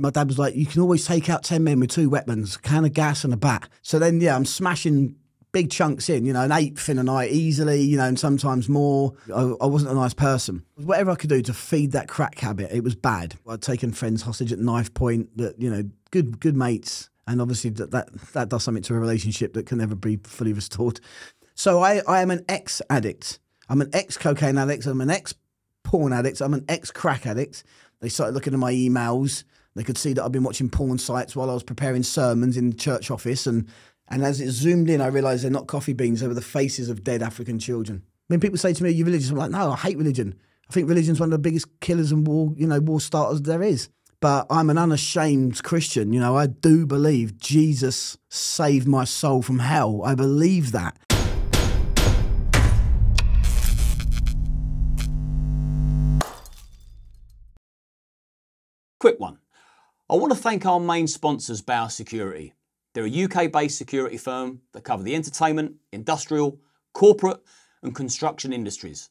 And my dad was like, you can always take out 10 men with two weapons, a can of gas and a bat. So then, yeah, I'm smashing big chunks in, you know, an eighth in a night easily, you know, and sometimes more. I, I wasn't a nice person. Whatever I could do to feed that crack habit, it was bad. I'd taken friends hostage at knife point that, you know, good good mates. And obviously that, that, that does something to a relationship that can never be fully restored. So I, I am an ex addict. I'm an ex cocaine addict. I'm an ex porn addict. I'm an ex crack addict. They started looking at my emails. They could see that I've been watching porn sites while I was preparing sermons in the church office. And, and as it zoomed in, I realised they're not coffee beans, they were the faces of dead African children. When people say to me, Are you religious? I'm like, No, I hate religion. I think religion's one of the biggest killers and war, you know, war starters there is. But I'm an unashamed Christian. You know, I do believe Jesus saved my soul from hell. I believe that. Quick one. I want to thank our main sponsors, Bauer Security. They're a UK based security firm that cover the entertainment, industrial, corporate, and construction industries.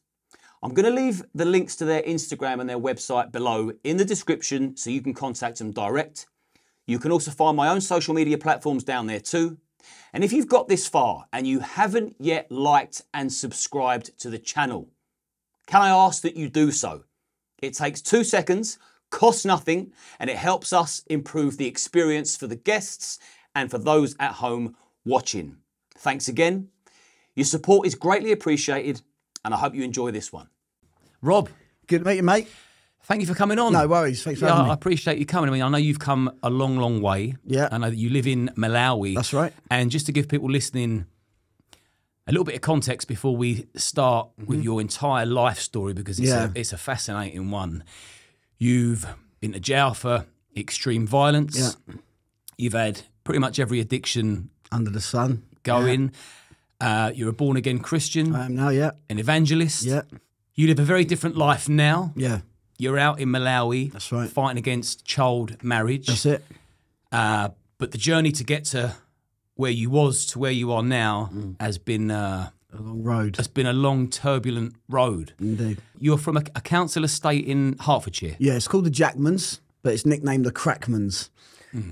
I'm going to leave the links to their Instagram and their website below in the description so you can contact them direct. You can also find my own social media platforms down there too. And if you've got this far and you haven't yet liked and subscribed to the channel, can I ask that you do so? It takes two seconds costs nothing, and it helps us improve the experience for the guests and for those at home watching. Thanks again. Your support is greatly appreciated, and I hope you enjoy this one. Rob, Good to meet you, mate. thank you for coming on. No worries. Thanks for Yeah, having I me. appreciate you coming. I mean, I know you've come a long, long way. Yeah. I know that you live in Malawi. That's right. And just to give people listening a little bit of context before we start with your entire life story, because it's, Mm-hmm. Yeah. a, it's a fascinating one. You've been to jail for extreme violence. Yeah. You've had pretty much every addiction Under the sun. going. Uh, you're a born again Christian, I am now, yeah. an evangelist. Yeah. You live a very different life now. Yeah. You're out in Malawi. That's right. Fighting against child marriage. That's it. Uh, but the journey to get to where you was to where you are now Mm. has been uh, A long road. It's been a long, turbulent road. Indeed. You're from a, a council estate in Hertfordshire. Yeah, it's called the Jackmans, but it's nicknamed the Crackmans.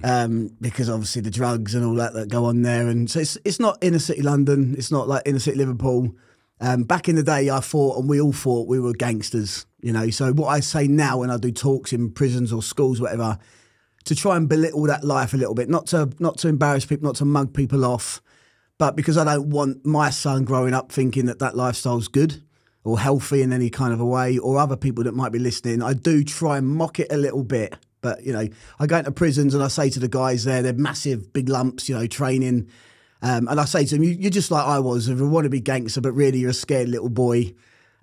Um, because obviously the drugs and all that that go on there, and so it's it's not inner city London. It's not like inner city Liverpool. Um, back in the day, I thought, and we all thought we were gangsters, you know. So what I say now when I do talks in prisons or schools, whatever, to try and belittle that life a little bit, not to not to embarrass people, not to mug people off, but because I don't want my son growing up thinking that that lifestyle's good or healthy in any kind of a way, or other people that might be listening, I do try and mock it a little bit. But you know, I go into prisons and I say to the guys there, they're massive, big lumps, you know, training. Um, and I say to them, you, you're just like I was, if you want to be gangster, but really you're a scared little boy.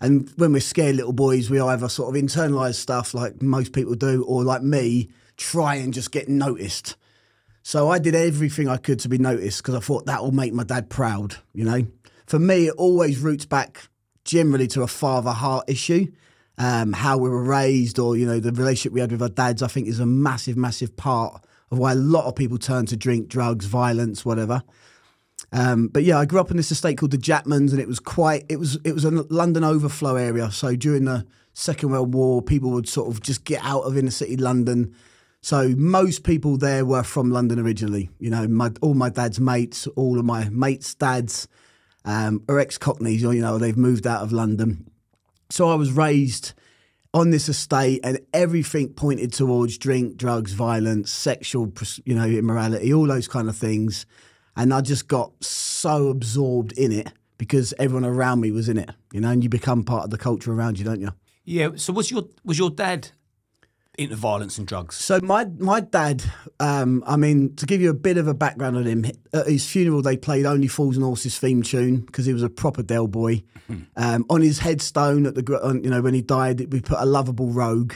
And when we're scared little boys, we either sort of internalise stuff like most people do, or like me, try and just get noticed. So I did everything I could to be noticed because I thought that will make my dad proud, you know. For me, it always roots back generally to a father heart issue. Um, how we were raised or, you know, the relationship we had with our dads, I think is a massive, massive part of why a lot of people turn to drink, drugs, violence, whatever. Um, but yeah, I grew up in this estate called the Jackmans, and it was quite it was it was a London overflow area. So during the Second World War, people would sort of just get out of inner city London. So most people there were from London originally. You know, my, all my dad's mates, all of my mates' dads um, are ex Cockneys. You know, they've moved out of London. So I was raised on this estate, and everything pointed towards drink, drugs, violence, sexual, you know, immorality, all those kind of things. And I just got so absorbed in it because everyone around me was in it, you know, and you become part of the culture around you, don't you? Yeah. So was your was your dad into violence and drugs? So my my dad, um, I mean, to give you a bit of a background on him, at his funeral they played "Only Fools and Horses" theme tune because he was a proper Del Boy. Um, on his headstone at the on, you know when he died, we put a lovable rogue.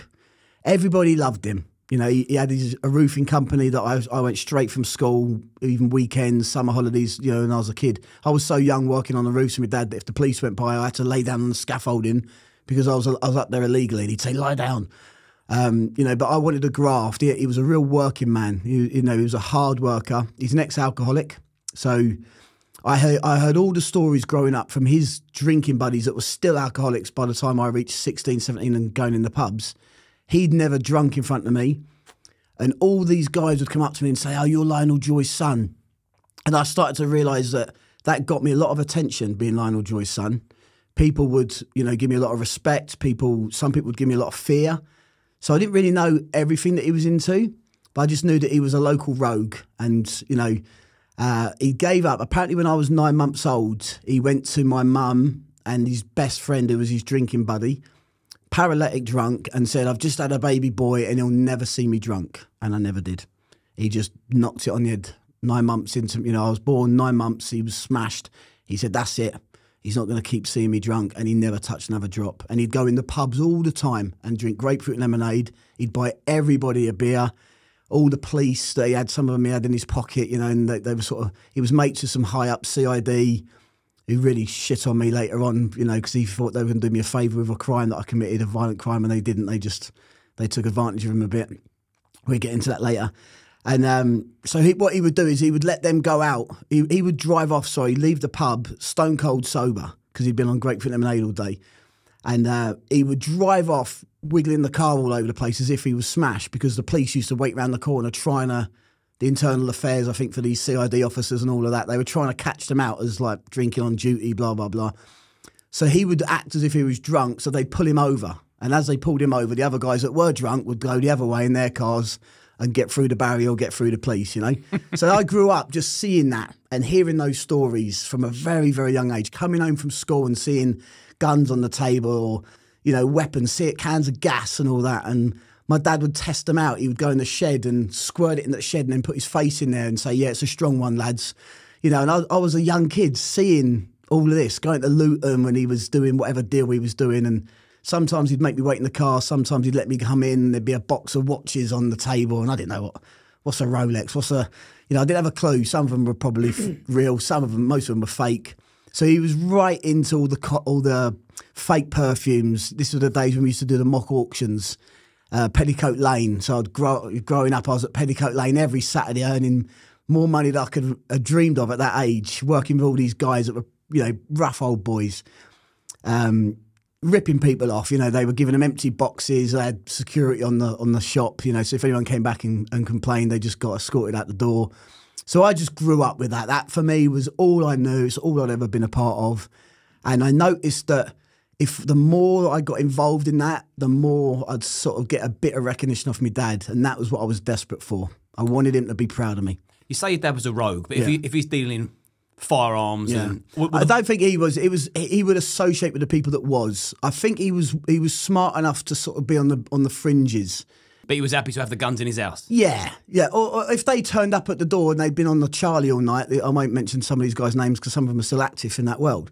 Everybody loved him. You know, he, he had his a roofing company that I was, I went straight from school, even weekends, summer holidays. You know, when I was a kid, I was so young working on the roofs with my dad that if the police went by, I had to lay down on the scaffolding because I was I was up there illegally. And he'd say, "Lie down." Um, you know, but I wanted to graft. He, he was a real working man. He, you know, he was a hard worker. He's an ex-alcoholic, so I heard I heard all the stories growing up from his drinking buddies that were still alcoholics by the time I reached 16, 17 and going in the pubs. He'd never drunk in front of me. and all these guys would come up to me and say, "Oh, you're Lionel Joy's son," and I started to realise that that got me a lot of attention being Lionel Joy's son. People would, you know, give me a lot of respect. People, some people would give me a lot of fear. So I didn't really know everything that he was into, but I just knew that he was a local rogue, and you know, uh, he gave up. Apparently, when I was nine months old, he went to my mum and his best friend, who was his drinking buddy, paralytic drunk, and said, "I've just had a baby boy, and he'll never see me drunk." And I never did. He just knocked it on the head. Nine months into, you know, I was born nine months. He was smashed. He said, "That's it." He's not going to keep seeing me drunk, and he never touched another drop. And he'd go in the pubs all the time and drink grapefruit lemonade. He'd buy everybody a beer. All the police, that he had some of them he had in his pocket, you know, and they, they were sort of. He was mates with some high up CID who really shit on me later on, you know, because he thought they were going to do me a favour with a crime that I committed, a violent crime, and they didn't. They just they took advantage of him a bit. We'll get into that later. And um, so he, what he would do is he would let them go out. He, he would drive off, sorry, leave the pub stone cold sober because he'd been on grapefruit lemonade all day. And uh, he would drive off, wiggling the car all over the place as if he was smashed because the police used to wait round the corner trying to, the internal affairs, I think, for these CID officers and all of that. They were trying to catch them out as like drinking on duty, blah, blah, blah. So he would act as if he was drunk, so they'd pull him over. And as they pulled him over, the other guys that were drunk would go the other way in their cars and get through the barrier or get through the police, you know? so I grew up just seeing that and hearing those stories from a very, very young age, coming home from school and seeing guns on the table or, you know, weapons, see it, cans of gas and all that. And my dad would test them out. He would go in the shed and squirt it in the shed and then put his face in there and say, yeah, it's a strong one, lads. You know, and I, I was a young kid seeing all of this, going to Luton when he was doing whatever deal he was doing and Sometimes he'd make me wait in the car. Sometimes he'd let me come in. There'd be a box of watches on the table, and I didn't know what what's a Rolex, what's a you know I didn't have a clue. Some of them were probably real. Some of them, most of them were fake. So he was right into all the all the fake perfumes. This was the days when we used to do the mock auctions, uh, Petticoat Lane. So I'd grow, growing up, I was at Petticoat Lane every Saturday, earning more money than I could have dreamed of at that age, working with all these guys that were you know rough old boys. Um, ripping people off. You know, they were giving them empty boxes. They had security on the on the shop. You know, so if anyone came back and, and complained, they just got escorted out the door. So I just grew up with that. That for me was all I knew. It's all I'd ever been a part of. And I noticed that if the more I got involved in that, the more I'd sort of get a bit of recognition off my dad, and that was what I was desperate for. I wanted him to be proud of me. You say your dad was a rogue, but if, he, if he's dealing firearms Yeah. and w- I w- don't think he was. It was he would associate with the people that was. I think he was he was smart enough to sort of be on the on the fringes. but he was happy to have the guns in his house. Yeah, yeah. Or, or if they turned up at the door and they'd been on the Charlie all night, I won't mention some of these guys' names because some of them are still active in that world.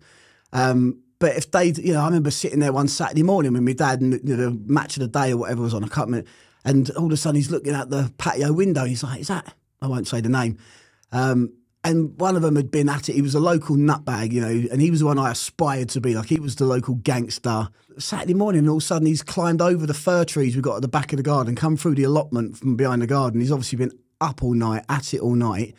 Um, but if they, you know, I remember sitting there one Saturday morning with my dad and you know, the match of the day or whatever was on. I can't remember. And all of a sudden he's looking out the patio window. He's like, "Is that?" I won't say the name. Um, and one of them had been at it. He was a local nutbag, you know, and he was the one I aspired to be. Like he was the local gangster. Saturday morning, and all of a sudden he's climbed over the fir trees we've got at the back of the garden, come through the allotment from behind the garden. He's obviously been up all night, at it all night.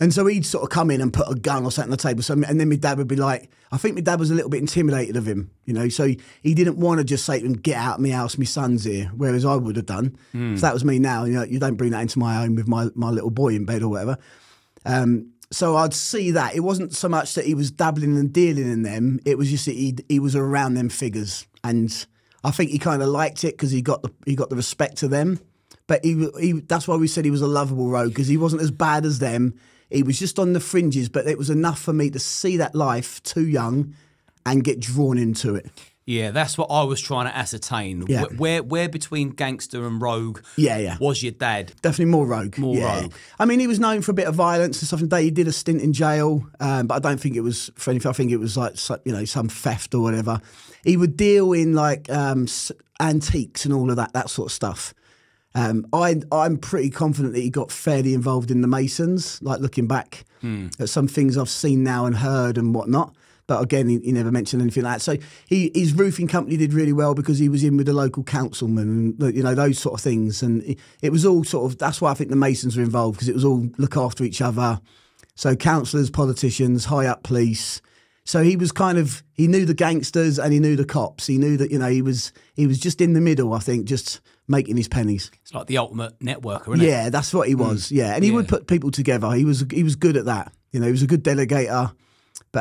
And so he'd sort of come in and put a gun or something on the table. So, and then my dad would be like, I think my dad was a little bit intimidated of him, you know. So he, he didn't want to just say to him, "Get out of my house, my son's here," whereas I would have done. If that was me now, you know, you don't bring that into my home with my my little boy in bed or whatever. Um, so I'd see that it wasn't so much that he was dabbling and dealing in them; it was just that he he was around them figures, and I think he kind of liked it because he got the he got the respect to them. But he, he that's why we said he was a lovable rogue because he wasn't as bad as them. He was just on the fringes, but it was enough for me to see that life too young and get drawn into it. Yeah, that's what I was trying to ascertain. Yeah. Wh- Where, where between gangster and rogue Yeah, yeah. was your dad? Definitely more rogue. More yeah. rogue. I mean, he was known for a bit of violence and stuff. And he did a stint in jail, um, but I don't think it was for anything. I think it was like you know some theft or whatever. He would deal in like um, antiques and all of that that sort of stuff. Um, I I'm pretty confident that he got fairly involved in the Masons. Like looking back at some things I've seen now and heard and whatnot. But again, he, he never mentioned anything like that. So he, his roofing company did really well because he was in with the local councilman and you know those sort of things. And it, it was all sort of that's why I think the Masons were involved because it was all look after each other. So councillors, politicians, high up police. So he was kind of he knew the gangsters and he knew the cops. He knew that you know he was he was just in the middle. I think just making his pennies. It's like the ultimate networker, isn't it? Yeah, that's what he mm. was. Yeah, and he would put people together. He was he was good at that. You know, he was a good delegator,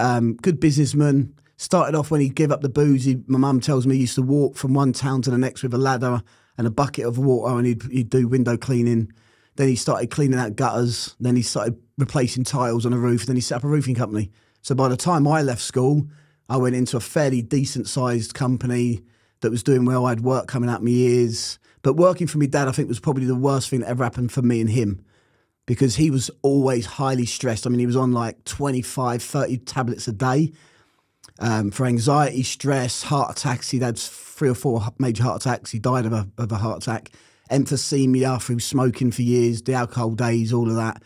um, good businessman. Started off when he gave up the booze. He, my mum tells me he used to walk from one town to the next with a ladder and a bucket of water, and he'd he'd do window cleaning. Then he started cleaning out gutters. Then he started replacing tiles on a roof. Then he set up a roofing company. So by the time I left school, I went into a fairly decent sized company that was doing well. I had work coming out my ears. But working for my dad, I think, was probably the worst thing that ever happened for me and him because he was always highly stressed. I mean, he was on like 25, 30 tablets a day um, for anxiety, stress, heart attacks. He'd had three or four major heart attacks. He died of a, of a heart attack. Emphysema through smoking for years, the alcohol days, all of that.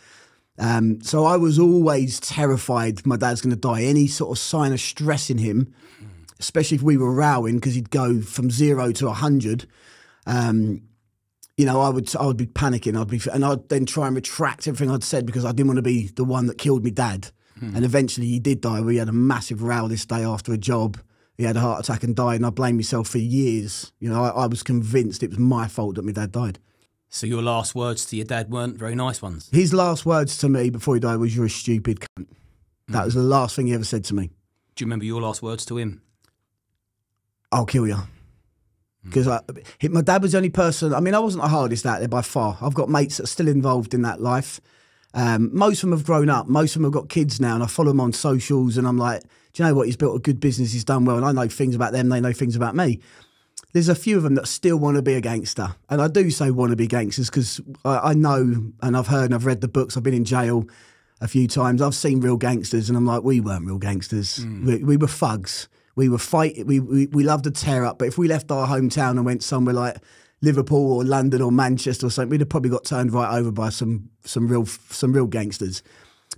Um, so I was always terrified my dad's going to die. Any sort of sign of stress in him, especially if we were rowing, because he'd go from zero to 100. Um, you know, I would I would be panicking. I'd be and I'd then try and retract everything I'd said because I didn't want to be the one that killed me dad. Hmm. And eventually he did die. We had a massive row this day after a job. He had a heart attack and died, and I blamed myself for years. You know, I, I was convinced it was my fault that my dad died. So your last words to your dad weren't very nice ones. His last words to me before he died was, "You're a stupid cunt." That hmm. was the last thing he ever said to me. Do you remember your last words to him? I'll kill you. Because my dad was the only person. I mean, I wasn't the hardest out there by far. I've got mates that are still involved in that life. Um, most of them have grown up. Most of them have got kids now, and I follow them on socials. And I'm like, do you know what? He's built a good business. He's done well, and I know things about them. They know things about me. There's a few of them that still want to be a gangster, and I do say want to be gangsters because I, I know and I've heard and I've read the books. I've been in jail a few times. I've seen real gangsters, and I'm like, we weren't real gangsters. We, we were thugs. We were fight. We, we we loved to tear up. But if we left our hometown and went somewhere like Liverpool or London or Manchester or something, we'd have probably got turned right over by some some real some real gangsters.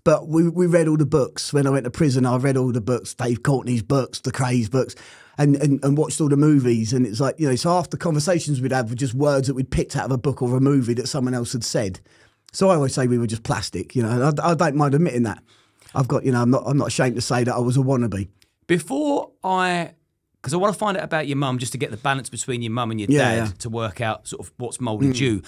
But we, we read all the books. When I went to prison, I read all the books, Dave Courtney's books, the Krays books, and, and, and watched all the movies. And it's like, you know, so after conversations we'd have were just words that we'd picked out of a book or a movie that someone else had said. So I always say we were just plastic, you know, I, I don't mind admitting that. I've got, you know, I'm not, I'm not ashamed to say that I was a wannabe. Before I, because I want to find out about your mum, just to get the balance between your mum and your Yeah, dad yeah. Mm. to work out sort of what's moulded you.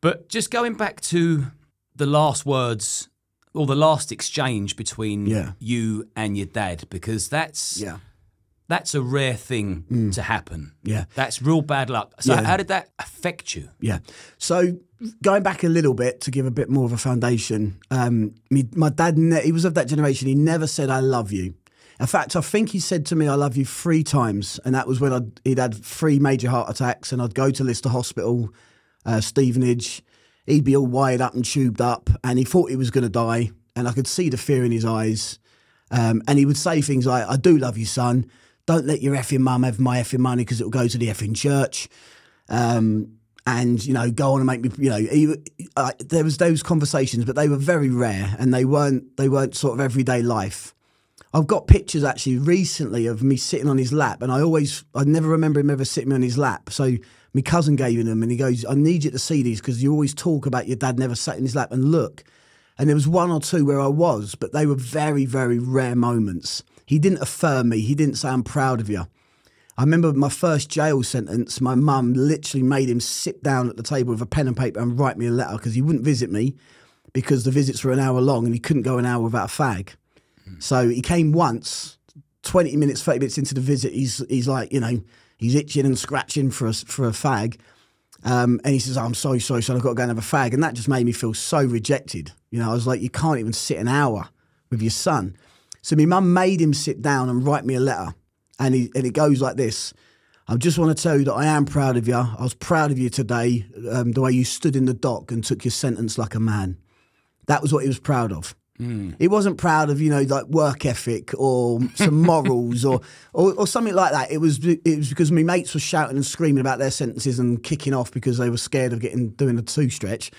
But just going back to the last words or the last exchange between Yeah. you and your dad, because that's Yeah. that's a rare thing to happen. Yeah. That's real bad luck. So how did that affect you? Yeah. So going back a little bit to give a bit more of a foundation, um, me, my dad, ne- he was of that generation. He never said, I love you. In fact, I think he said to me, I love you three times. And that was when I'd, he'd had three major heart attacks and I'd go to Lister Hospital, uh, Stevenage. He'd be all wired up and tubed up and he thought he was going to die. And I could see the fear in his eyes. Um, and he would say things like, I do love you, son. Don't let your effing mum have my effing money because it'll go to the effing church um, and you know go on and make me you know he, uh, there was those conversations but they were very rare and they weren't they weren't sort of everyday life i've got pictures actually recently of me sitting on his lap and i always i never remember him ever sitting on his lap. So my cousin gave him them and he goes i need you to see these because you always talk about your dad never sat in his lap and look. And there was one or two where i was but they were very very rare moments. He didn't affirm me. He didn't say i'm proud of you. I remember my first jail sentence, my mum literally made him sit down at the table with a pen and paper and write me a letter because he wouldn't visit me because the visits were an hour long and he couldn't go an hour without a fag. So he came once, 20 minutes, 30 minutes into the visit, he's he's like, you know, he's itching and scratching for a, for a fag. Um, and he says, oh, I'm sorry, sorry, son, I've got to go and have a fag. And that just made me feel so rejected. You know, I was like, you can't even sit an hour with your son. So my mum made him sit down and write me a letter. And, he, and it goes like this. I just want to tell you that I am proud of you. I was proud of you today, um, the way you stood in the dock and took your sentence like a man. That was what he was proud of. He wasn't proud of, you know, like work ethic or some morals or, or or something like that. It was it was because my mates were shouting and screaming about their sentences and kicking off because they were scared of getting doing a two stretch.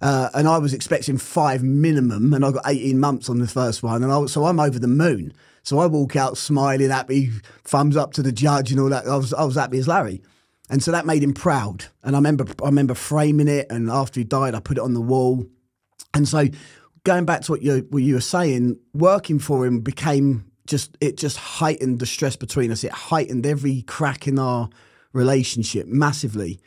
Uh, and I was expecting five minimum, and I got 18 months on the first one, and I, was- so I'm over the moon. So I walk out smiling, happy, thumbs up to the judge and all that. I was I was happy as Larry, and so that made him proud. And I remember I remember framing it, and after he died, I put it on the wall. And so, going back to what you what you were saying, working for him became just it just heightened the stress between us. It heightened every crack in our relationship massively.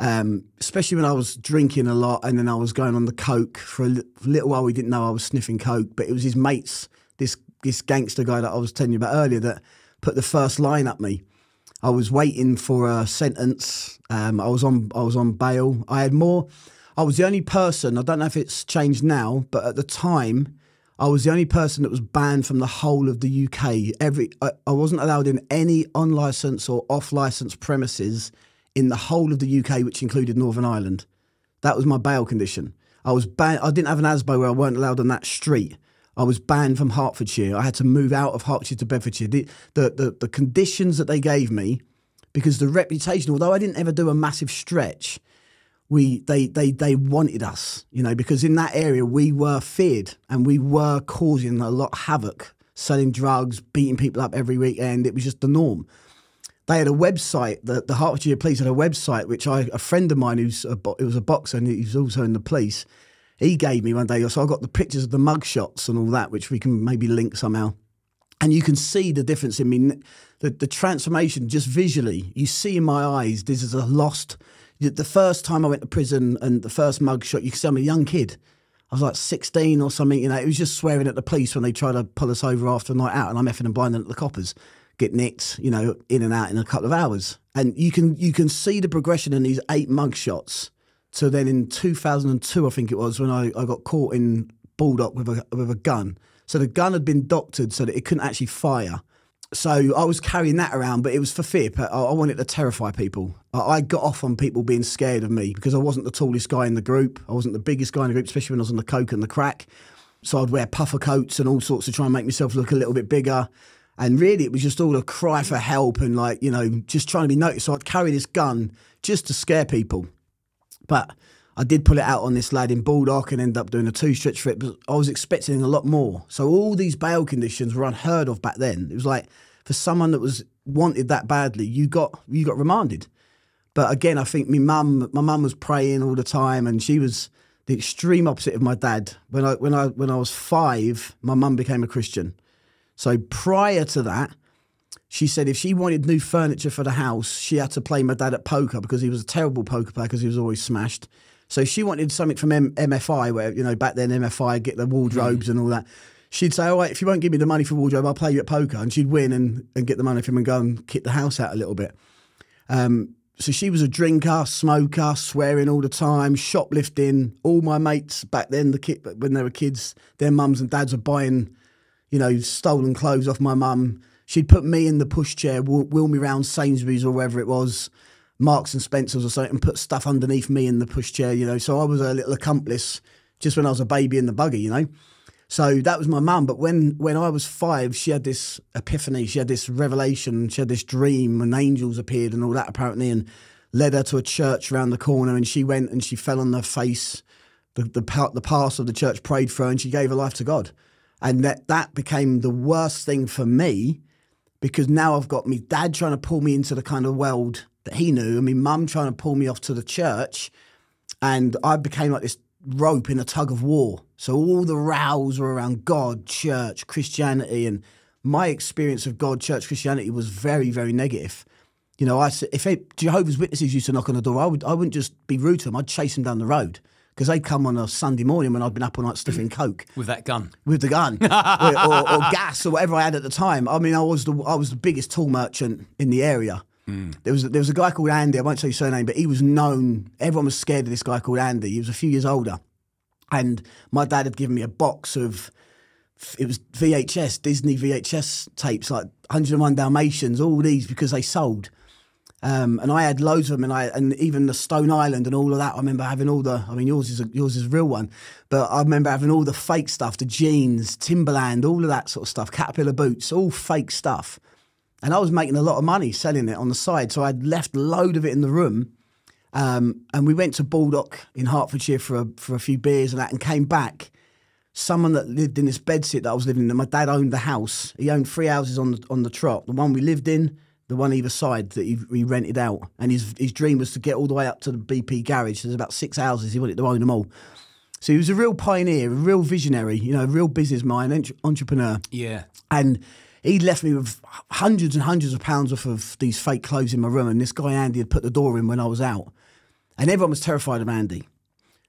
Um, especially when I was drinking a lot and then I was going on the coke for a little while. We didn't know I was sniffing coke, but it was his mates, this this gangster guy that I was telling you about earlier, that put the first line at me. I was waiting for a sentence. Um, I was on I was on bail. I had more. I was the only person. I don't know if it's changed now, but at the time, I was the only person that was banned from the whole of the UK. Every I, I wasn't allowed in any on license or off license premises in the whole of the UK, which included Northern Ireland. That was my bail condition. I was banned. I didn't have an ASBO where I weren't allowed on that street. I was banned from Hertfordshire. I had to move out of Hertfordshire to Bedfordshire. The, the, the, the conditions that they gave me, because the reputation, although I didn't ever do a massive stretch, we they they they wanted us, you know, because in that area we were feared and we were causing a lot of havoc, selling drugs, beating people up every weekend. It was just the norm. They had a website. The, the Hertfordshire Police had a website, which I a friend of mine who's a, it was a boxer and he's also in the police. He gave me one day, so I got the pictures of the mugshots and all that, which we can maybe link somehow. And you can see the difference in me, the, the transformation just visually. You see in my eyes, this is a lost. The first time I went to prison and the first mug shot, you can see I'm a young kid. I was like 16 or something, you know, it was just swearing at the police when they tried to pull us over after a night out and I'm effing and blinding at the coppers. Get nicked, you know, in and out in a couple of hours. And you can you can see the progression in these eight mug shots. So then in 2002, I think it was, when I, I got caught in Baldock with a, with a gun. So the gun had been doctored so that it couldn't actually fire. So I was carrying that around, but it was for fear. I, I wanted to terrify people. I, I got off on people being scared of me because I wasn't the tallest guy in the group. I wasn't the biggest guy in the group, especially when I was on the coke and the crack. So I'd wear puffer coats and all sorts to try and make myself look a little bit bigger. And really, it was just all a cry for help and like, you know, just trying to be noticed. So I'd carry this gun just to scare people. But I did pull it out on this lad in Baldock and end up doing a two stretch for it. But I was expecting a lot more. So all these bail conditions were unheard of back then. It was like for someone that was wanted that badly, you got you got remanded. But again, I think my mum my mum was praying all the time and she was the extreme opposite of my dad. When I when I when I was five, my mum became a Christian. So prior to that, she said if she wanted new furniture for the house, she had to play my dad at poker because he was a terrible poker player because he was always smashed. So she wanted something from M- MFI, where you know back then MFI get the wardrobes and all that. She'd say, "All right, if you won't give me the money for wardrobe, I'll play you at poker," and she'd win and, and get the money from him and go and kick the house out a little bit. Um, so she was a drinker, smoker, swearing all the time, shoplifting. All my mates back then, the kid when they were kids, their mums and dads were buying, you know, stolen clothes off my mum. She'd put me in the pushchair, wheel, wheel me round Sainsbury's or wherever it was, Marks and Spencers or something, and put stuff underneath me in the pushchair, you know. So I was a little accomplice just when I was a baby in the buggy, you know. So that was my mum. But when when I was five, she had this epiphany. She had this revelation. She had this dream, and angels appeared and all that apparently, and led her to a church around the corner. And she went and she fell on her face. The the the pastor of the church prayed for her, and she gave her life to God. And that that became the worst thing for me because now I've got me dad trying to pull me into the kind of world that he knew, I mean, mum trying to pull me off to the church, and I became like this rope in a tug of war. So all the rows were around God, church, Christianity, and my experience of God, church, Christianity was very, very negative. You know, I if it, Jehovah's Witnesses used to knock on the door, I would I wouldn't just be rude to them. I'd chase them down the road because they'd come on a Sunday morning when I'd been up all night sniffing coke with that gun. with the gun or, or, or gas or whatever I had at the time. I mean, I was the I was the biggest tool merchant in the area. There was there was a guy called Andy. I won't you his surname, but he was known. Everyone was scared of this guy called Andy. He was a few years older, and my dad had given me a box of it was VHS Disney VHS tapes like 101 Dalmatians, all these because they sold. Um, and I had loads of them, and I and even the Stone Island and all of that. I remember having all the. I mean, yours is a, yours is a real one, but I remember having all the fake stuff, the jeans, Timberland, all of that sort of stuff, Caterpillar boots, all fake stuff. And I was making a lot of money selling it on the side, so I'd left a load of it in the room. Um, and we went to Baldock in Hertfordshire for a, for a few beers and that, and came back. Someone that lived in this bedsit that I was living in, my dad owned the house. He owned three houses on the on the trot. The one we lived in, the one either side that he, he rented out. And his his dream was to get all the way up to the BP garage. There's about six houses. He wanted to own them all. So he was a real pioneer, a real visionary, you know, a real business mind, entre- entrepreneur. Yeah. And he left me with hundreds and hundreds of pounds worth of these fake clothes in my room. And this guy Andy had put the door in when I was out. and everyone was terrified of Andy.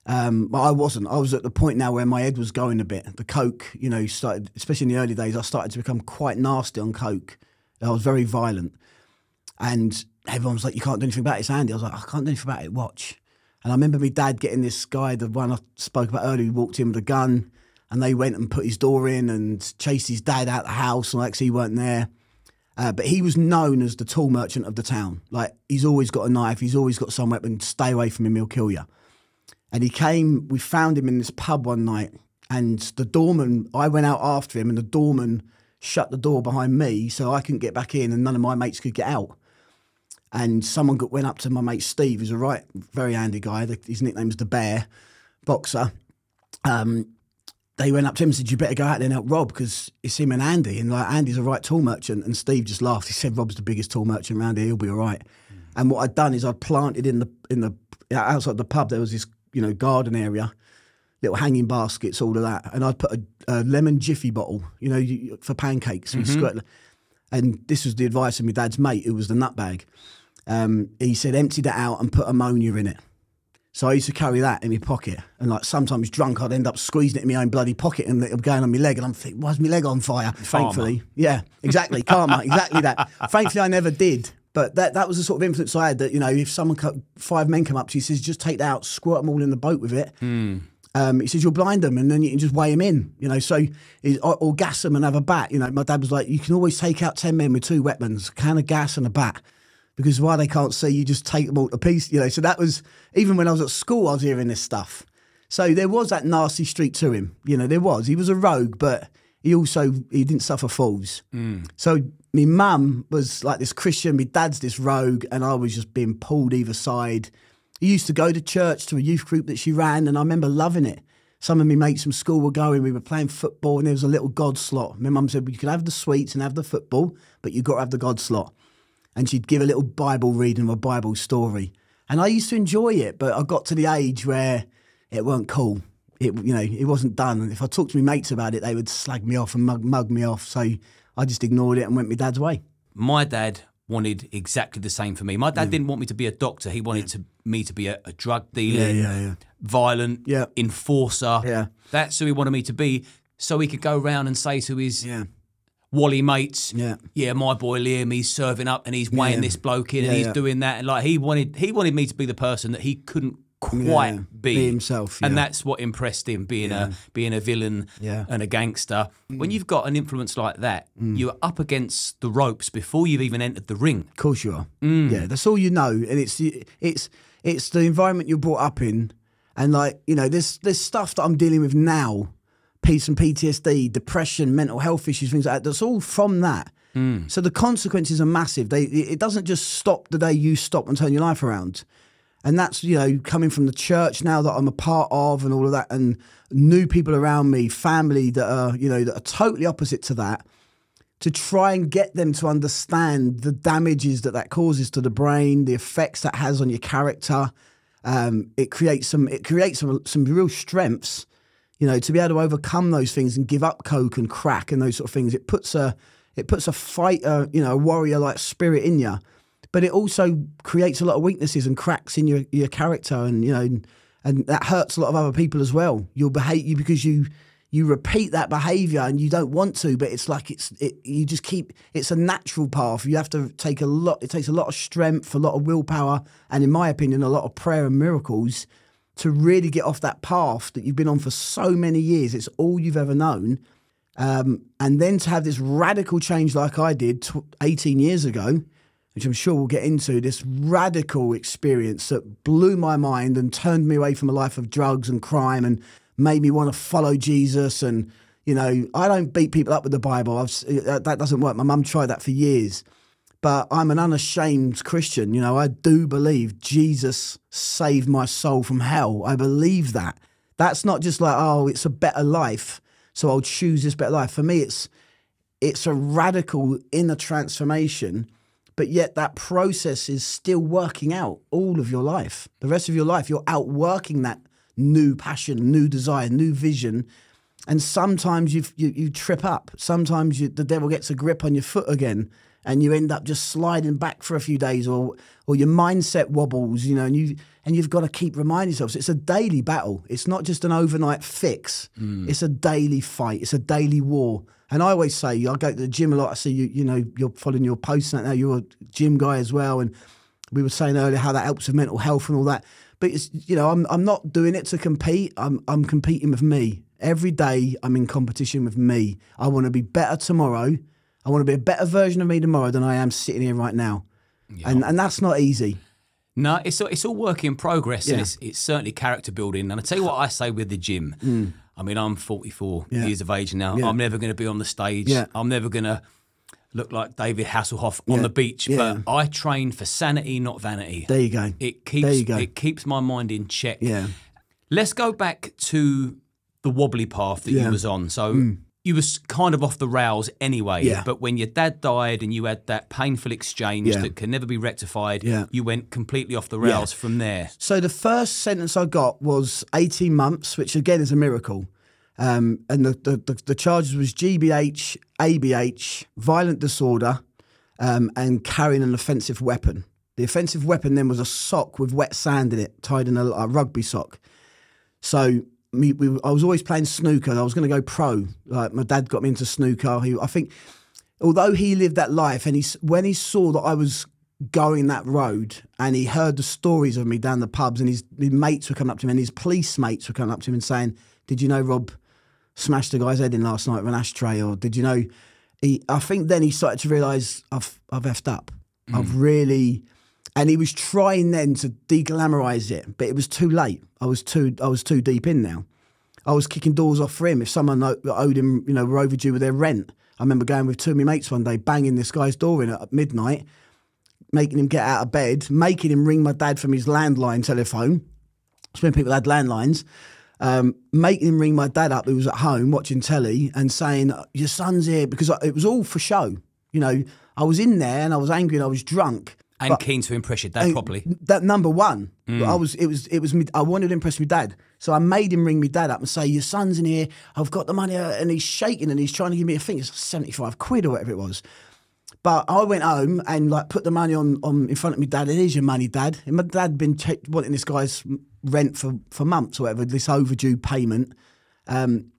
Um, but I wasn't. I was at the point now where my head was going a bit. The coke, you know, started, especially in the early days, I started to become quite nasty on coke. I was very violent. And everyone was like, You can't do anything about it. It's Andy. I was like, I can't do anything about it. Watch. And I remember my dad getting this guy, the one I spoke about earlier, who walked in with a gun and they went and put his door in and chased his dad out the house and like he weren't there. Uh, but he was known as the tool merchant of the town. Like he's always got a knife, he's always got some weapon. Stay away from him, he'll kill you. And he came. We found him in this pub one night, and the doorman. I went out after him, and the doorman shut the door behind me, so I couldn't get back in, and none of my mates could get out. And someone got, went up to my mate Steve, who's a right, very handy guy. His nickname's the Bear, boxer. Um, they went up to him and said, "You better go out there and help Rob because it's him and Andy." And like Andy's a right tool merchant, and Steve just laughed. He said, "Rob's the biggest tool merchant around here. He'll be all right." Mm. And what I'd done is I'd planted in the in the outside the pub. There was this you know garden area, little hanging baskets, all of that, and I'd put a, a lemon jiffy bottle, you know, for pancakes. Mm-hmm. and this was the advice of my dad's mate, who was the nutbag. Um, he said, empty that out and put ammonia in it. So I used to carry that in my pocket, and like sometimes drunk, I'd end up squeezing it in my own bloody pocket, and it would going on my leg, and I'm thinking, why's my leg on fire? Karma. Thankfully, yeah, exactly, karma, exactly that. Thankfully, I never did, but that that was the sort of influence I had. That you know, if someone five men come up to you, he says, just take that out, squirt them all in the boat with it. Mm. Um, he says you'll blind them, and then you can just weigh them in. You know, so or, or gas them and have a bat. You know, my dad was like, you can always take out ten men with two weapons, a can of gas and a bat because why they can't see you just take them all to piece you know so that was even when i was at school i was hearing this stuff so there was that nasty streak to him you know there was he was a rogue but he also he didn't suffer fools mm. so my mum was like this christian my dad's this rogue and i was just being pulled either side he used to go to church to a youth group that she ran and i remember loving it some of my mates from school were going. We were playing football, and there was a little God slot. My mum said, "You can have the sweets and have the football, but you've got to have the God slot." And she'd give a little Bible reading of a Bible story. And I used to enjoy it, but I got to the age where it weren't cool. It you know it wasn't done. If I talked to my mates about it, they would slag me off and mug, mug me off. So I just ignored it and went my dad's way. My dad wanted exactly the same for me. My dad yeah. didn't want me to be a doctor. He wanted to me to be a, a drug dealer, yeah, yeah, violent enforcer. Yeah. That's who he wanted me to be. So he could go around and say to his Wally mates. Yeah. Yeah, my boy Liam, he's serving up and he's weighing yeah. this bloke in yeah, and he's yeah. doing that. And like he wanted he wanted me to be the person that he couldn't quite be. be. himself. And that's what impressed him, being a being a villain and a gangster. Mm. When you've got an influence like that, mm. you're up against the ropes before you've even entered the ring. Of course you are. Mm. Yeah, that's all you know. And it's it's it's the environment you're brought up in. And like, you know, there's there's stuff that I'm dealing with now peace and PTSD, depression, mental health issues, things like that. That's all from that. Mm. So the consequences are massive. They it doesn't just stop the day you stop and turn your life around. And that's, you know, coming from the church now that I'm a part of and all of that and new people around me, family that are, you know, that are totally opposite to that to try and get them to understand the damages that that causes to the brain, the effects that has on your character. Um, it creates some it creates some some real strengths you know, to be able to overcome those things and give up coke and crack and those sort of things, it puts a it puts a fighter, you know, a warrior like spirit in you. But it also creates a lot of weaknesses and cracks in your your character, and you know, and, and that hurts a lot of other people as well. You'll behave you because you you repeat that behavior and you don't want to, but it's like it's it, you just keep it's a natural path. You have to take a lot. It takes a lot of strength, a lot of willpower, and in my opinion, a lot of prayer and miracles to really get off that path that you've been on for so many years. It's all you've ever known. Um, and then to have this radical change like I did 18 years ago, which I'm sure we'll get into, this radical experience that blew my mind and turned me away from a life of drugs and crime and made me want to follow Jesus. And, you know, I don't beat people up with the Bible. I've, that doesn't work. My mum tried that for years but I'm an unashamed Christian. You know, I do believe Jesus saved my soul from hell. I believe that. That's not just like, oh, it's a better life, so I'll choose this better life. For me, it's it's a radical inner transformation, but yet that process is still working out all of your life. The rest of your life, you're outworking that new passion, new desire, new vision. And sometimes you you, you trip up. Sometimes you, the devil gets a grip on your foot again and you end up just sliding back for a few days, or or your mindset wobbles, you know, and you and you've got to keep reminding yourself. It's a daily battle. It's not just an overnight fix. Hmm. It's a daily fight. It's a daily war. And I always say, I go to the gym a lot. I see you, you know, you're following your posts and now. You're a gym guy as well, and we were saying earlier how that helps with mental health and all that. But it's you know, I'm I'm not doing it to compete. I'm I'm competing with me. Every day I'm in competition with me. I want to be better tomorrow. I want to be a better version of me tomorrow than I am sitting here right now. And and that's not easy. No, it's all, it's all work in progress, and it's it's certainly character building. And I tell you what, I say with the gym. I mean, I'm 44 Mm. Yeah. years of age now. Yeah. I'm never going to be on the stage. Yeah. I'm never going to look like David Hasselhoff on Yeah. the beach. Yeah. But I train for sanity, not vanity. There you go. It keeps There you go. it keeps my mind in check. Yeah. Let's go back to the wobbly path that Yeah. Mm. you was on. So you were kind of off the rails anyway. Yeah. But when your dad died and you had that painful exchange Yeah. that can never be rectified, Yeah. you went completely off the rails from there. So the first sentence I got was 18 months, which again is a miracle. Um, and the, the, the, the charges was GBH, ABH, violent disorder, um, and carrying an offensive weapon. The offensive weapon then was a sock with wet sand in it, tied in a, a rugby sock. So me, we, I was always playing snooker. I was going to go pro. Like my dad got me into snooker. He, I think, although he lived that life, and he when he saw that I was going that road, and he heard the stories of me down the pubs, and his, his mates were coming up to him, and his police mates were coming up to him and saying, "Did you know Rob smashed a guy's head in last night with an ashtray?" Or did you know? He, I think then he started to realise I've I've effed up. Hmm. I've really and he was trying then to de-glamorize it, but it was too late. I was too I was too deep in now. I was kicking doors off for him. If someone owed him, you know, were overdue with their rent, I remember going with two of my mates one day, banging this guy's door in at midnight, making him get out of bed, making him ring my dad from his landline telephone. It's when people had landlines. Um, making him ring my dad up, who was at home watching telly, and saying, "Your son's here," because it was all for show. You know, I was in there and I was angry and I was drunk. And keen to impress your dad properly. That number one, I was. It was. It was. Me, I wanted to impress my dad, so I made him ring me dad up and say, "Your son's in here. I've got the money," uh," and he's shaking and he's trying to give me. a think it's seventy five quid or whatever it was. But I went home and like put the money on, on in front of me dad. It is your money, dad. And my dad had been wanting this guy's rent for for months or whatever. This overdue payment. Um,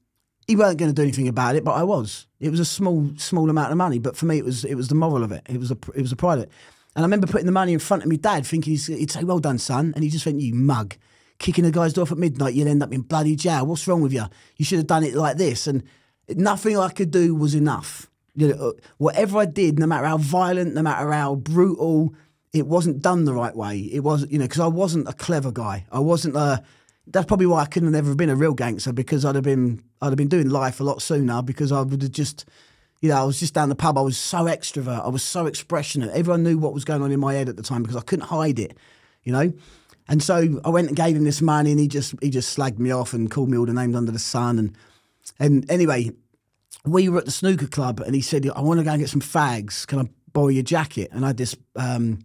he weren't going to do anything about it, but I was. It was a small, small amount of money, but for me, it was it was the moral of it. It was a it was a pride. And I remember putting the money in front of my dad, thinking he'd say, "Well done, son," and he just went, "You mug." Kicking a guy's door off at midnight, you'll end up in bloody jail. What's wrong with you? You should have done it like this. And nothing I could do was enough. You know, uh, whatever I did, no matter how violent, no matter how brutal, it wasn't done the right way. It wasn't, you know, because I wasn't a clever guy. I wasn't a. That's probably why I couldn't have ever been a real gangster because I'd have been I'd have been doing life a lot sooner because I would have just, you know, I was just down the pub. I was so extrovert. I was so expressionate. Everyone knew what was going on in my head at the time because I couldn't hide it, you know. And so I went and gave him this money, and he just he just slagged me off and called me all the names under the sun. And and anyway, we were at the snooker club and he said, I want to go and get some fags. Can I borrow your jacket? And I had this um,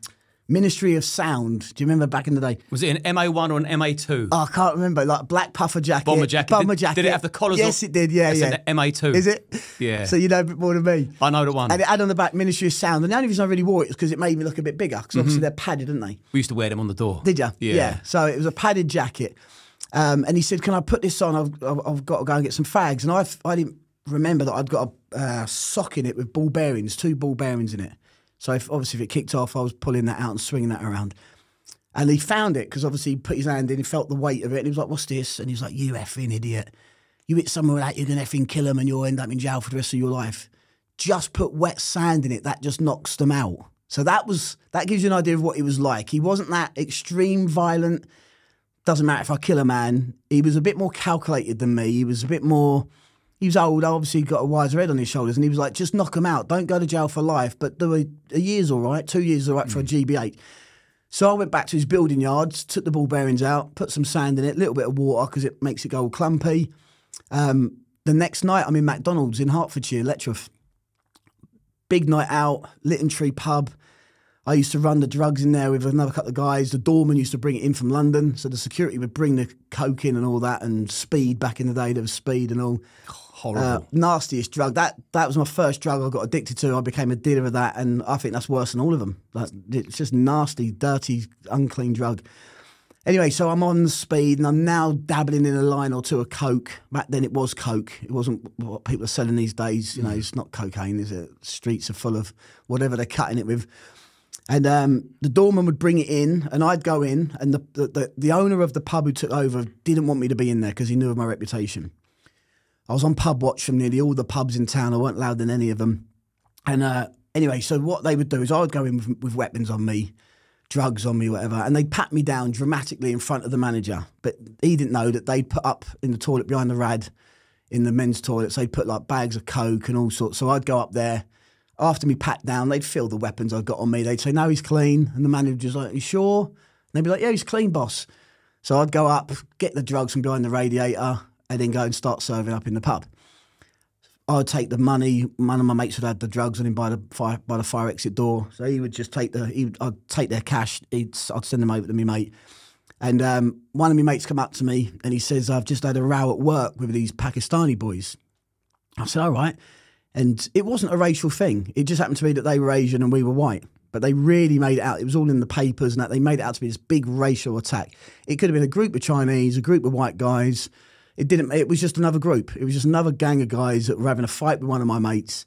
Ministry of Sound. Do you remember back in the day? Was it an MA1 or an MA2? Oh, I can't remember. Like black puffer jacket. Bomber jacket. Bomber Did- jacket. did it have the collars Yes, on? it did. Yeah, yeah. an MA2. Is it? Yeah. So you know a bit more than me. I know the one. And it had on the back Ministry of Sound. And the only reason I really wore it was because it made me look a bit bigger. Because obviously they're padded, aren't they? we used to wear them on the door. Did you? Yeah. yeah. So it was a padded jacket. Um, and he said, "Can I put this on? I've, I've, I've got to go and get some fags." And I, I didn't remember that I'd got a uh, sock in it with ball bearings, two ball bearings in it. So if, obviously, if it kicked off, I was pulling that out and swinging that around. And he found it because obviously he put his hand in, he felt the weight of it, and he was like, "What's this?" And he was like, "You effing idiot! You hit someone like that, you're gonna effing kill them, and you'll end up in jail for the rest of your life." Just put wet sand in it. That just knocks them out. So that was that gives you an idea of what he was like. He wasn't that extreme violent. Doesn't matter if I kill a man. He was a bit more calculated than me. He was a bit more. He was old. Obviously, got a wiser head on his shoulders, and he was like, "Just knock him out. Don't go to jail for life, but do a, a year's all right. Two years all right for a GBH." So I went back to his building yards, took the ball bearings out, put some sand in it, a little bit of water because it makes it go all clumpy. Um, the next night, I'm in McDonald's in Hertfordshire, Letchworth. Big night out, Litten Tree pub. I used to run the drugs in there with another couple of guys. The doorman used to bring it in from London, so the security would bring the coke in and all that, and speed back in the day. There was speed and all. Horrible. Uh, nastiest drug. That that was my first drug I got addicted to. I became a dealer of that, and I think that's worse than all of them. Like, it's just nasty, dirty, unclean drug. Anyway, so I'm on speed, and I'm now dabbling in a line or two of coke. Back then, it was coke. It wasn't what people are selling these days. You know, it's not cocaine, is it? Streets are full of whatever they're cutting it with. And um, the doorman would bring it in, and I'd go in, and the, the, the, the owner of the pub who took over didn't want me to be in there because he knew of my reputation. I was on pub watch from nearly all the pubs in town. I weren't allowed in any of them. And uh, anyway, so what they would do is I would go in with, with weapons on me, drugs on me, whatever, and they'd pat me down dramatically in front of the manager. But he didn't know that they'd put up in the toilet behind the rad, in the men's toilets, they'd put like bags of coke and all sorts. So I'd go up there. After me pat down, they'd feel the weapons I'd got on me. They'd say, "No, he's clean," and the manager's like, "You sure?" And they'd be like, "Yeah, he's clean, boss." So I'd go up, get the drugs from behind the radiator, and then go and start serving up in the pub. I would take the money. One of my mates would have the drugs on him by the fire by the fire exit door. So he would just take the. He would, I'd take their cash. He'd, I'd send them over to me mate. And um, one of my mates come up to me and he says, "I've just had a row at work with these Pakistani boys." I said, "All right." And it wasn't a racial thing. It just happened to be that they were Asian and we were white. But they really made it out. It was all in the papers and that they made it out to be this big racial attack. It could have been a group of Chinese, a group of white guys. It didn't. It was just another group. It was just another gang of guys that were having a fight with one of my mates.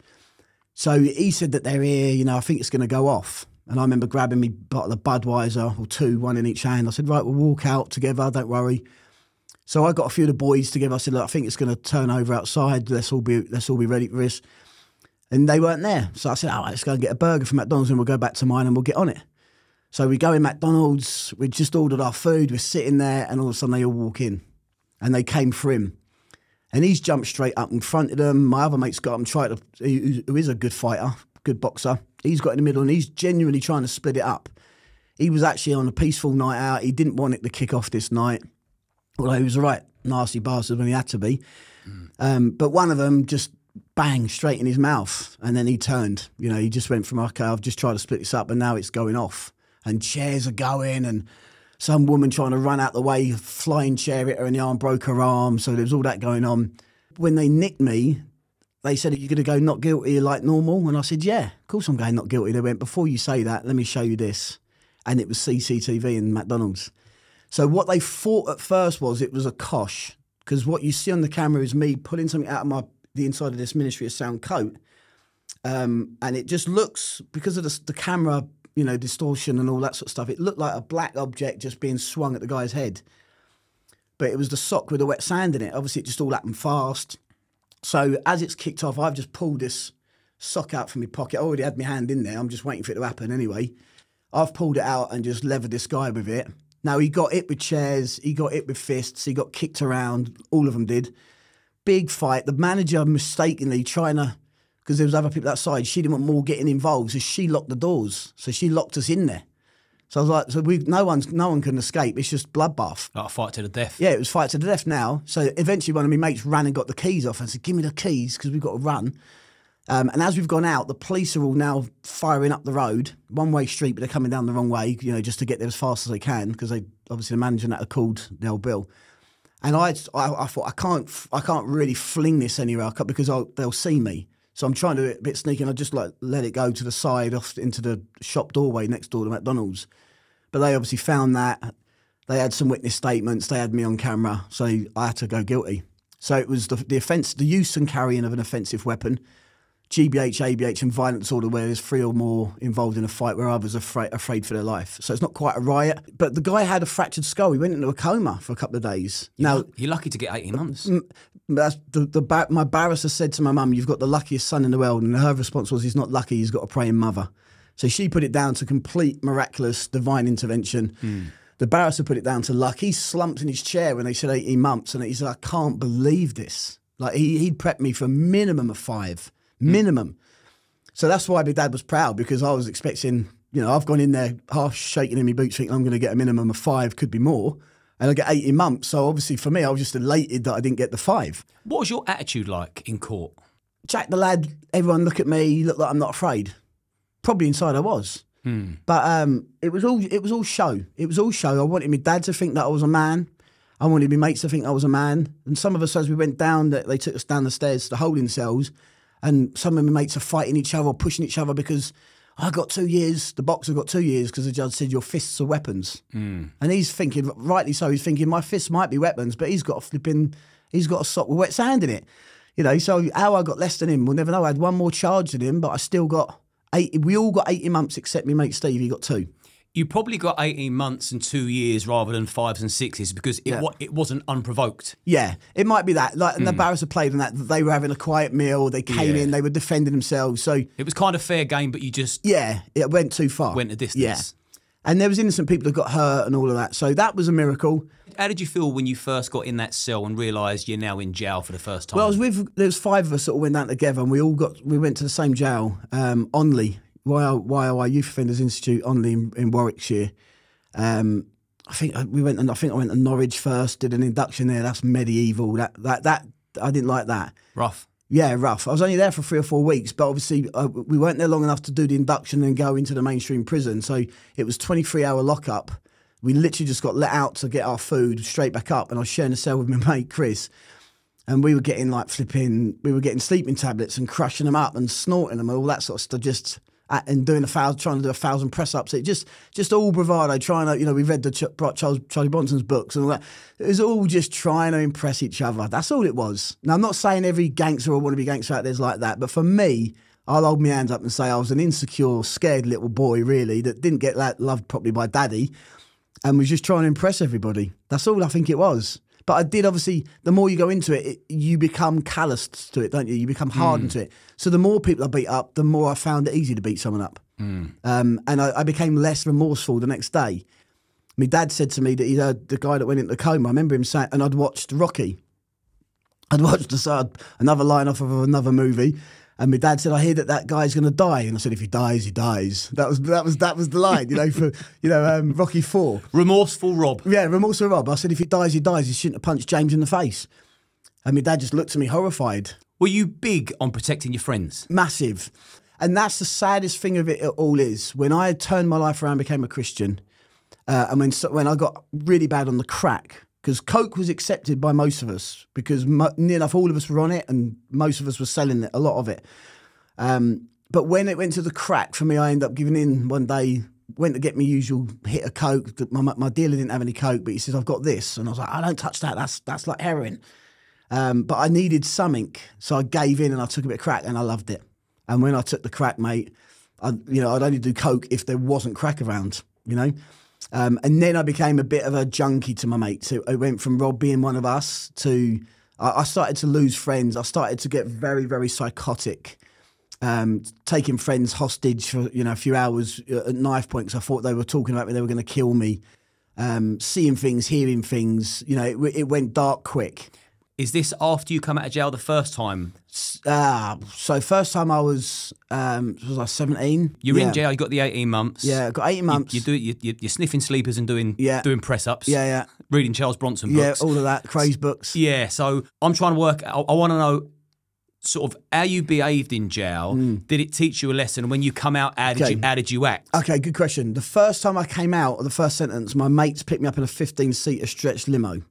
So he said that they're here. You know, I think it's going to go off. And I remember grabbing me bottle of Budweiser or two, one in each hand. I said, right, we'll walk out together. Don't worry. So I got a few of the boys together. I said, look, I think it's going to turn over outside. Let's all be let's all be ready for this. And they weren't there. So I said, all right, let's go and get a burger from McDonald's and we'll go back to mine and we'll get on it. So we go in McDonald's. We just ordered our food. We're sitting there, and all of a sudden they all walk in and they came for him. And he's jumped straight up in front of them. My other mate's got him, tried to, who who is a good fighter, good boxer. He's got in the middle and he's genuinely trying to split it up. He was actually on a peaceful night out. He didn't want it to kick off this night. Although he was a right nasty bastard when he had to be. Um, but one of them just bang straight in his mouth. And then he turned. You know, he just went from, okay, I've just tried to split this up and now it's going off. And chairs are going and some woman trying to run out the way, flying chair hit her in the arm, broke her arm. So there was all that going on. When they nicked me, they said, Are you going to go not guilty like normal? And I said, Yeah, of course I'm going not guilty. They went, Before you say that, let me show you this. And it was CCTV in McDonald's. So what they thought at first was it was a kosh, because what you see on the camera is me pulling something out of my the inside of this Ministry of Sound coat. Um, and it just looks, because of the, the camera you know, distortion and all that sort of stuff. It looked like a black object just being swung at the guy's head. But it was the sock with the wet sand in it. Obviously, it just all happened fast. So as it's kicked off, I've just pulled this sock out from my pocket. I already had my hand in there. I'm just waiting for it to happen anyway. I've pulled it out and just levered this guy with it. Now, he got it with chairs, he got it with fists, he got kicked around. All of them did. Big fight. The manager mistakenly trying to because there was other people outside. She didn't want more getting involved, so she locked the doors. So she locked us in there. So I was like, so we no one's no one can escape. It's just bloodbath. Like a fight to the death. Yeah, it was fight to the death now. So eventually, one of my mates ran and got the keys off and said, "Give me the keys because we've got to run." Um, and as we've gone out, the police are all now firing up the road, one way street, but they're coming down the wrong way, you know, just to get there as fast as they can because they obviously the manager that had called the old bill. And I, I, I thought I can't, I can't really fling this anywhere because I'll, they'll see me. So I'm trying to it a bit sneaky. and I just like let it go to the side, off into the shop doorway next door to McDonald's. But they obviously found that. They had some witness statements. They had me on camera, so I had to go guilty. So it was the, the offence, the use and carrying of an offensive weapon, GBH, ABH, and violent disorder, where there's three or more involved in a fight where others are afraid, afraid for their life. So it's not quite a riot. But the guy had a fractured skull. He went into a coma for a couple of days. Now, You're lucky to get 18 months. that's the, the my barrister said to my mum, "You've got the luckiest son in the world," and her response was, "He's not lucky. He's got a praying mother." So she put it down to complete miraculous divine intervention. Hmm. The barrister put it down to luck. He slumped in his chair when they said 18 months, and he said, "I can't believe this." Like he he'd prepped me for a minimum of five, minimum. So that's why my dad was proud because I was expecting, you know, I've gone in there half shaking in my boots, thinking I'm going to get a minimum of five, could be more, and I get 18 months. So obviously for me, I was just elated that I didn't get the five. What was your attitude like in court? Jack the lad, everyone look at me, look like I'm not afraid. Probably inside I was. But um, it was all it was all show. It was all show. I wanted my dad to think that I was a man. I wanted my mates to think I was a man. And some of us, as we went down, that they took us down the stairs to the holding cells, and some of my mates are fighting each other, pushing each other because I got two years. The boxer got two years because the judge said your fists are weapons. Hmm. And he's thinking, rightly so, he's thinking my fists might be weapons, but he's got a flipping, he's got a sock with wet sand in it. You know, so how I got less than him, we'll never know. I had one more charge than him, but I still got eight. We all got 80 months except me mate Steve, he got two. You probably got 18 months and two years rather than fives and sixes because it, Yeah. wa- it wasn't unprovoked. Yeah, it might be that. Like, and the barrister played on that. They were having a quiet meal. They came Yeah. in. They were defending themselves. So It was kind of fair game, but you just yeah, it went too far. went a distance. Yeah, and there was innocent people that got hurt and all of that. So that was a miracle. How did you feel when you first got in that cell and realised you're now in jail for the first time? Well, I was with there was five of us that all went down together, and we all got we went to the same jail, um, Onley, YOI Youth Offenders Institute, Onley in, in Warwickshire. Um, I think I- we went, and I think I went to Norwich first, did an induction there. That's medieval. That that that I didn't like that. Rough. Yeah, rough. I was only there for three or four weeks, but obviously uh, we weren't there long enough to do the induction and go into the mainstream prison. So it was 23 hour lockup. We literally just got let out to get our food straight back up. And I was sharing a cell with my mate Chris. And we were getting like flipping, we were getting sleeping tablets and crushing them up and snorting them and all that sort of stuff. Just at, and doing a thousand, trying to do a thousand press ups. It just, just all bravado. Trying to, you know, we read the Ch- Charles, Charlie Bronson's books and all that. It was all just trying to impress each other. That's all it was. Now I'm not saying every gangster or wannabe gangster out there's like that, but for me, I'll hold my hands up and say I was an insecure, scared little boy, really, that didn't get that loved properly by daddy and was just trying to impress everybody. That's all I think it was. But I did obviously. The more you go into it, it you become calloused to it, don't you? You become hardened to it. So the more people I beat up, the more I found it easy to beat someone up. Um, and I, I became less remorseful the next day. My dad said to me that he heard the guy that went into the coma. I remember him saying, and I'd watched Rocky. I'd watched the another line off of another movie, and my dad said, "I hear that that guy's going to die." And I said, "If he dies, he dies." That was that was that was the line, you know, for you know um, Rocky Four. Remorseful Rob. Yeah, remorseful Rob. I said, if he dies, he dies. He shouldn't have punched James in the face. And my dad just looked at me horrified, Were you big on protecting your friends? massive. And that's the saddest thing of it all is when I turned my life around, became a Christian, uh, and when when I got really bad on the crack, because coke was accepted by most of us, because mo- near enough all of us were on it, and most of us were selling it, a lot of it. Um, but when it went to the crack for me, I ended up giving in one day. Went to get my usual hit of coke. My, my dealer didn't have any coke, but he says I've got this, and I was like, I don't touch that. That's that's like heroin. Um, but I needed something, so I gave in and I took a bit of crack, and I loved it. And when I took the crack, mate, I, you know, I'd only do coke if there wasn't crack around, you know. Um, and then I became a bit of a junkie to my mates. So I went from Rob being one of us to I, I started to lose friends. I started to get very, very psychotic. Um, taking friends hostage for you know a few hours uh, at knife point 'cause I thought they were talking about me. They were going to kill me. Um, seeing things, hearing things. You know, it, it went dark quick. Is this after you come out of jail the first time? Ah, so first time I was um, was I seventeen? You're yeah. in jail. You got the 18 months. Yeah, I got eighteen months. You do you, you, you're sniffing sleepers and doing Yeah. doing press ups. Yeah, yeah. Reading Charles Bronson yeah, books. all of that Krays books. Yeah, so I'm trying to work. I, I want to know sort of how you behaved in jail. Did it teach you a lesson? When you come out, how did. Okay. you how did you act? Okay, good question. The first time I came out, the first sentence, my mates picked me up in a 15 seater stretch limo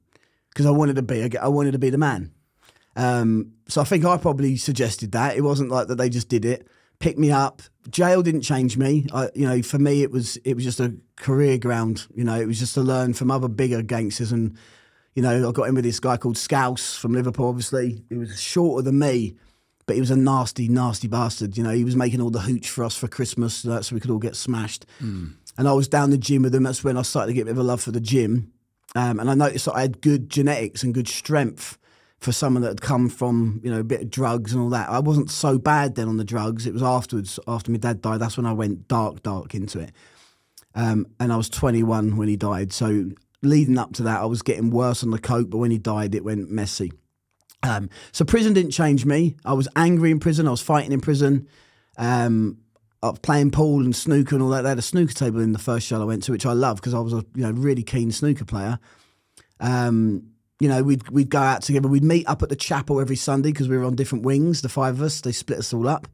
because I wanted to be, I wanted to be the man. Um, so I think I probably suggested that. It wasn't like that they just did it. Picked me up. Jail didn't change me. I, you know, for me, it was it was just a career ground. You know, it was just to learn from other bigger gangsters. And you know, I got in with this guy called Scouse from Liverpool. Obviously, he was shorter than me, but he was a nasty, nasty bastard. You know, he was making all the hooch for us for Christmas so we could all get smashed. And I was down the gym with him. That's when I started to get a bit of a love for the gym. Um, and I noticed that I had good genetics and good strength for someone that had come from, you know, a bit of drugs and all that. I wasn't so bad then on the drugs. It was afterwards, after my dad died, that's when I went dark, dark into it. Um, and I was 21 when he died. So leading up to that, I was getting worse on the coke, but when he died, it went messy. Um, so prison didn't change me. I was angry in prison. I was fighting in prison. Um, Was playing pool and snooker and all that. They had a snooker table in the first show I went to, which I loved because I was a you know really keen snooker player. Um, you know, we'd we'd go out together. We'd meet up at the chapel every Sunday because we were on different wings. The five of us, they split us all up.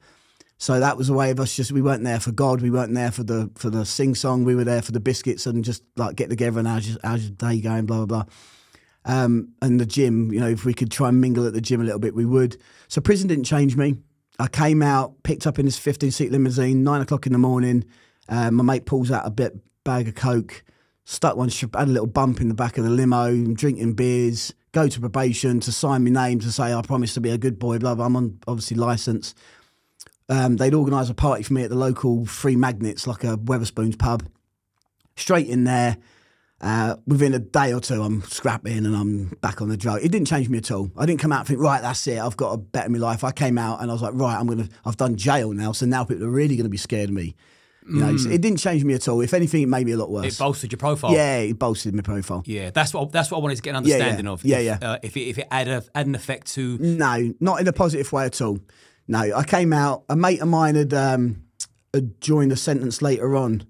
So that was a way of us just we weren't there for God, we weren't there for the for the sing song, we were there for the biscuits and just like get together and how's your, how's your day going, blah blah blah. Um, and the gym, you know, if we could try and mingle at the gym a little bit, we would. So prison didn't change me. I came out, picked up in this 15 seat limousine, nine o'clock in the morning. Uh, my mate pulls out a bit bag of coke, stuck one, had a little bump in the back of the limo, drinking beers, go to probation to sign my name to say I promise to be a good boy, blah, blah. I'm on obviously license. Um, they'd organise a party for me at the local Three Magnets, like a Wetherspoons pub. Straight in there. Uh, within a day or two, I'm scrapping and I'm back on the drug. It didn't change me at all. I didn't come out and think, right, that's it. I've got to better my life. I came out and I was like, right, I'm gonna. I've done jail now, so now people are really going to be scared of me. You know, it didn't change me at all. If anything, it made me a lot worse. It bolstered your profile. yeah, it bolstered my profile. Yeah, that's what that's what I wanted to get an Yeah, yeah. understanding of. Yeah, if, yeah. Uh, if it, if it had a had an effect to No, not in a positive way at all. No, I came out. A mate of mine had, um, had joined a sentence later on.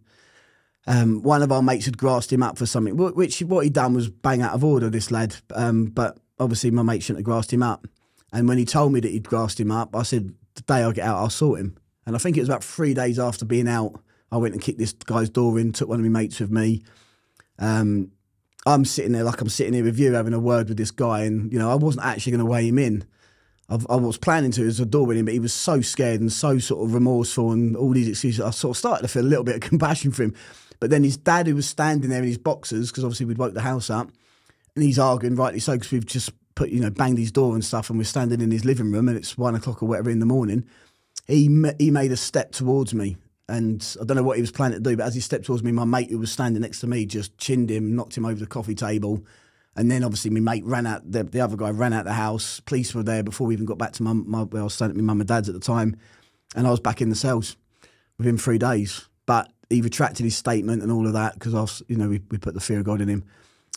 Um, one of our mates had grassed him up for something, which what he'd done was bang out of order. This lad, um, but obviously my mate shouldn't have grassed him up. And when he told me that he'd grassed him up, I said, "The day I get out, I'll sort him." And I think it was about three days after being out, I went and kicked this guy's door in, took one of my mates with me. Um, I'm sitting there like I'm sitting here with you, having a word with this guy, and you know I wasn't actually going to weigh him in. I was planning to as a door with him, but he was so scared and so sort of remorseful and all these excuses. I sort of started to feel a little bit of compassion for him. But then his dad, who was standing there in his boxers, because obviously we'd woke the house up, and he's arguing, rightly so, because we've just put, you know, banged his door and stuff, and we're standing in his living room, and it's one o'clock or whatever in the morning. He he made a step towards me, and I don't know what he was planning to do, but as he stepped towards me, my mate who was standing next to me just chinned him, knocked him over the coffee table. And then obviously my mate ran out, the, the other guy ran out the house. Police were there before we even got back to mum, my, where I was staying at my mum and dad's at the time. And I was back in the cells within three days. But he retracted his statement and all of that because I was, you know, we, we put the fear of God in him.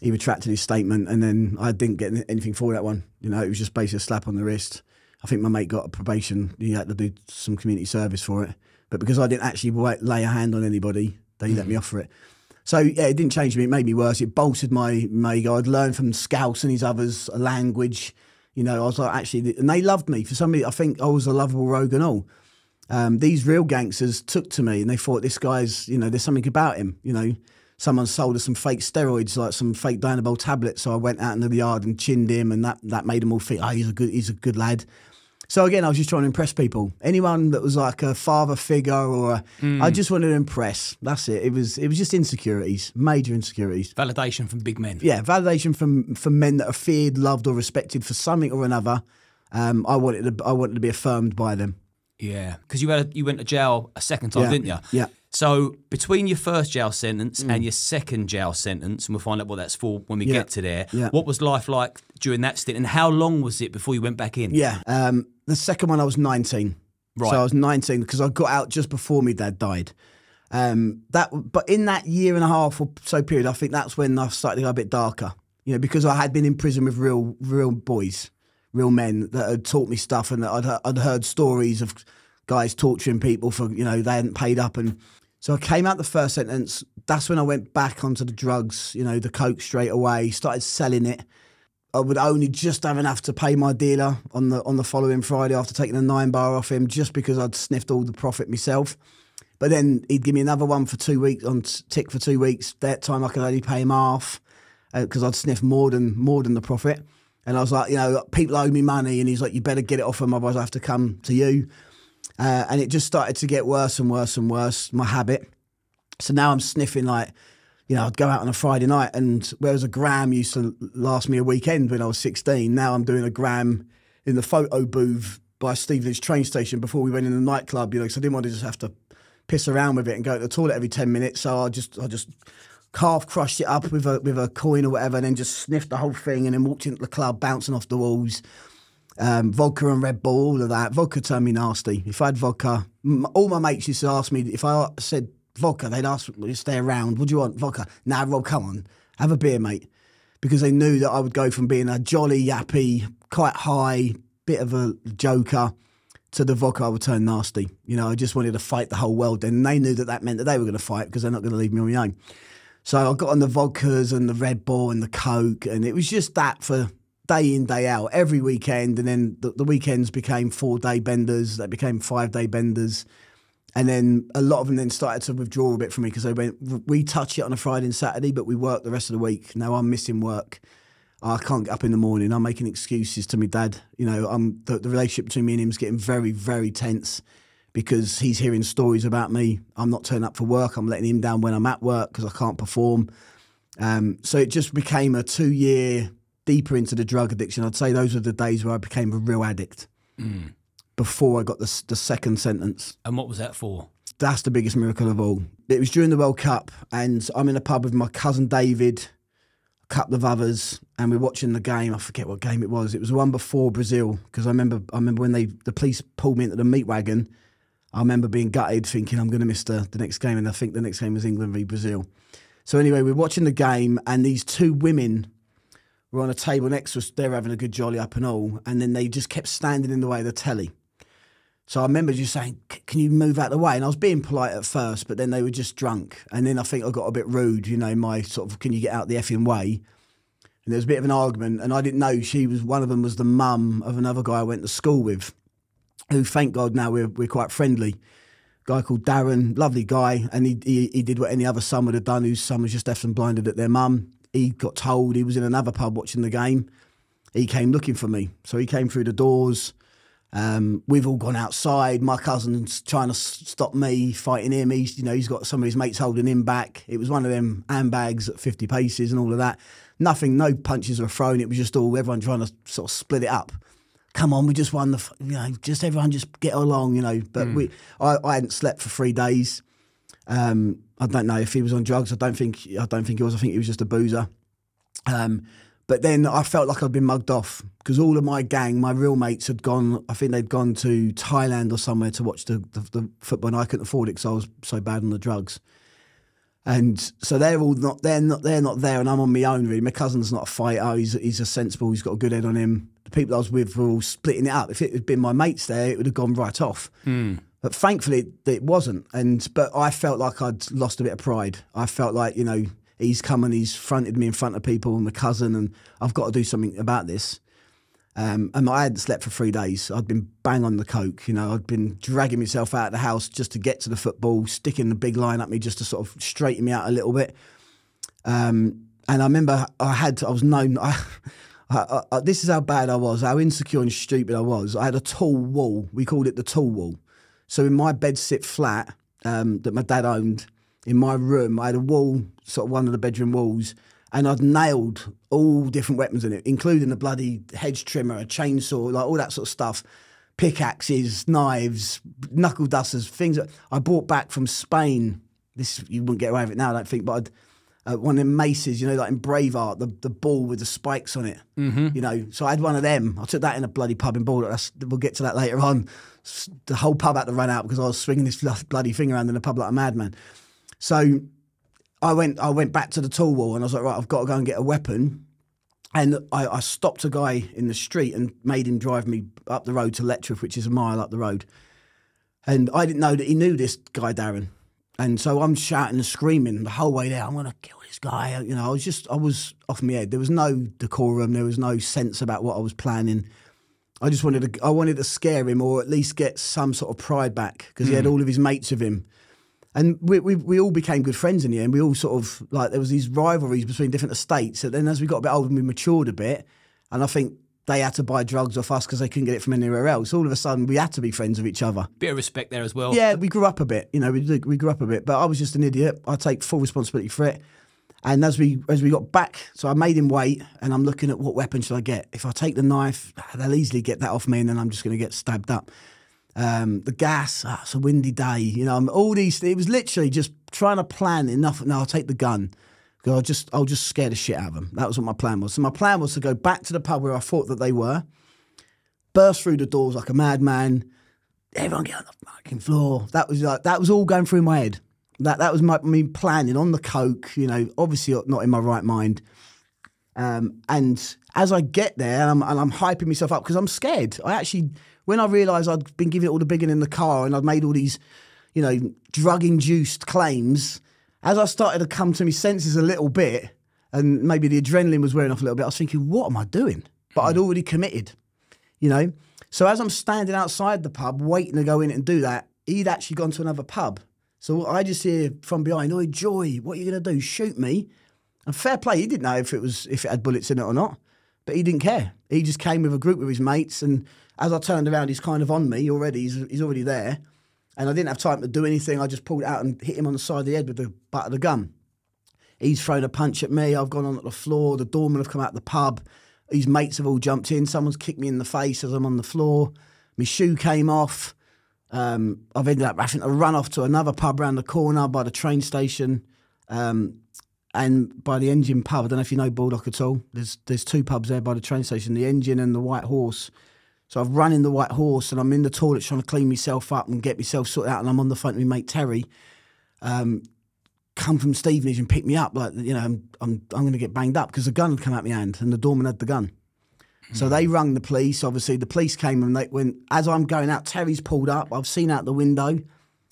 He retracted his statement and then I didn't get anything for that one. You know, it was just basically a slap on the wrist. I think my mate got a probation. He had to do some community service for it. But because I didn't actually lay a hand on anybody, they let me mm. off for it. So yeah, it didn't change me. It made me worse. It bolstered my my ego. I'd learned from Scouse and his others a language. You know, I was like actually, and they loved me for some reason. I think I was a lovable rogue and all. Um, these real gangsters took to me and they thought this guy's, you know, there's something about him. You know, someone sold us some fake steroids, like some fake Dianabol tablets. So I went out into the yard and chinned him, and that that made them all think, oh, he's a good, he's a good lad. So again, I was just trying to impress people. Anyone that was like a father figure or a, I just wanted to impress. That's it. It was it was just insecurities, major insecurities. validation from big men. Yeah, validation from from men that are feared, loved, or respected for something or another. Um, I wanted to I wanted to be affirmed by them. Yeah, because you had a, you went to jail a second time, Yeah. didn't you? Yeah. So between your first jail sentence Mm. and your second jail sentence, and we'll find out what that's for when we Yeah. get to there. Yeah. What was life like during that stint, and how long was it before you went back in? Yeah. Um, the second one, I was 19. Right. So I was 19 because I got out just before my dad died. Um, that, but in that year and a half or so period, I think that's when I started to go a bit darker. You know, because I had been in prison with real, real boys, real men that had taught me stuff, and I'd, I'd heard stories of guys torturing people for you know they hadn't paid up, and so I came out the first sentence. That's when I went back onto the drugs, you know, the coke straight away. Started selling it. I would only just have enough to pay my dealer on the on the following Friday after taking a nine bar off him, just because I'd sniffed all the profit myself. But then he'd give me another one for two weeks on tick for two weeks. That time I could only pay him half uh, because I'd sniffed more than more than the profit. And I was like, you know, people owe me money, and he's like, you better get it off them, otherwise I have to come to you. Uh, and it just started to get worse and worse and worse. My habit. So now I'm sniffing like, you know, I'd go out on a Friday night, and whereas a gram used to last me a weekend when I was 16, now I'm doing a gram in the photo booth by Stevenage train station before we went in the nightclub. You know, because I didn't want to just have to piss around with it and go to the toilet every 10 minutes. So I just, I just half crushed it up with a with a coin or whatever, and then just sniffed the whole thing, and then walked into the club bouncing off the walls. Um, vodka and Red Bull, all of that. Vodka turned me nasty. If I had vodka, all my mates used to ask me if I said vodka, they'd ask me to stay around. What do you want? Vodka? Nah, Rob, come on, have a beer, mate. Because they knew that I would go from being a jolly, yappy, quite high, bit of a joker to the vodka, I would turn nasty. You know, I just wanted to fight the whole world. And they knew that that meant that they were going to fight because they're not going to leave me on my own. So I got on the vodkas and the Red Bull and the Coke, and it was just that for day in day out every weekend, and then the, the weekends became four day benders. They became five day benders. And then a lot of them then started to withdraw a bit from me because they went, we touch it on a Friday and Saturday, but we work the rest of the week. Now I'm missing work. I can't get up in the morning. I'm making excuses to my dad. You know, I'm the, the relationship between me and him is getting very, very tense because he's hearing stories about me. I'm not turning up for work. I'm letting him down when I'm at work because I can't perform. Um, so it just became a two year deeper into the drug addiction. I'd say those were the days where I became a real addict before I got the, the second sentence. And what was that for? That's the biggest miracle of all. It was during the World Cup, and I'm in a pub with my cousin David, a couple of others, and we're watching the game. I forget what game it was. It was the one before Brazil because I remember. I remember when they the police pulled me into the meat wagon. I remember being gutted, thinking I'm going to miss the, the next game, and I think the next game was England v Brazil. So anyway, we're watching the game, and these two women were on a table next to us. They're having a good jolly up and all, and then they just kept standing in the way of the telly. So I remember just saying, "Can you move out of the way?" And I was being polite at first, but then they were just drunk, and then I think I got a bit rude. You know, my sort of, "Can you get out the effing way?" And there was a bit of an argument, and I didn't know she was one of them was the mum of another guy I went to school with, who thank God now we're we're quite friendly. Guy called Darren, lovely guy, and he, he he did what any other son would have done, whose son was just deaf and blinded at their mum. He got told he was in another pub watching the game. He came looking for me, so he came through the doors. Um, we've all gone outside. My cousin's trying to stop me fighting him. He's, you know, he's got some of his mates holding him back. It was one of them handbags at 50 paces and all of that. Nothing, no punches were thrown. It was just all everyone trying to sort of split it up. Come on, we just won the, f- you know, just everyone just get along, you know. But we, I, I hadn't slept for three days. Um, I don't know if he was on drugs. I don't think, I don't think he was. I think he was just a boozer. Um, but then I felt like I'd been mugged off because all of my gang, my real mates, had gone. I think they'd gone to Thailand or somewhere to watch the, the, the football, and I couldn't afford it because I was so bad on the drugs. And so they're all not they're not they're not there, and I'm on my own. Really, my cousin's not a fighter. He's he's a sensible. He's got a good head on him. The people I was with were all splitting it up. If it had been my mates there, it would have gone right off. But thankfully, it, it wasn't. And but I felt like I'd lost a bit of pride. I felt like you know he's come and he's fronted me in front of people and my cousin, and I've got to do something about this. Um, and I hadn't slept for three days. I'd been bang on the coke. You know, I'd been dragging myself out of the house just to get to the football, sticking the big line at me just to sort of straighten me out a little bit. Um, and I remember I had, I was known, I, I, I, this is how bad I was, how insecure and stupid I was. I had a tall wall. We called it the tall wall. So in my bed sit flat um, that my dad owned, in my room, I had a wall, sort of one of the bedroom walls, and I'd nailed all different weapons in it, including a bloody hedge trimmer, a chainsaw, like all that sort of stuff. Pickaxes, knives, knuckle dusters, things that I brought back from Spain. This you wouldn't get away with it now, I don't think, but I'd uh, one of them maces, you know, like in Braveheart, the, the ball with the spikes on it. Mm-hmm. You know, so I had one of them. I took that in a bloody pub in Baldock. That's, we'll get to that later on. The whole pub had to run out because I was swinging this bloody thing around in the pub like a madman. So I went, I went back to the tool wall and I was like, right, I've got to go and get a weapon. And I, I stopped a guy in the street and made him drive me up the road to Letchworth, which is a mile up the road. And I didn't know that he knew this guy, Darren. And so I'm shouting and screaming the whole way there. I'm going to kill this guy. You know, I was just, I was off my head. There was no decorum. There was no sense about what I was planning. I just wanted to, I wanted to scare him or at least get some sort of pride back because he had hmm. all of his mates with him. And we, we, we all became good friends in the end. We all sort of, like, there was these rivalries between different estates. And then as we got a bit older and we matured a bit, and I think they had to buy drugs off us because they couldn't get it from anywhere else. All of a sudden, we had to be friends with each other. Bit of respect there as well. Yeah, we grew up a bit. You know, we we grew up a bit, but I was just an idiot. I take full responsibility for it. And as we as we got back, so I made him wait, and I'm looking at what weapon should I get. If I take the knife, they'll easily get that off me, and then I'm just going to get stabbed up. Um, the gas, ah, it's a windy day. You know, I'm- all these. It was literally just trying to plan enough. No, I'll take the gun. I'll just I'll just scare the shit out of them. That was what my plan was. So my plan was to go back to the pub where I thought that they were, burst through the doors like a madman, everyone get on the fucking floor. That was like that was all going through my head. That that was my me planning on the coke. You know, obviously not in my right mind. Um, and as I get there, and I'm, and I'm hyping myself up because I'm scared. I actually, when I realised I'd been giving it all the bigging in the car, and I'd made all these, you know, drug-induced claims. As I started to come to my senses a little bit, and maybe the adrenaline was wearing off a little bit, I was thinking, what am I doing? but I'd hmm. already committed, you know. So as I'm standing outside the pub waiting to go in and do that, he'd actually gone to another pub. So I just hear from behind, "Oi, Joy, what are you going to do? Shoot me?" And fair play, he didn't know if it was if it had bullets in it or not, but he didn't care. He just came with a group of his mates, and as I turned around, he's kind of on me already. He's, he's already there, and I didn't have time to do anything. I just pulled out and hit him on the side of the head with the butt of the gun. He's thrown a punch at me. I've gone on the floor. The doorman have come out of the pub. His mates have all jumped in. Someone's kicked me in the face as I'm on the floor. My shoe came off. Um, I've ended up having to run off to another pub around the corner by the train station. Um, and by the engine pub, I don't know if you know Baldock at all. There's there's two pubs there by the train station, the engine and the White Horse. So I've run in the White Horse and I'm in the toilet trying to clean myself up and get myself sorted out. And I'm on the phone to my mate Terry. Um, come from Stevenage and pick me up. Like you know, I'm I'm, I'm going to get banged up because the gun had come out my hand and the doorman had the gun. So they rung the police. Obviously, the police came and they went. as I'm going out, Terry's pulled up. I've seen out the window.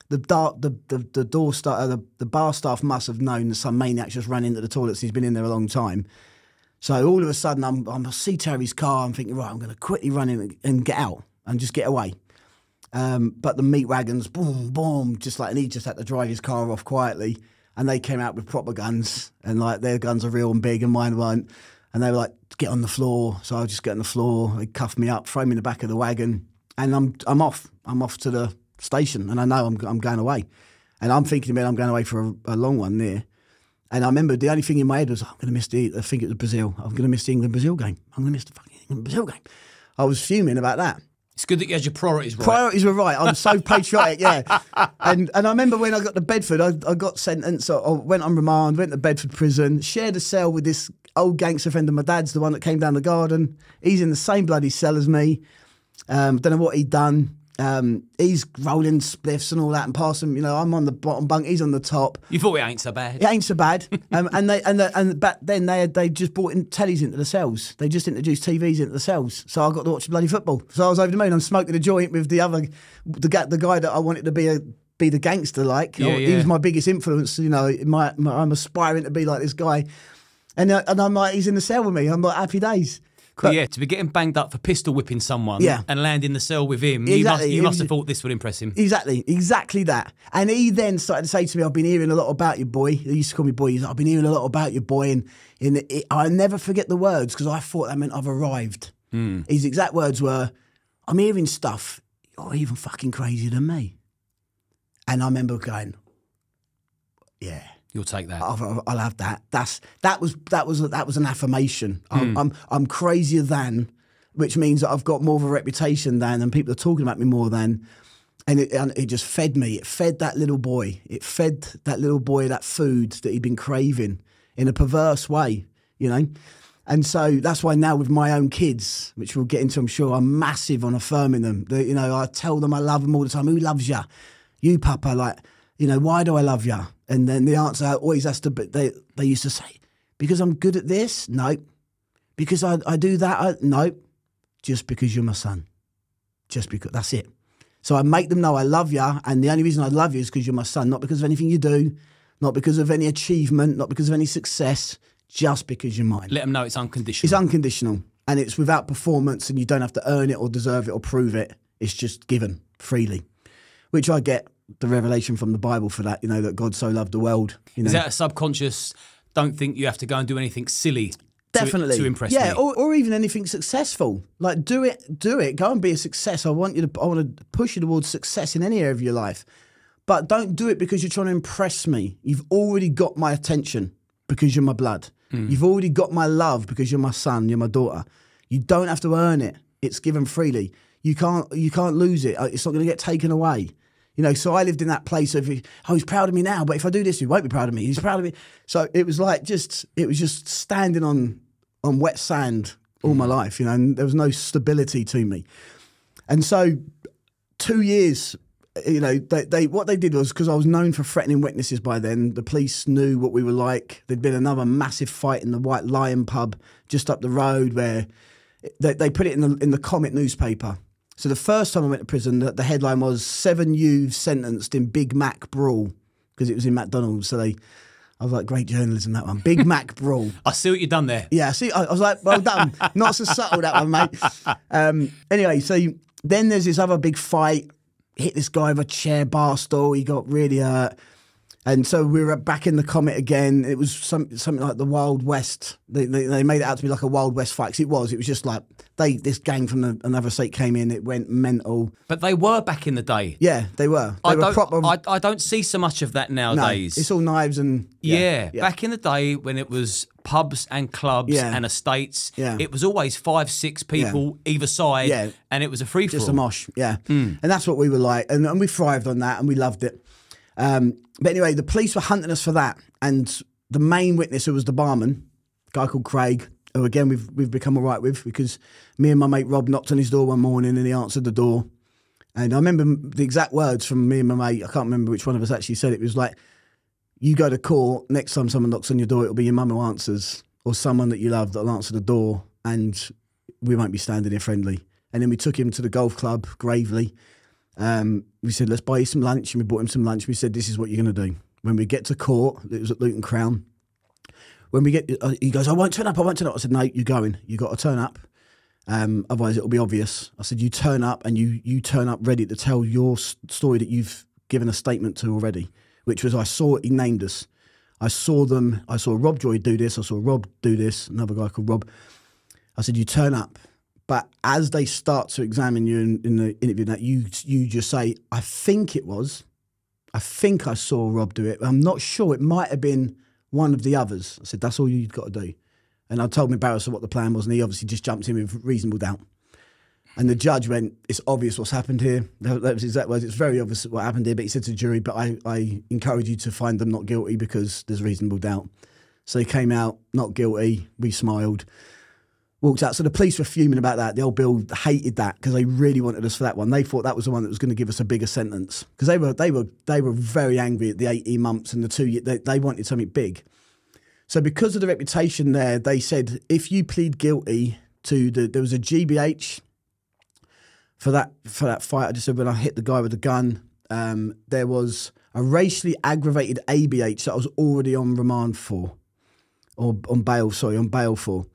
The dark, the the, the door staff, uh, the, the bar staff must have known that some maniac just ran into the toilets. He's been in there a long time. So all of a sudden, I'm I'm I see Terry's car. I'm thinking, right, I'm going to quickly run in and get out and just get away. Um, but the meat wagons, boom, boom, just like, and he just had to drive his car off quietly. And they came out with proper guns, and like their guns are real and big, and mine weren't. And they were like, get on the floor. So I just get on the floor. They cuff me up, throw me in the back of the wagon, and I'm I'm off. I'm off to the station, and I know I'm I'm going away. And I'm thinking man, I'm going away for a, a long one there. And I remember the only thing in my head was, I'm going to miss the, I think it was Brazil. I'm going to miss the England Brazil game. I'm going to miss the fucking England Brazil game. I was fuming about that. It's good that you had your priorities right. Priorities were right. I'm so patriotic, yeah. And and I remember when I got to Bedford, I, I got sentenced. I went on remand, went to Bedford prison, shared a cell with this old gangster friend of my dad's, the one that came down the garden. He's in the same bloody cell as me. Um, don't know what he'd done. Um, he's rolling spliffs and all that and passing. You know, I'm on the bottom bunk. He's on the top. You thought it ain't so bad. It ain't so bad. Um, and they and the, and back then they had, they just brought in tellies into the cells. They just introduced TVs into the cells. So I got to watch bloody football. So I was over the moon. I'm smoking a joint with the other the guy, the guy that I wanted to be a be the gangster like. Yeah, He was my biggest influence. You know, my, my, I'm aspiring to be like this guy. And uh, and I'm like, he's in the cell with me. I'm like, happy days. But yeah, to be getting banged up for pistol whipping someone Yeah. and landing the cell with him, you must, you must was- have thought this would impress him. Exactly, exactly that. And he then started to say to me, "I've been hearing a lot about you, boy." He used to call me boy. He's like, "I've been hearing a lot about you, boy." And in it, I never forget the words because I thought that meant I've arrived. Hmm. His exact words were, "I'm hearing stuff. You're even fucking crazier than me." And I remember going, "Yeah." You'll take that. I'll, I'll have that. That's that was that was that was an affirmation. I'm, hmm. I'm I'm crazier than, which means that I've got more of a reputation than, and people are talking about me more than, and it and it just fed me. It fed that little boy. It fed that little boy that food that he'd been craving in a perverse way, you know. And so that's why now with my own kids, which we'll get into, I'm sure, I'm massive on affirming them. That, you know, I tell them I love them all the time. Who loves you? You, Papa. Like, you know, why do I love you? And then the answer always has to be, they, they used to say, because I'm good at this? No. Because I, I do that? I, no. Just because you're my son. Just because, that's it. So I make them know I love you, and the only reason I love you is because you're my son, not because of anything you do, not because of any achievement, not because of any success, just because you're mine. Let them know it's unconditional. It's unconditional and it's without performance, and you don't have to earn it or deserve it or prove it. It's just given freely, which I get the revelation from the Bible for that. You know that God so loved the world. You know, Is that a subconscious? Don't think you have to go and do anything silly. definitely to, impress yeah me. or, or even anything successful like do it do it go and be a success i want you to i want to push you towards success in any area of your life but don't do it because you're trying to impress me you've already got my attention because you're my blood Hmm. you've already got my love because you're my son you're my daughter you don't have to earn it it's given freely you can't you can't lose it Uh, it's not going to get taken away you know, so I lived in that place of, oh, he's proud of me now, but if I do this, he won't be proud of me. He's proud of me. So it was like just, it was just standing on on wet sand all my mm. life, you know, and there was no stability to me. And so, two years, you know, they, they what they did was because I was known for threatening witnesses by then. The police knew what we were like. There'd been another massive fight in the White Lion pub just up the road where they, they put it in the in the Comet newspaper. So the first time I went to prison, the, the headline was seven youths sentenced in Big Mac brawl because it was in McDonald's. So they I was like, great journalism that one. Big Mac brawl. I see what you've done there. Yeah, see, I, I was like, well done. Not so subtle that one, mate. Um, anyway, so then there's this other big fight. Hit this guy with a chair bar stool. He got really hurt. And so we were back in the comet again. It was some, something like the Wild West. They, they, they made it out to be like a Wild West fight 'cause it was. It was just like they this gang from the, another state came in. It went mental. But they were back in the day. Yeah, they were. They I were don't, proper. I, I don't see so much of that nowadays. no, it's all knives and yeah, back in the day when it was pubs and clubs Yeah. and estates, Yeah. it was always five, six people either side, Yeah. and it was a free for just a mosh, yeah. Hmm. And that's what we were like, and, and we thrived on that, and we loved it. Um, but anyway, the police were hunting us for that, and the main witness, who was the barman, a guy called Craig, who again we've we've become all right with because me and my mate Rob knocked on his door one morning, and he answered the door, and I remember the exact words from me and my mate. I can't remember which one of us actually said it. It was like, "You go to court next time someone knocks on your door, it'll be your mum who answers, or someone that you love that'll answer the door, and we won't be standing here friendly." And then we took him to the golf club, Graveley. Um, we said, let's buy you some lunch. And we bought him some lunch. We said, this is what you're going to do. When we get to court, it was at Luton Crown. When we get, uh, he goes, I won't turn up. I won't turn up. I said, no, you're going. you got to turn up. Um, otherwise, it'll be obvious. I said, you turn up and you you turn up ready to tell your story that you've given a statement to already, which was I saw he named us. I saw them. I saw Rob Joy do this. I saw Rob do this. Another guy called Rob. I said, you turn up, but as they start to examine you in, in the interview, that you you just say, I think it was, I think I saw Rob do it. I'm not sure. It might have been one of the others. I said, that's all you've got to do. And I told my barrister what the plan was, and he obviously just jumped in with reasonable doubt. And the judge went, "It's obvious what's happened here." That, that was exact words. It's very obvious what happened here. But he said to the jury, "But I, I encourage you to find them not guilty because there's reasonable doubt." So he came out not guilty. We smiled, walked out. So the police were fuming about that. The old Bill hated that because they really wanted us for that one. They thought that was the one that was going to give us a bigger sentence because they were they were they were very angry at the 18 months and the two. They, they wanted something big. So because of the reputation there, they said if you plead guilty to the there was a GBH for that for that fight. I just said when I hit the guy with the gun, um, there was a racially aggravated ABH that I was already on remand for, or on bail. Sorry, on bail for.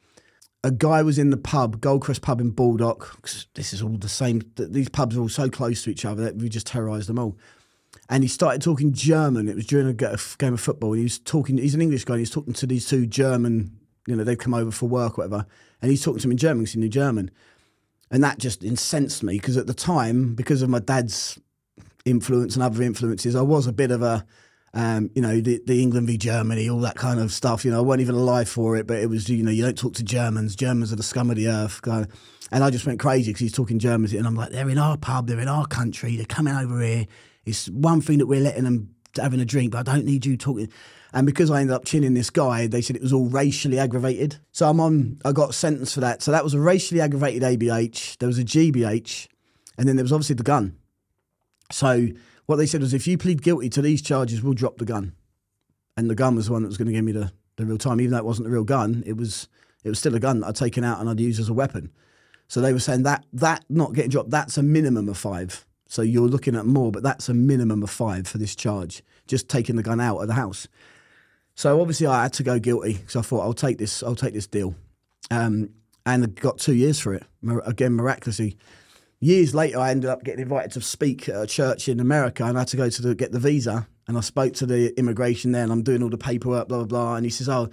A guy was in the pub, Goldcrest pub in Baldock. This is all the same. These pubs are all so close to each other that we just terrorised them all. And he started talking German. It was during a game of football. And he was talking. He's an English guy. And he's talking to these two German. You know, they've come over for work, or whatever. And he's talking to them in German because he knew German. And that just incensed me because at the time, because of my dad's influence and other influences, I was a bit of a, um, you know, the, the England v Germany, all that kind of stuff. You know, I wasn't even alive for it, but it was, you know, you don't talk to Germans. Germans are the scum of the earth. Kind of. And I just went crazy because he's talking Germans. And I'm like, they're in our pub, they're in our country, they're coming over here. It's one thing that we're letting them having a drink, but I don't need you talking. And because I ended up chinning this guy, they said it was all racially aggravated. So I'm on, I got sentenced for that. So that was a racially aggravated ABH. There was a GBH. And then there was obviously the gun. So what they said was if you plead guilty to these charges, we'll drop the gun. And the gun was the one that was going to give me the, the real time. Even though it wasn't the real gun, it was it was still a gun that I'd taken out and I'd used as a weapon. So they were saying that that not getting dropped, that's a minimum of five. So you're looking at more, but that's a minimum of five for this charge, just taking the gun out of the house. So obviously I had to go guilty because I thought I'll take this, I'll take this deal, um, and I got two years for it. Again, miraculously, years later I ended up getting invited to speak at a church in America, and I had to go to the, get the visa. And I spoke to the immigration there, and I'm doing all the paperwork, blah blah blah. And he says, "Oh,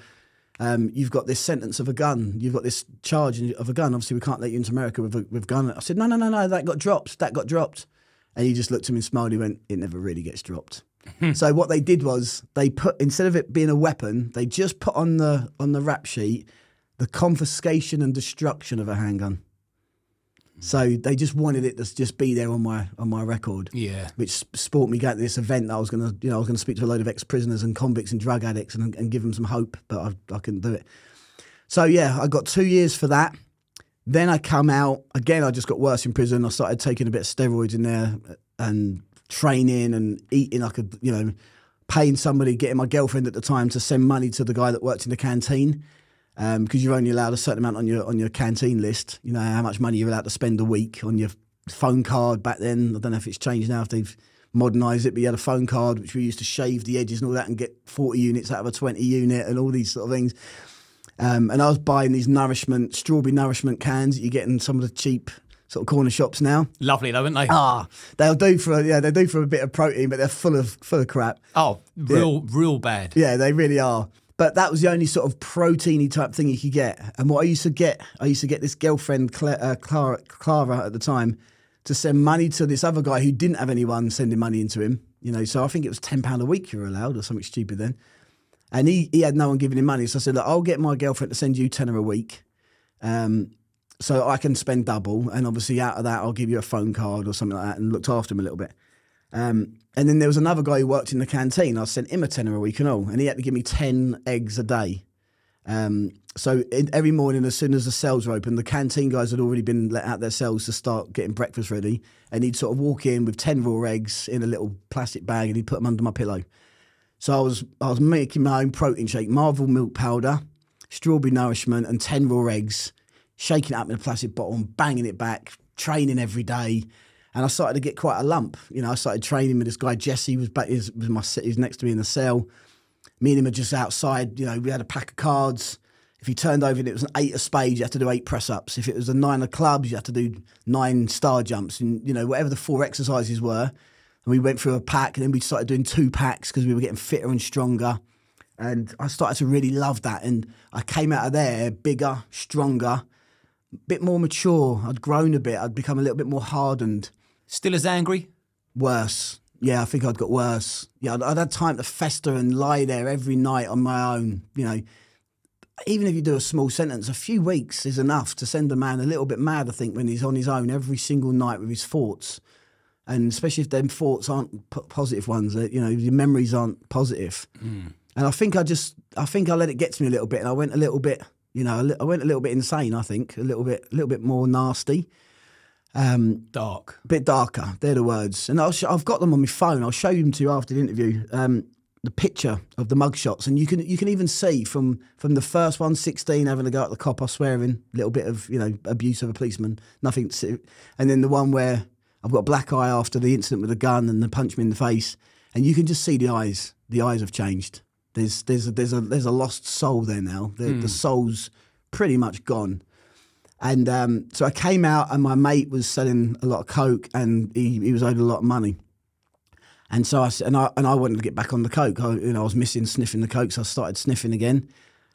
um, you've got this sentence of a gun. You've got this charge of a gun. Obviously, we can't let you into America with a with gun." I said, "No, no, no, no. That got dropped. That got dropped." And he just looked at me and smiled. He went, "It never really gets dropped." so what they did was they put instead of it being a weapon, they just put on the on the rap sheet the confiscation and destruction of a handgun. So they just wanted it to just be there on my on my record Yeah. which sport me going to this event that I was going to, you know, I was going to speak to a load of ex-prisoners and convicts and drug addicts and, and give them some hope, but I, I couldn't do it. So yeah, I got two years for that. Then I come out again. I just got worse in prison. I started taking a bit of steroids in there uh, and training and eating. I could, you know, paying somebody, getting my girlfriend at the time to send money to the guy that worked in the canteen because you're only allowed a certain amount on your on your canteen list. You know how much money you're allowed to spend a week on your phone card back then. I don't know if it's changed now if they've modernised it. But you had a phone card, which we used to shave the edges and all that and get 40 units out of a 20 unit and all these sort of things. Um, and I was buying these nourishment, strawberry nourishment cans that you get in some of the cheap sort of corner shops now. Lovely though, aren't they? Ah, they'll do for a, yeah, they do for a bit of protein, but they're full of full of crap. oh, real, real bad. Yeah, they really are. But that was the only sort of proteiny type thing you could get. And what I used to get, I used to get this girlfriend, uh, Clara, Clara at the time, to send money to this other guy who didn't have anyone sending money into him. You know, so I think it was ten pound a week you were allowed, or something stupid then. And he he had no one giving him money, so I said, look, I'll get my girlfriend to send you tenner a week, um, so I can spend double. And obviously out of that, I'll give you a phone card or something like that, and looked after him a little bit. Um, and then there was another guy who worked in the canteen. I sent him a tenner a week and all, and he had to give me ten eggs a day. Um, so in, every morning, as soon as the cells were open, the canteen guys had already been let out their cells to start getting breakfast ready, and he'd sort of walk in with ten raw eggs in a little plastic bag, and he'd put them under my pillow. So I was I was making my own protein shake, Marvel milk powder, strawberry nourishment, and ten raw eggs, shaking it up in a plastic bottle and banging it back, training every day. And I started to get quite a lump. You know, I started training with this guy Jesse was back. Was, my he was next to me in the cell. Me and him are just outside. You know, we had a pack of cards. If you turned over and it was an eight of spades, you had to do eight press ups. If it was a nine of clubs, you had to do nine star jumps. And you know, whatever the four exercises were. And we went through a pack, and then we started doing two packs because we were getting fitter and stronger. And I started to really love that. And I came out of there bigger, stronger, a bit more mature. I'd grown a bit. I'd become a little bit more hardened Still as angry? worse. Yeah, I think I'd got worse. Yeah, I'd, I'd had time to fester and lie there every night on my own. You know, even if you do a small sentence, a few weeks is enough to send a man a little bit mad. I think when he's on his own every single night with his thoughts, and especially if them thoughts aren't p- positive ones. That you know, your memories aren't positive. Hmm. And I think I just, I think I let it get to me a little bit, and I went a little bit. You know, I went a little bit insane. I think a little bit, a little bit more nasty. Dark. A bit darker. They're the words, and I'll sh- I've got them on my phone. I'll show them to you after the interview. Um, the picture of the mugshots, and you can you can even see from from the first one, 16, having a go at the cop, I swearing, a little bit of you know abuse of a policeman, nothing. To, and then the one where I've got a black eye after the incident with the gun and the punch me in the face, and you can just see the eyes. The eyes have changed. There's there's a, there's a there's a lost soul there now. The, the soul's pretty much gone. And um, so I came out, and my mate was selling a lot of coke, and he, he was owed a lot of money. And so I and I and I wanted to get back on the coke. I, you know, I was missing sniffing the coke, so I started sniffing again.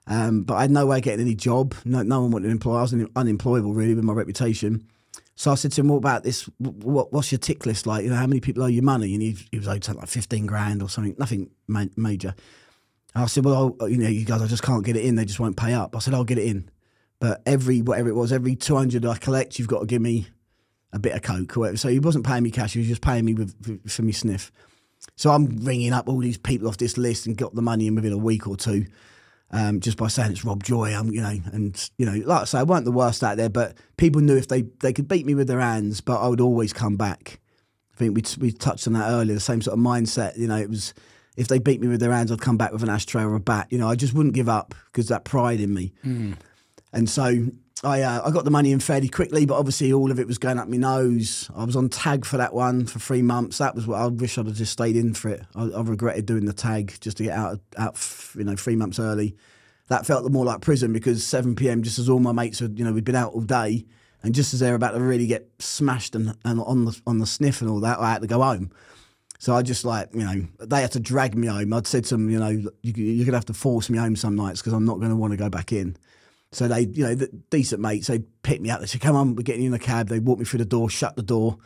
Um, but I had no way of getting any job. No, no one wanted to employ. I was unemployable really with my reputation. So I said to him, "What about this? What, what's your tick list like? You know, how many people owe you money?" And he, he was owed something like fifteen grand or something, nothing ma- major. And I said, "Well, I'll, you know, you guys, I just can't get it in. They just won't pay up." I said, "I'll get it in." But every whatever it was, every two hundred I collect, you've got to give me a bit of coke or whatever. So he wasn't paying me cash; he was just paying me with, for, me sniff. So I'm ringing up all these people off this list and got the money in within a week or two, um, just by saying it's Rob Joy. I'm, you know, and you know, like I say, I weren't the worst out there, but people knew if they they could beat me with their hands, but I would always come back. I think we we touched on that earlier. The same sort of mindset. You know, it was if they beat me with their hands, I'd come back with an ashtray or a bat. You know, I just wouldn't give up because that pride in me. And so I uh, I got the money in fairly quickly, but obviously all of it was going up my nose. I was on tag for that one for three months. That was what I wish I'd have just stayed in for it. I, I regretted doing the tag just to get out out you know three months early. That felt more like prison because 7 p.m. just as all my mates had you know we'd been out all day, and just as they were about to really get smashed and, and on the on the sniff and all that, I had to go home. So I just like, you know, they had to drag me home. I'd said to them, you know, you, you're going to have to force me home some nights because I'm not going to want to go back in. So they, you know, the decent mates, they picked me up. They said, come on, we're getting you in the cab. They walked me through the door, shut the door.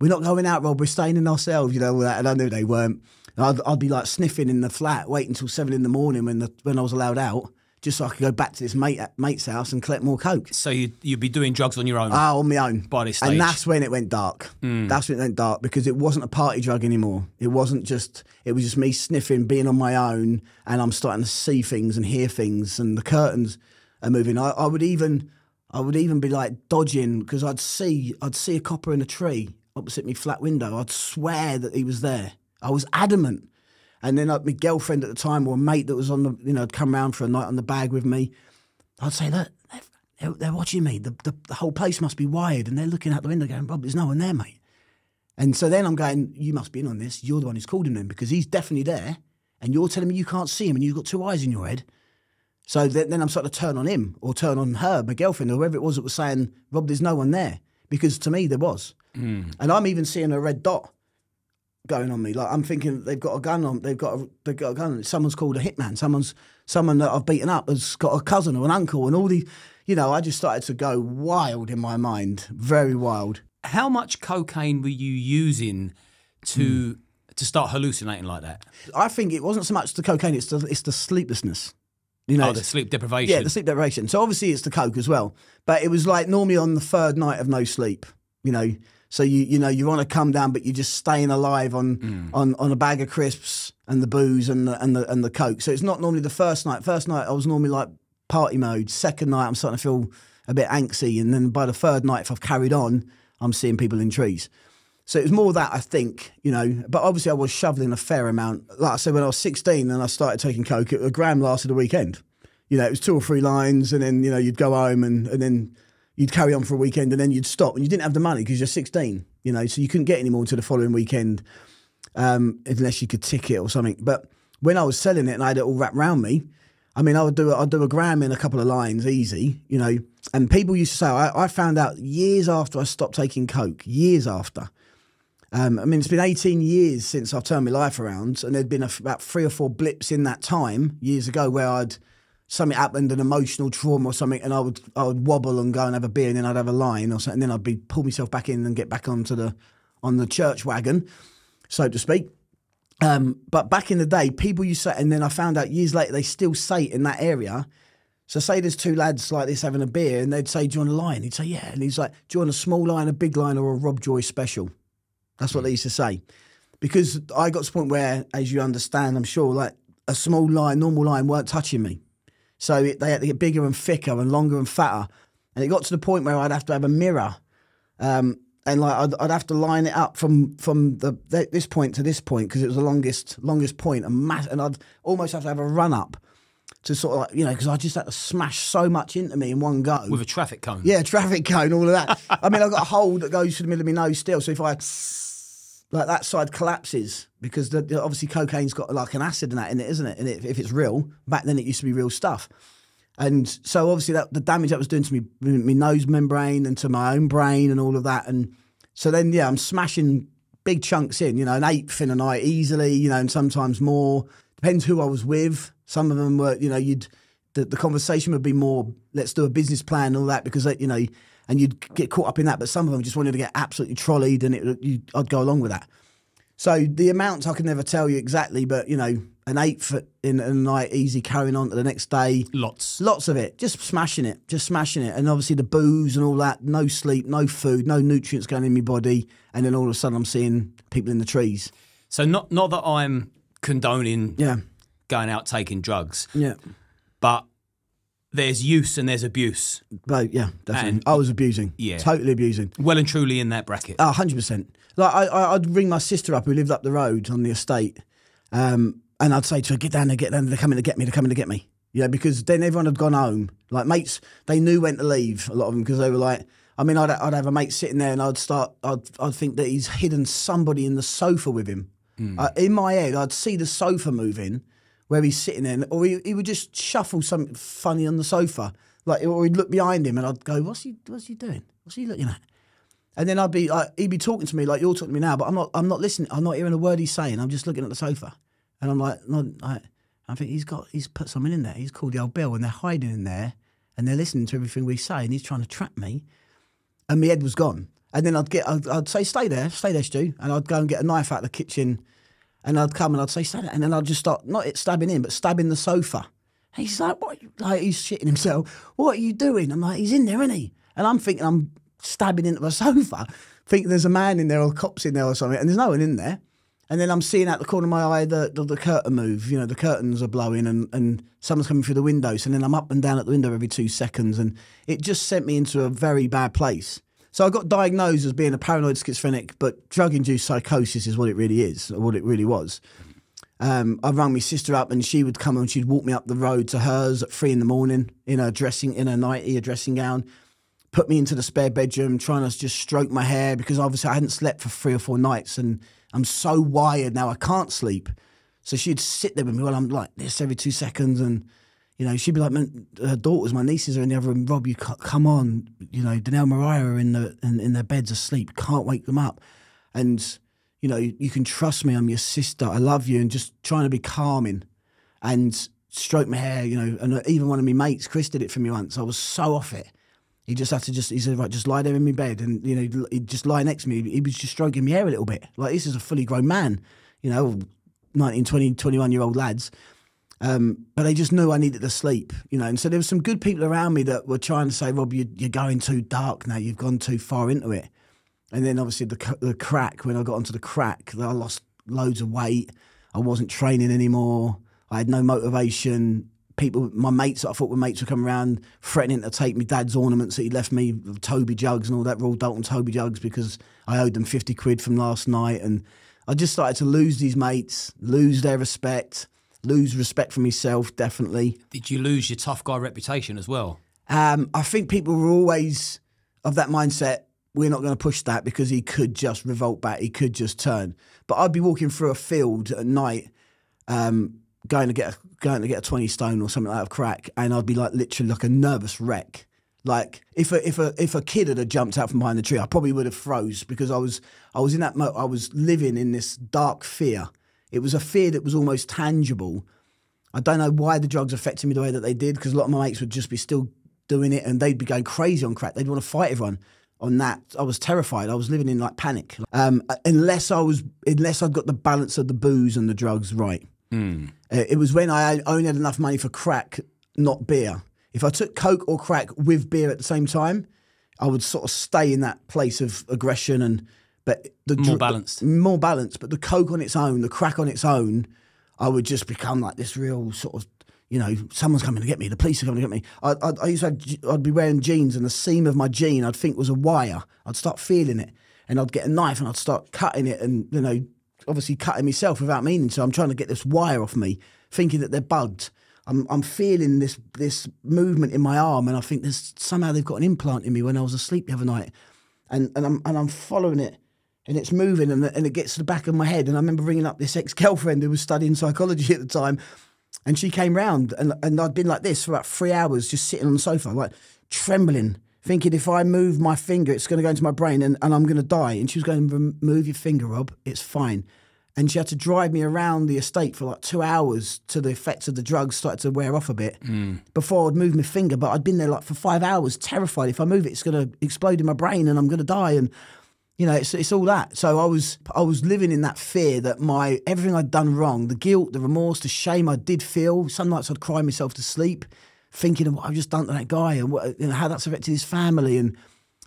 We're not going out, Rob. We're staying in ourselves, you know, all that. And I knew they weren't. And I'd, I'd be like sniffing in the flat, waiting until seven in the morning when the when I was allowed out, just so I could go back to this mate mate's house and collect more coke. So you, you'd be doing drugs on your own. Ah, on my own. By this stage. And that's when it went dark. That's when it went dark because it wasn't a party drug anymore. It wasn't just, it was just me sniffing, being on my own, and I'm starting to see things and hear things, and the curtains moving. I, I would even, I would even be like dodging because I'd see, I'd see a copper in a tree opposite me flat window. I'd swear that he was there. I was adamant. And then like my girlfriend at the time or a mate that was on the, you know, come round for a night on the bag with me. I'd say, look, they're, they're, watching me. The, the, the whole place must be wired, and they're looking out the window going, Bob, there's no one there, mate. And so then I'm going, you must be in on this. You're the one who's called him then because he's definitely there. And you're telling me you can't see him and you've got two eyes in your head. So then, then I'm starting to turn on him or turn on her, my girlfriend, or whoever it was that was saying, Rob, there's no one there. Because to me, there was. And I'm even seeing a red dot going on me. Like I'm thinking they've got a gun on. They've got a, they've got a gun. Someone's called a hitman. Someone's someone that I've beaten up has got a cousin or an uncle, and all the, you know, I just started to go wild in my mind, very wild. How much cocaine were you using to Hmm. to start hallucinating like that? I think it wasn't so much the cocaine; it's the it's the sleeplessness. You know, Oh, the sleep deprivation. Yeah, the sleep deprivation. So obviously it's the coke as well, but it was like normally on the third night of no sleep. You know, so you you know you want to come down, but you're just staying alive on Mm. on on a bag of crisps and the booze and the and the and the coke. So it's not normally the first night. First night I was normally like party mode. Second night I'm starting to feel a bit angsty, and then by the third night, if I've carried on, I'm seeing people in trees. So it was more that I think, you know, but obviously I was shoveling a fair amount. Like I said, when I was 16 and I started taking coke, a gram lasted a weekend. You know, it was two or three lines, and then you know you'd go home and, and then you'd carry on for a weekend, and then you'd stop, and you didn't have the money because you're 16. You know, so you couldn't get any more until the following weekend, um, unless you could tick it or something. But when I was selling it and I had it all wrapped around me, I mean, I would do I'd do a gram in a couple of lines, easy, you know. And people used to say, I, I found out years after I stopped taking coke, years after. Um, I mean, it's been 18 years since I've turned my life around, and there'd been about three or four blips in that time years ago where I'd something happened, an emotional trauma or something, and I would I would wobble and go and have a beer, and then I'd have a line or something, and then I'd be pull myself back in and get back onto the on the church wagon, so to speak. Um, but back in the day, people used to, and then I found out years later they still say it in that area. So say there's two lads like this having a beer, and they'd say, "Do you want a line?" He'd say, "Yeah," and he's like, "Do you want a small line, a big line, or a Rob Joy special?" That's what they used to say. Because I got to the point where, as you understand, I'm sure, like a small line, normal line weren't touching me. So it, they had to get bigger and thicker and longer and fatter. And it got to the point where I'd have to have a mirror. Um, and like I'd, I'd have to line it up from from the th- this point to this point because it was the longest longest point and mass, and I'd almost have to have a run up to sort of like, you know because I just had to smash so much into me in one go. with a traffic cone. Yeah, traffic cone, all of that. I mean, I've got a hole that goes through the middle of my nose still. So if I like that side collapses because the, the- obviously cocaine's got like an acid in that in it, isn't it? And it, if it's real, back then it used to be real stuff. And so obviously that the damage that was doing to me, my nose membrane and to my own brain and all of that. And so then yeah, I'm smashing big chunks in, you know, an eighth in a night easily, you know, and sometimes more. Depends who I was with. Some of them were, you know, you'd the, the conversation would be more, let's do a business plan and all that because you know, and you'd get caught up in that. But some of them just wanted to get absolutely trolleyed, and it, you, I'd go along with that. So the amounts I can never tell you exactly, but you know, an eighth in a night, easy carrying on to the next day. Lots. Lots of it, just smashing it, just smashing it, and obviously the booze and all that. No sleep, no food, no nutrients going in my body, and then all of a sudden I'm seeing people in the trees. So not not that I'm condoning Yeah, going out taking drugs, yeah, but there's use and there's abuse. but yeah, definitely. And- I was abusing, Yeah. totally abusing. Well and truly in that bracket. Oh, 100%. Like, I, I, I'd ring my sister up who lived up the road on the estate, um, and I'd say to her, get down there, get down there, they're coming to get me, they're coming to get me. Yeah, because then everyone had gone home. Like, mates, they knew when to leave, a lot of them, because they were like, I mean, I'd, I'd have a mate sitting there and I'd start, I'd, I'd think that he's hidden somebody in the sofa with him. Uh, in my head, I'd see the sofa moving where he's sitting there, or he, he would just shuffle something funny on the sofa. Like, or he'd look behind him and I'd go, what's he, what's he doing? What's he looking at? And then I'd be like, he'd be talking to me like you're talking to me now, but I'm not. I'm not listening. I'm not hearing a word he's saying. I'm just looking at the sofa, and I'm like, no, I, I think he's got, he's put something in there. He's called the old Bill, and they're hiding in there, and they're listening to everything we say, and he's trying to trap me. And my head was gone. And then I'd get, I'd, I'd say, stay there, stay there, Stu, and I'd go and get a knife out of the kitchen, and I'd come and I'd say, stay there, and then I'd just start not it stabbing in, but stabbing the sofa. And he's like, what? Like he's shitting himself. What are you doing? I'm like, he's in there, isn't he? And I'm thinking I'm stabbing into the sofa, thinking there's a man in there or cops in there or something, and there's no one in there. And then I'm seeing out the corner of my eye the, the, the curtain move. You know, the curtains are blowing and, and someone's coming through the windows. And then I'm up and down at the window every two seconds. And it just sent me into a very bad place. So I got diagnosed as being a paranoid schizophrenic, but drug induced psychosis is what it really is, what it really was. Um, I rang my sister up and she would come and she'd walk me up the road to hers at three in the morning in her dressing, in her nightie, a dressing gown put me into the spare bedroom, trying to just stroke my hair because obviously I hadn't slept for three or four nights and I'm so wired now I can't sleep. So she'd sit there with me while I'm like this every two seconds and. You know, she'd be like, "Man, her daughters, my nieces are in the other room. Rob, you come on. You know, Danelle Mariah are in the in, in their beds asleep. Can't wake them up. And you know, you can trust me. I'm your sister. I love you. And just trying to be calming and stroke my hair. You know, and uh, even one of my mates, Chris, did it for me once. I was so off it. He just had to just, he said, right, just lie there in my bed. And, you know, he'd just lie next to me. He was just stroking my hair a little bit. Like, this is a fully grown man, you know, 19, 20, 21 year old lads. Um, but I just knew I needed to sleep, you know. And so there were some good people around me that were trying to say, Rob, you, you're going too dark now. You've gone too far into it. And then obviously the, the crack, when I got onto the crack, I lost loads of weight. I wasn't training anymore. I had no motivation. People, my mates, I thought were mates, were coming around threatening to take me dad's ornaments that he left me, Toby jugs and all that, Royal Doulton Toby jugs, because I owed them 50 quid from last night. And I just started to lose these mates, lose their respect, lose respect for myself, definitely. Did you lose your tough guy reputation as well? Um, I think people were always of that mindset. We're not going to push that because he could just revolt back. He could just turn. But I'd be walking through a field at night, um, going to get a, going to get a twenty stone or something like that of crack, and I'd be like literally like a nervous wreck. Like if a if a if a kid had jumped out from behind the tree, I probably would have froze because I was I was in that mo- I was living in this dark fear. It was a fear that was almost tangible. I don't know why the drugs affected me the way that they did because a lot of my mates would just be still doing it and they'd be going crazy on crack. They'd want to fight everyone on that. I was terrified. I was living in like panic. Um, unless I was, unless I'd got the balance of the booze and the drugs right. Uh, it was when I only had enough money for crack, not beer. If I took coke or crack with beer at the same time, I would sort of stay in that place of aggression and. But the More balanced. more balanced. But the coke on its own, the crack on its own, I would just become like this real sort of, you know, someone's coming to get me. The police are coming to get me. I, I, I used to, have, I'd be wearing jeans, and the seam of my jean I'd think was a wire. I'd start feeling it, and I'd get a knife and I'd start cutting it, and you know, obviously cutting myself without meaning. So I'm trying to get this wire off me, thinking that they're bugged. I'm, I'm feeling this this movement in my arm, and I think there's somehow they've got an implant in me when I was asleep the other night, and and I'm and I'm following it and it's moving and, and it gets to the back of my head. And I remember ringing up this ex girlfriend who was studying psychology at the time, and she came round and, and I'd been like this for about three hours, just sitting on the sofa, like trembling, thinking if I move my finger, it's going to go into my brain and, and I'm going to die. And she was going, "Rem- move your finger, Rob, it's fine. And she had to drive me around the estate for like two hours till the effects of the drugs started to wear off a bit mm. before I'd move my finger. But I'd been there like for five hours, terrified. If I move it, it's going to explode in my brain and I'm going to die. And you know, it's it's all that. So I was I was living in that fear that my everything I'd done wrong, the guilt, the remorse, the shame I did feel. Some nights I'd cry myself to sleep, thinking of what I've just done to that guy and what, you know, how that's affected his family. And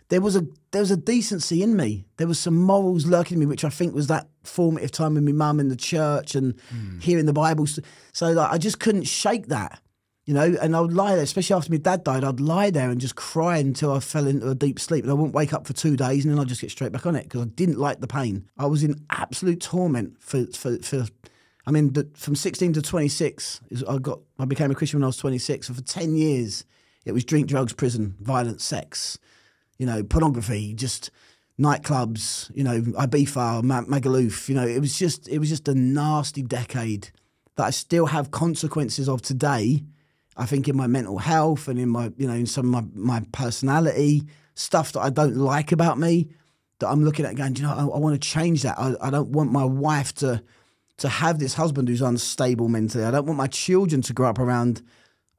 there was a there was a decency in me. There was some morals lurking in me, which I think was that formative time with my mum in the church and hmm. hearing the Bible. So like, I just couldn't shake that. You know, and I would lie there, especially after my dad died. I'd lie there and just cry until I fell into a deep sleep, and I wouldn't wake up for two days, and then I'd just get straight back on it because I didn't like the pain. I was in absolute torment for for, for I mean, the, from sixteen to twenty six, I got I became a Christian when I was twenty six, and for ten years it was drink, drugs, prison, violence, sex, you know, pornography, just nightclubs, you know, Ibiza, Ma- Magaluf. You know, it was just it was just a nasty decade that I still have consequences of today. I think in my mental health and in my, you know, in some of my, my personality, stuff that I don't like about me, that I'm looking at going, "Do you know, I, I want to change that. I, I don't want my wife to to have this husband who's unstable mentally. I don't want my children to grow up around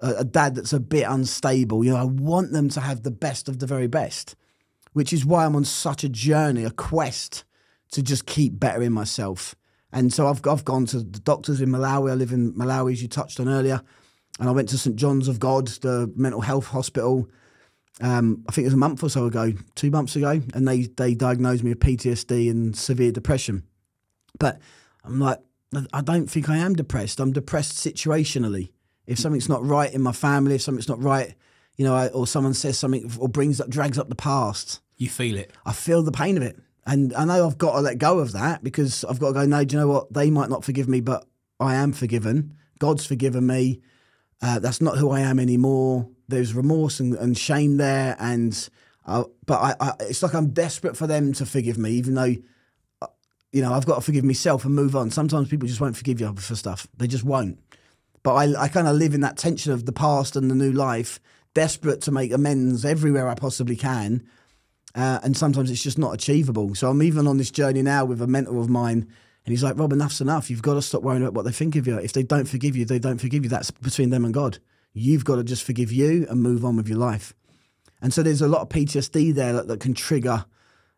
a, a dad that's a bit unstable. You know, I want them to have the best of the very best, which is why I'm on such a journey, a quest to just keep bettering myself. And so I've I've gone to the doctors in Malawi. I live in Malawi, as you touched on earlier, and I went to St John's of God, the mental health hospital. Um, I think it was a month or so ago, two months ago, and they they diagnosed me with PTSD and severe depression. But I'm like, I don't think I am depressed. I'm depressed situationally. If something's not right in my family, if something's not right, you know, I, or someone says something or brings up, drags up the past, You feel it. I feel the pain of it. And I know I've got to let go of that because I've got to go, no, do you know what? They might not forgive me, but I am forgiven. God's forgiven me. Uh, that's not who I am anymore. There's remorse and, and shame there. And I, but I, I, it's like I'm desperate for them to forgive me, even though, uh, you know, I've got to forgive myself and move on. Sometimes people just won't forgive you for stuff. They just won't. But I, I kind of live in that tension of the past and the new life, desperate to make amends everywhere I possibly can. Uh, and sometimes it's just not achievable. So I'm even on this journey now with a mentor of mine, and he's like, Rob, enough's enough. You've got to stop worrying about what they think of you. If they don't forgive you, they don't forgive you. That's between them and God. You've got to just forgive you and move on with your life. And so there's a lot of PTSD there that, that can trigger,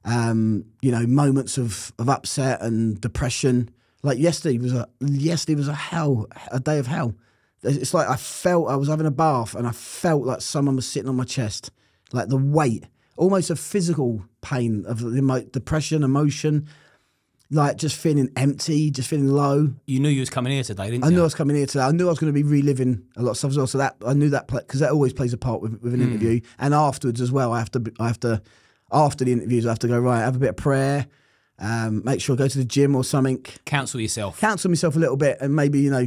um, you know, moments of, of upset and depression. Like yesterday was a yesterday was a hell, a day of hell. It's like I felt I was having a bath and I felt like someone was sitting on my chest, like the weight, almost a physical pain of the depression, emotion, like just feeling empty, just feeling low. You knew you was coming here today, didn't I you? knew I was coming here today. I knew I was going to be reliving a lot of stuff as well. So that I knew that because that always plays a part with, with an interview, and afterwards as well. I have to I have to after the interviews I have to go right, have a bit of prayer, um, make sure I go to the gym or something, Counsel yourself. counsel myself a little bit, and maybe you know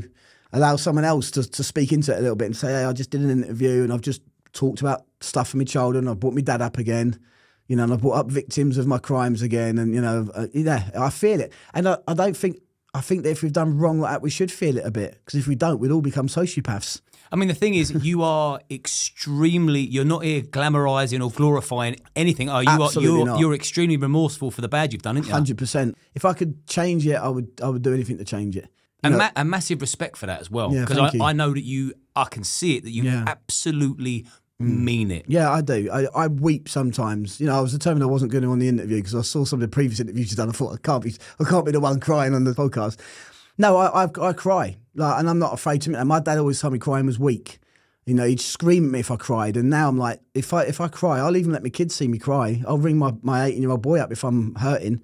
allow someone else to to speak into it a little bit and say, hey, I just did an interview and I've just talked about stuff from my childhood. and I've brought my dad up again. You know, and I've brought up victims of my crimes again, and you know, uh, yeah, I feel it, and I, I don't think I think that if we've done wrong like that, we should feel it a bit because if we don't, we'd all become sociopaths. I mean, the thing is, you are extremely. You're not here glamorizing or glorifying anything. Are you? Absolutely are, you're, not. you're extremely remorseful for the bad you've done, aren't you? Hundred percent. If I could change it, I would. I would do anything to change it. You And know, ma- a massive respect for that as well, because you. I, I know that you. I can see it that you Yeah. Absolutely Mm. mean it. Yeah, I do. I, I weep sometimes. You know, I was determined I wasn't going to on the interview because I saw some of the previous interviews you've done. I thought I can't be, I can't be the one crying on the podcast. No, I, I, I cry, like, and I'm not afraid to admit. that. My dad always told me crying was weak. You know, he'd scream at me if I cried, and now I'm like, if I if I cry, I'll even let my kids see me cry. I'll ring my my 18 year old boy up if I'm hurting,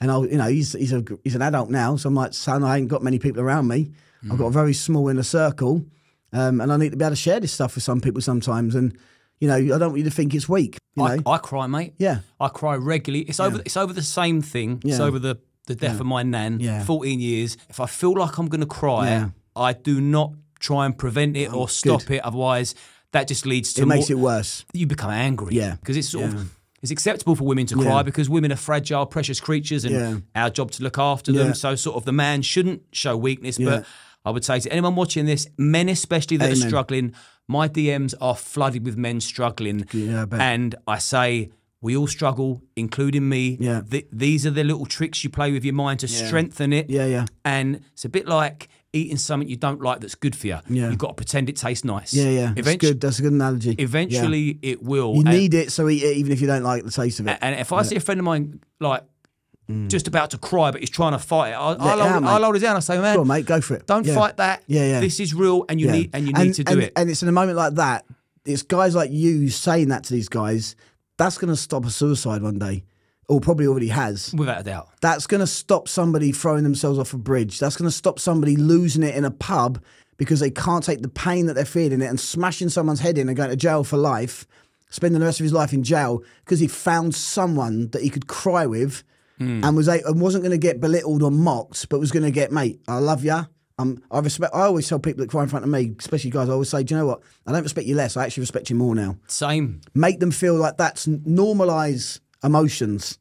and I'll, you know, he's he's a he's an adult now, so I'm like, son, I ain't got many people around me. I've mm. got a very small inner circle, um, and I need to be able to share this stuff with some people sometimes. And you know, I don't want you to think it's weak. You I, know, I cry, mate. Yeah. I cry regularly. It's over. It's over the same thing. It's over the the death of my nan. Yeah. Fourteen years. If I feel like I'm going to cry, Yeah. Oh, I do not try and prevent it or stop it. Otherwise, that just leads to it makes more, it worse. you become angry. Yeah. because it's sort Yeah. of. It's acceptable for women to cry Yeah. because women are fragile, precious creatures, and Yeah. our job to look after Yeah. them. So, sort of, the man shouldn't show weakness. Yeah. But I would say to anyone watching this, men especially that are struggling, my DMs are flooded with men struggling. Yeah, I. And I say, we all struggle, including me. Yeah. Th- these are the little tricks you play with your mind to strengthen it. Yeah, yeah. And it's a bit like eating something you don't like that's good for you. Yeah. You've got to pretend it tastes nice. Yeah, yeah. That's good. That's a good analogy. Yeah. Eventually, it will. you need it, so eat it even if you don't like the taste of it. and if I see a friend of mine like Mm. just about to cry, but he's trying to fight it, I'll, I'll, it out, hold, mate. I'll hold it down. I say, man, Go on, mate, go for it. don't Yeah. fight that. Yeah, yeah. This is real, and you Yeah. need and you need to do and, it. And it's in a moment like that, it's guys like you saying that to these guys, that's going to stop a suicide one day, or probably already has. without a doubt. That's going to stop somebody throwing themselves off a bridge. That's going to stop somebody losing it in a pub because they can't take the pain that they're feeling it and smashing someone's head in and going to jail for life, spending the rest of his life in jail because he found someone that he could cry with and was and wasn't going to get belittled or mocked, but was going to get, mate, I love you. Um, I respect. I always tell people that cry in front of me, especially guys. I always say, do you know what? I don't respect you less. I actually respect you more now Same. make them feel like that's normalize emotions,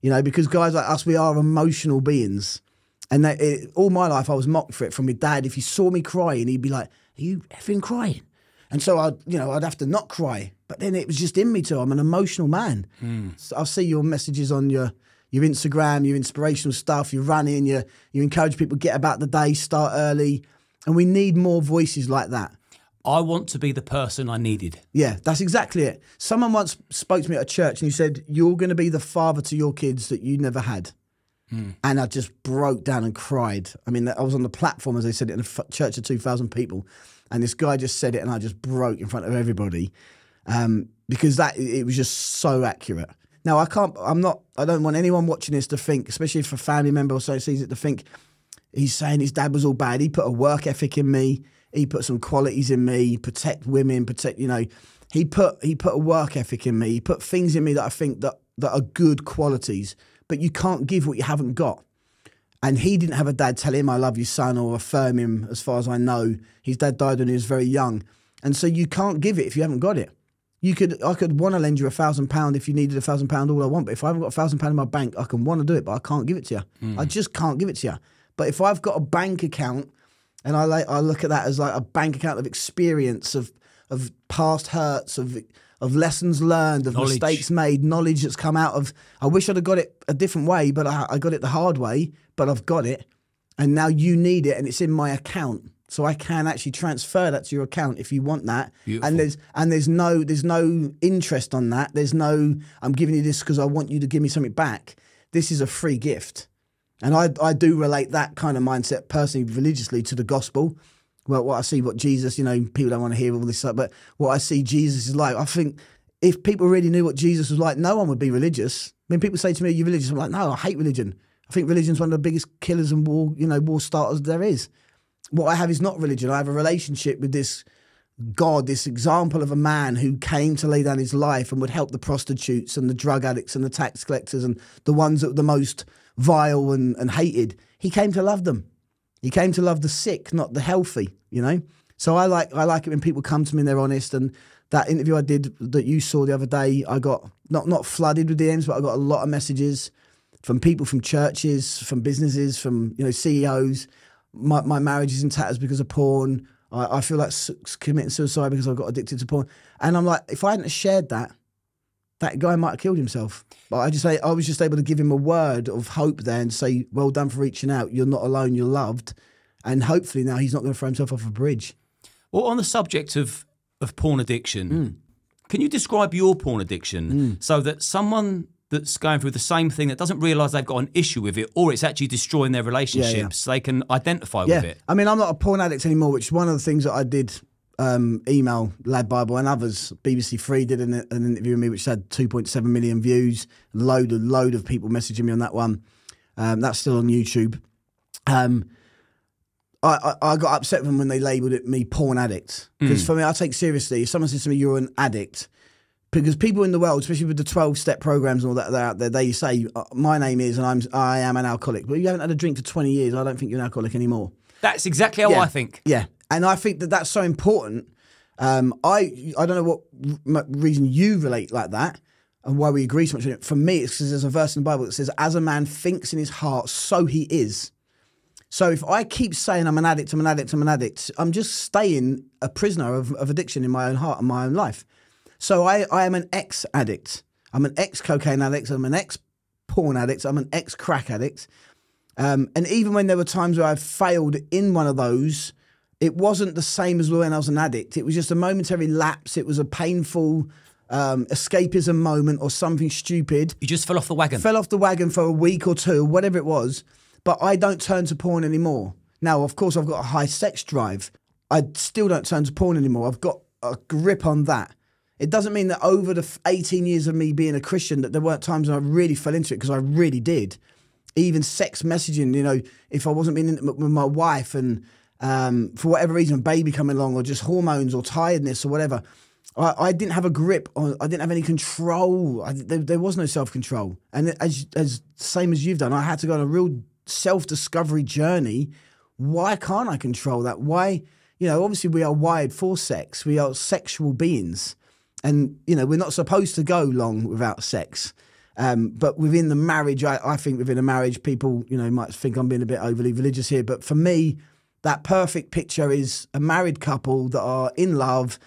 you know, because guys like us, we are emotional beings. And that it, all my life, I was mocked for it from my dad. If he saw me crying, he'd be like, "Are you effing crying?" And so I'd, you know, I'd have to not cry. But then it was just in me too. I'm an emotional man. So I see your messages on your your Instagram, your inspirational stuff. You're running. You you encourage people get about the day, start early, and we need more voices like that. I want to be the person I needed. Yeah, that's exactly it. Someone once spoke to me at a church and he said, You're going to be the father to your kids that you never had. And I just broke down and cried. I mean, I was on the platform as they said it in a f- church of 2,000 people. And this guy just said it and I just broke in front of everybody um, because that it was just so accurate. Now, I can't, I'm not, I don't want anyone watching this to think, especially if a family member or so sees it, to think, he's saying his dad was all bad. He put a work ethic in me. He put some qualities in me. Protect women. Protect you know. He put he put a work ethic in me. He put things in me that I think that that are good qualities. But you can't give what you haven't got. And he didn't have a dad tell him I love you, son, or affirm him. As far as I know, his dad died when he was very young, and so you can't give it if you haven't got it. You could, I could want to lend you a thousand pound if you needed a thousand pound, all I want. But if I haven't got a thousand pound in my bank, I can want to do it, but I can't give it to you. I hmm. just can't give it to you. But if I've got a bank account, and I like, I look at that as like a bank account of experience of of past hurts of of lessons learned, of Knowledge. mistakes made, knowledge that's come out of. I wish I'd have got it a different way, but I, I got it the hard way. But I've got it, and now you need it, and it's in my account, so I can actually transfer that to your account if you want that. Beautiful. And there's and there's no there's no interest on that. There's no I'm giving you this because I want you to give me something back. This is a free gift, and I I do relate that kind of mindset personally religiously to the gospel. Well, what I see, what Jesus, you know, people don't want to hear all this stuff, but what I see Jesus is like, I think if people really knew what Jesus was like, no one would be religious. When people say to me, "Are you religious?" I'm like, "No, I hate religion. I think religion's one of the biggest killers and war, you know, war starters there is." What I have is not religion. I have a relationship with this God, this example of a man who came to lay down his life and would help the prostitutes and the drug addicts and the tax collectors and the ones that were the most vile and, and hated. He came to love them. He came to love the sick, not the healthy, you know? So I like I like it when people come to me and they're honest. And that interview I did that you saw the other day, I got not not flooded with DMs, but I got a lot of messages from people from churches, from businesses, from you know CEOs. My, my marriage is in tatters because of porn. I, I feel like committing suicide because I got addicted to porn. And I'm like, if I hadn't shared that, that guy might have killed himself. But I just say I was just able to give him a word of hope there and say, well done for reaching out. You're not alone. You're loved. And hopefully now he's not going to throw himself off a bridge. Well, on the subject of of porn addiction, Mm. can you describe your porn addiction so that someone that's going through the same thing that doesn't realise they've got an issue with it, or it's actually destroying their relationships, they can identify Yeah. with it? I mean, I'm not a porn addict anymore, which is one of the things that I did um, email Lad Bible and others. BBC Three did an, an interview with me, which had 2.7 million views. Load of load of people messaging me on that one. Um, that's still on YouTube. Um, I, I, I got upset with them when they labelled it me porn addict because for me, I take seriously if someone says to me you're an addict. Because people in the world, especially with the twelve-step programs and all that, that are out there, they say uh, my name is and I'm I am an alcoholic. But you haven't had a drink for twenty years. I don't think you're an alcoholic anymore. That's exactly how Yeah. I think. Yeah, and I think that that's so important. Um, I I don't know what reason you relate like that and why we agree so much on it. For me, it's because there's a verse in the Bible that says, "As a man thinks in his heart, so he is." So if I keep saying I'm an addict, I'm an addict, I'm an addict, I'm just staying a prisoner of, of addiction in my own heart and my own life. So I, I am an ex addict. I'm an ex cocaine addict. I'm an ex porn addict. I'm an ex crack addict. Um, and even when there were times where I failed in one of those, it wasn't the same as when I was an addict. It was just a momentary lapse. It was a painful um, escapism moment or something stupid. You just fell off the wagon. Fell off the wagon for a week or two, whatever it was. But I don't turn to porn anymore. Now, of course, I've got a high sex drive. I still don't turn to porn anymore. I've got a grip on that. It doesn't mean that over the 18 years of me being a Christian that there weren't times when I really fell into it because I really did. Even sex messaging, you know, if I wasn't being intimate with my wife and um, for whatever reason, a baby coming along or just hormones or tiredness or whatever, I, I didn't have a grip on. I didn't have any control. I, there, there was no self control, and as as same as you've done, I had to go on a real self discovery journey. Why can't I control that? Why, you know, obviously we are wired for sex. We are sexual beings, and you know we're not supposed to go long without sex. Um, but within the marriage, I, I think within a marriage, people, you know, might think I'm being a bit overly religious here. But for me, that perfect picture is a married couple that are in love,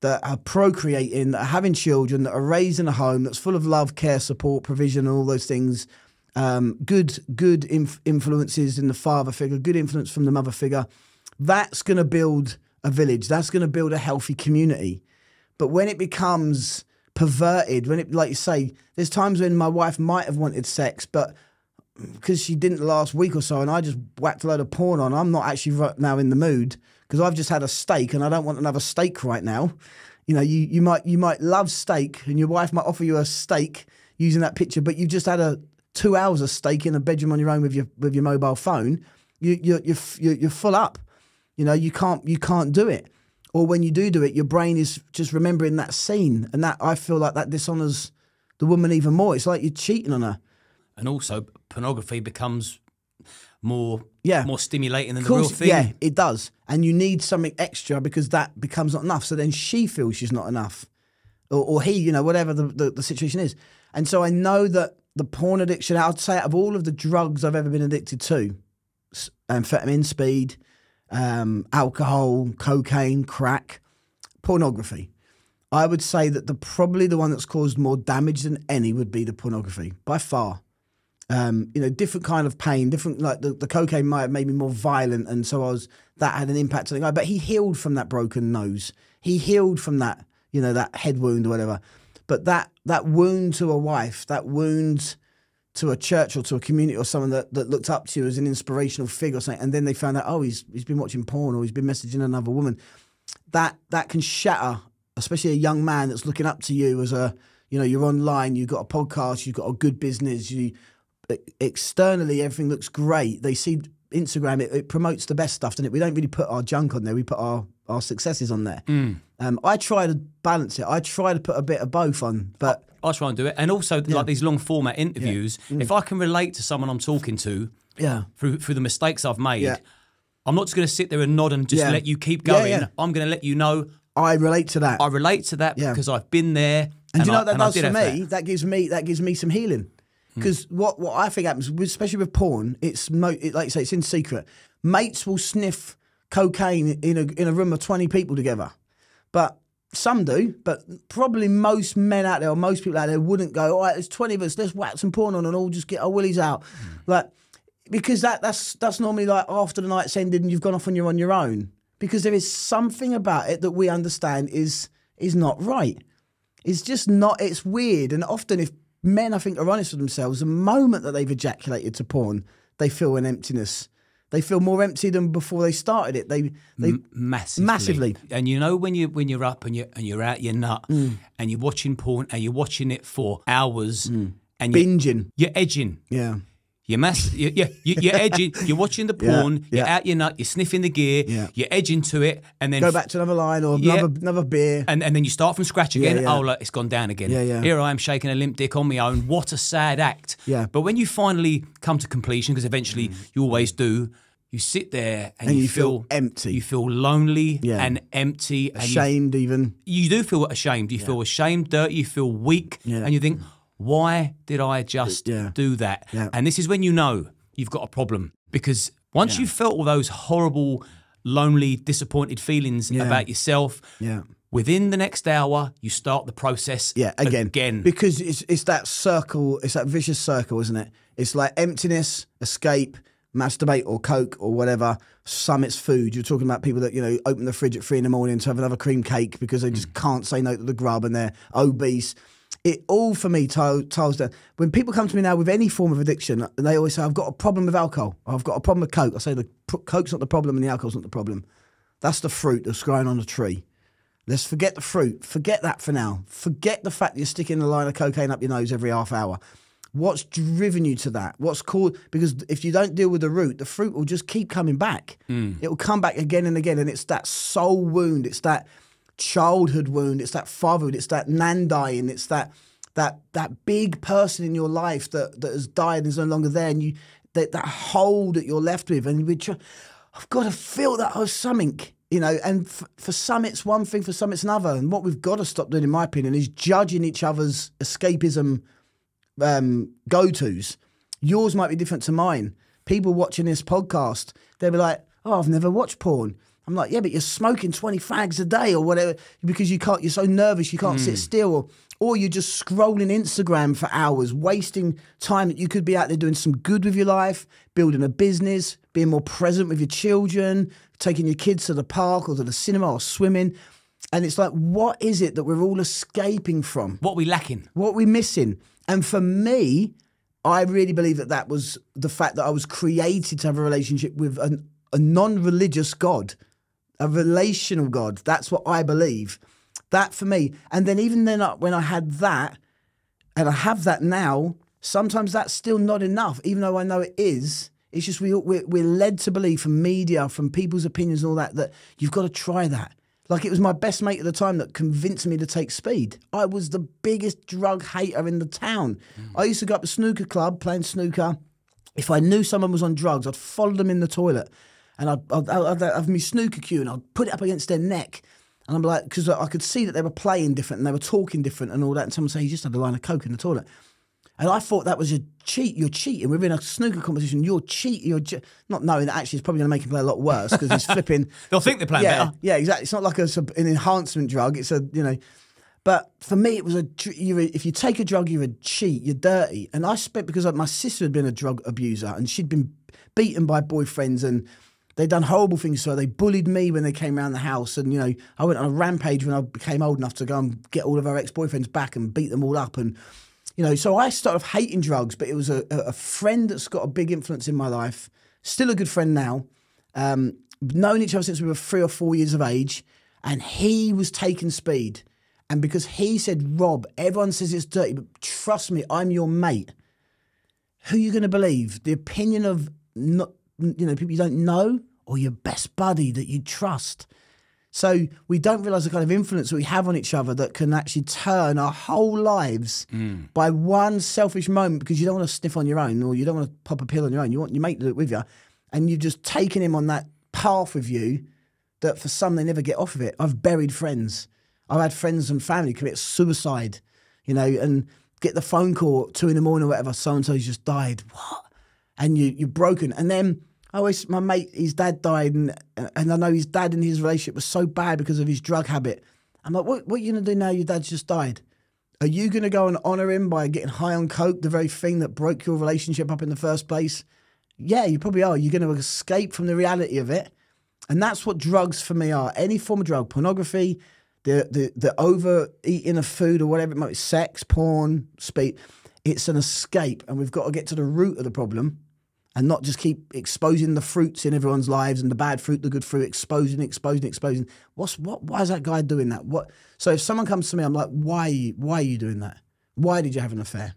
that are procreating, that are having children, that are raised in a home that's full of love, care, support, provision, all those things. Um, good, good inf- influences in the father figure, good influence from the mother figure. That's going to build a village. That's going to build a healthy community. But when it becomes perverted, when it, like you say, there's times when my wife might have wanted sex, but because she didn't last week or so, and I just whacked a load of porn on, I'm not actually right now in the mood because I've just had a steak and I don't want another steak right now. You know, you, you might you might love steak, and your wife might offer you a steak using that picture, but you've just had a two hours of steak in a bedroom on your own with your with your mobile phone. You you're you're, you're, you're full up. You know, you can't you can't do it. Or when you do do it, your brain is just remembering that scene, and that I feel like that dishonors the woman even more. It's like you're cheating on her. and also, pornography becomes more Yeah. more stimulating than Of the real thing. yeah, it does. And you need something extra because that becomes not enough. So then she feels she's not enough. or, or he, you know, whatever the, the, the situation is. And so I know that the porn addiction, I'd say out of all of the drugs I've ever been addicted to, amphetamine, speed, um, alcohol, cocaine, crack, pornography. I would say that the probably the one that's caused more damage than any would be the pornography by far. Um, you know, different kind of pain, different like the, the cocaine might have made me more violent, and so I was that had an impact on the guy. But he healed from that broken nose. He healed from that, you know, that head wound or whatever. But that that wound to a wife, that wound to a church or to a community or someone that, that looked up to you as an inspirational figure or something, and then they found out, oh, he's he's been watching porn or he's been messaging another woman. That that can shatter, especially a young man that's looking up to you as a, you know, you're online, you've got a podcast, you've got a good business, you externally everything looks great. They see Instagram, it, it promotes the best stuff, doesn't it? We don't really put our junk on there. We put our our successes on there. Um, I try to balance it. I try to put a bit of both on, but I try and do it. And also, like these long format interviews, mm. if I can relate to someone I'm talking to yeah, through through the mistakes I've made, Yeah. I'm not just going to sit there and nod and just Yeah. let you keep going. yeah. I'm going to let you know I relate to that. I relate to that Yeah. because I've been there. And, do you know I- what that does for me? that. That. gives me that gives me some healing. Hmm. Because what, what I think happens, especially with porn, it's mo- it, like you say, it's in secret. Mates will sniff cocaine in a in a room of twenty people together, but some do. But probably most men out there or most people out there wouldn't go. All right, there's twenty of us. Let's whack some porn on and all just get our willies out, hmm. like because that that's that's normally like after the night's ended and you've gone off and you're on your own. Because there is something about it that we understand is is not right. It's just not. It's weird, and often if men, I think, are honest with themselves, the moment that they've ejaculated to porn, they feel an emptiness. They feel more empty than before they started it. They they massively. Massively. And you know when you when you're up and you and you're out your nut Mm. and you're watching porn and you're watching it for hours and you, binging. you're edging. Yeah, You're mass, you, you, you're edging. You're watching the porn. You're out your nut. You're sniffing the gear. Yeah. You're edging to it, and then go back to another line or Yeah. another another beer. and, and then you start from scratch again. Yeah, yeah. Oh, look, it's gone down again. Yeah, yeah. Here I am shaking a limp dick on my own. What a sad act. Yeah. Mm. But when you finally come to completion, because eventually you always do, you sit there and, And you, you feel empty. You feel lonely Yeah. and empty. And you, Ashamed, even. you do feel ashamed. You feel ashamed, dirty. You feel weak, Yeah. and you think, why did I just Yeah. do that? Yeah. And this is when you know you've got a problem because once you've felt all those horrible, lonely, disappointed feelings about yourself, Yeah. within the next hour, you start the process. Yeah, again. Again. Because it's it's that circle, it's that vicious circle, isn't it? It's like emptiness, escape, masturbate or coke or whatever. Some it's food. You're talking about people that, you know, open the fridge at three in the morning to have another cream cake because they just hmm. can't say no to the grub and they're obese. It all for me tile- tiles down. When people come to me now with any form of addiction, and they always say, I've got a problem with alcohol. I've got a problem with coke. I say the coke's not the problem and the alcohol's not the problem. That's the fruit that's growing on the tree. Let's forget the fruit. Forget that for now. Forget the fact that you're sticking a line of cocaine up your nose every half hour. What's driven you to that? What's called because if you don't deal with the root, the fruit will just keep coming back. Hmm. It will come back again and again, and it's that soul wound. It's that childhood wound. It's that fatherhood. It's that nan dying. It's that that that big person in your life that that has died and is no longer there, and you that that hole that you're left with, and try. I've got to feel that was something, you know. And for some, it's one thing. For some, it's another. And what we've got to stop doing, in my opinion, is judging each other's escapism um, go tos. Yours might be different to mine. People watching this podcast, they'll be like, "Oh, I've never watched porn." I'm like, "Yeah, but you're smoking 20 fags a day or whatever because you can't. You're so nervous, you can't sit hmm. still, or, or you're just scrolling Instagram for hours, wasting time that you could be out there doing some good with your life, building a business, being more present with your children, taking your kids to the park or to the cinema or swimming." And it's like, what is it that we're all escaping from? what are we lacking? what we missing? And for me, I really believe that that was the fact that I was created to have a relationship with an, a non-religious God, a relational God. That's what I believe. That for me. And then even then, when I had that, and I have that now, sometimes that's still not enough, even though I know it is. It's just we, we're, we're led to believe from media, from people's opinions and all that, that you've got to try that. Like it was my best mate at the time that convinced me to take speed. I was the biggest drug hater in the town. Mm. I used to go up to snooker club playing snooker. If I knew someone was on drugs, I'd follow them in the toilet, and I'd, I'd, I'd, I'd have my snooker cue and I'd put it up against their neck, And I'm like, because I could see that they were playing different and they were talking different and all that. And someone say, he just had a line of coke in the toilet. And I thought that was a cheat. You're cheating. We're in a snooker competition. You're cheating. You're je-. not knowing that actually it's probably going to make him play a lot worse because he's flipping. They'll think they're playing yeah, better. yeah, exactly. It's not like a, an enhancement drug. It's a you know. But for me, it was a. a if you take a drug, you're a cheat. You're dirty. And I spent because my sister had been a drug abuser and she'd been beaten by boyfriends and they'd done horrible things to her. They bullied me when they came around the house, and you know, I went on a rampage when I became old enough to go and get all of her ex boyfriends back and beat them all up and. You know, so I started hating drugs, but it was a, a friend that's got a big influence in my life. Still a good friend now. Um, known each other since we were three or four years of age, and he was taking speed. And because he said, Rob, everyone says it's dirty, but trust me, I'm your mate. Who are you going to believe? The opinion of not, you know people you don't know, or your best buddy that you trust. So we don't realise the kind of influence that we have on each other that can actually turn our whole lives mm. by one selfish moment because you don't want to sniff on your own or you don't want to pop a pill on your own. You want your mate to do it with you, and you've just taken him on that path with you that for some they never get off of it. I've buried friends. I've had friends and family commit suicide, you know, and get the phone call at two in the morning or whatever, so and so's just died. What? And you you're broken. And then I always my mate, his dad died and and I know his dad and his relationship was so bad because of his drug habit. I'm like, what what are you gonna do now your dad's just died? Are you gonna go and honour him by getting high on coke, the very thing that broke your relationship up in the first place? Yeah, you probably are. You're gonna escape from the reality of it. And that's what drugs for me are. Any form of drug, pornography, the the the overeating of food or whatever it might be, sex, porn, speed. It's an escape, and we've got to get to the root of the problem, and not just keep exposing the fruits in everyone's lives and the bad fruit, the good fruit, exposing, exposing, exposing. What's what? Why is that guy doing that? What? So if someone comes to me, I'm like, why? are you- Why are you doing that? Why did you have an affair?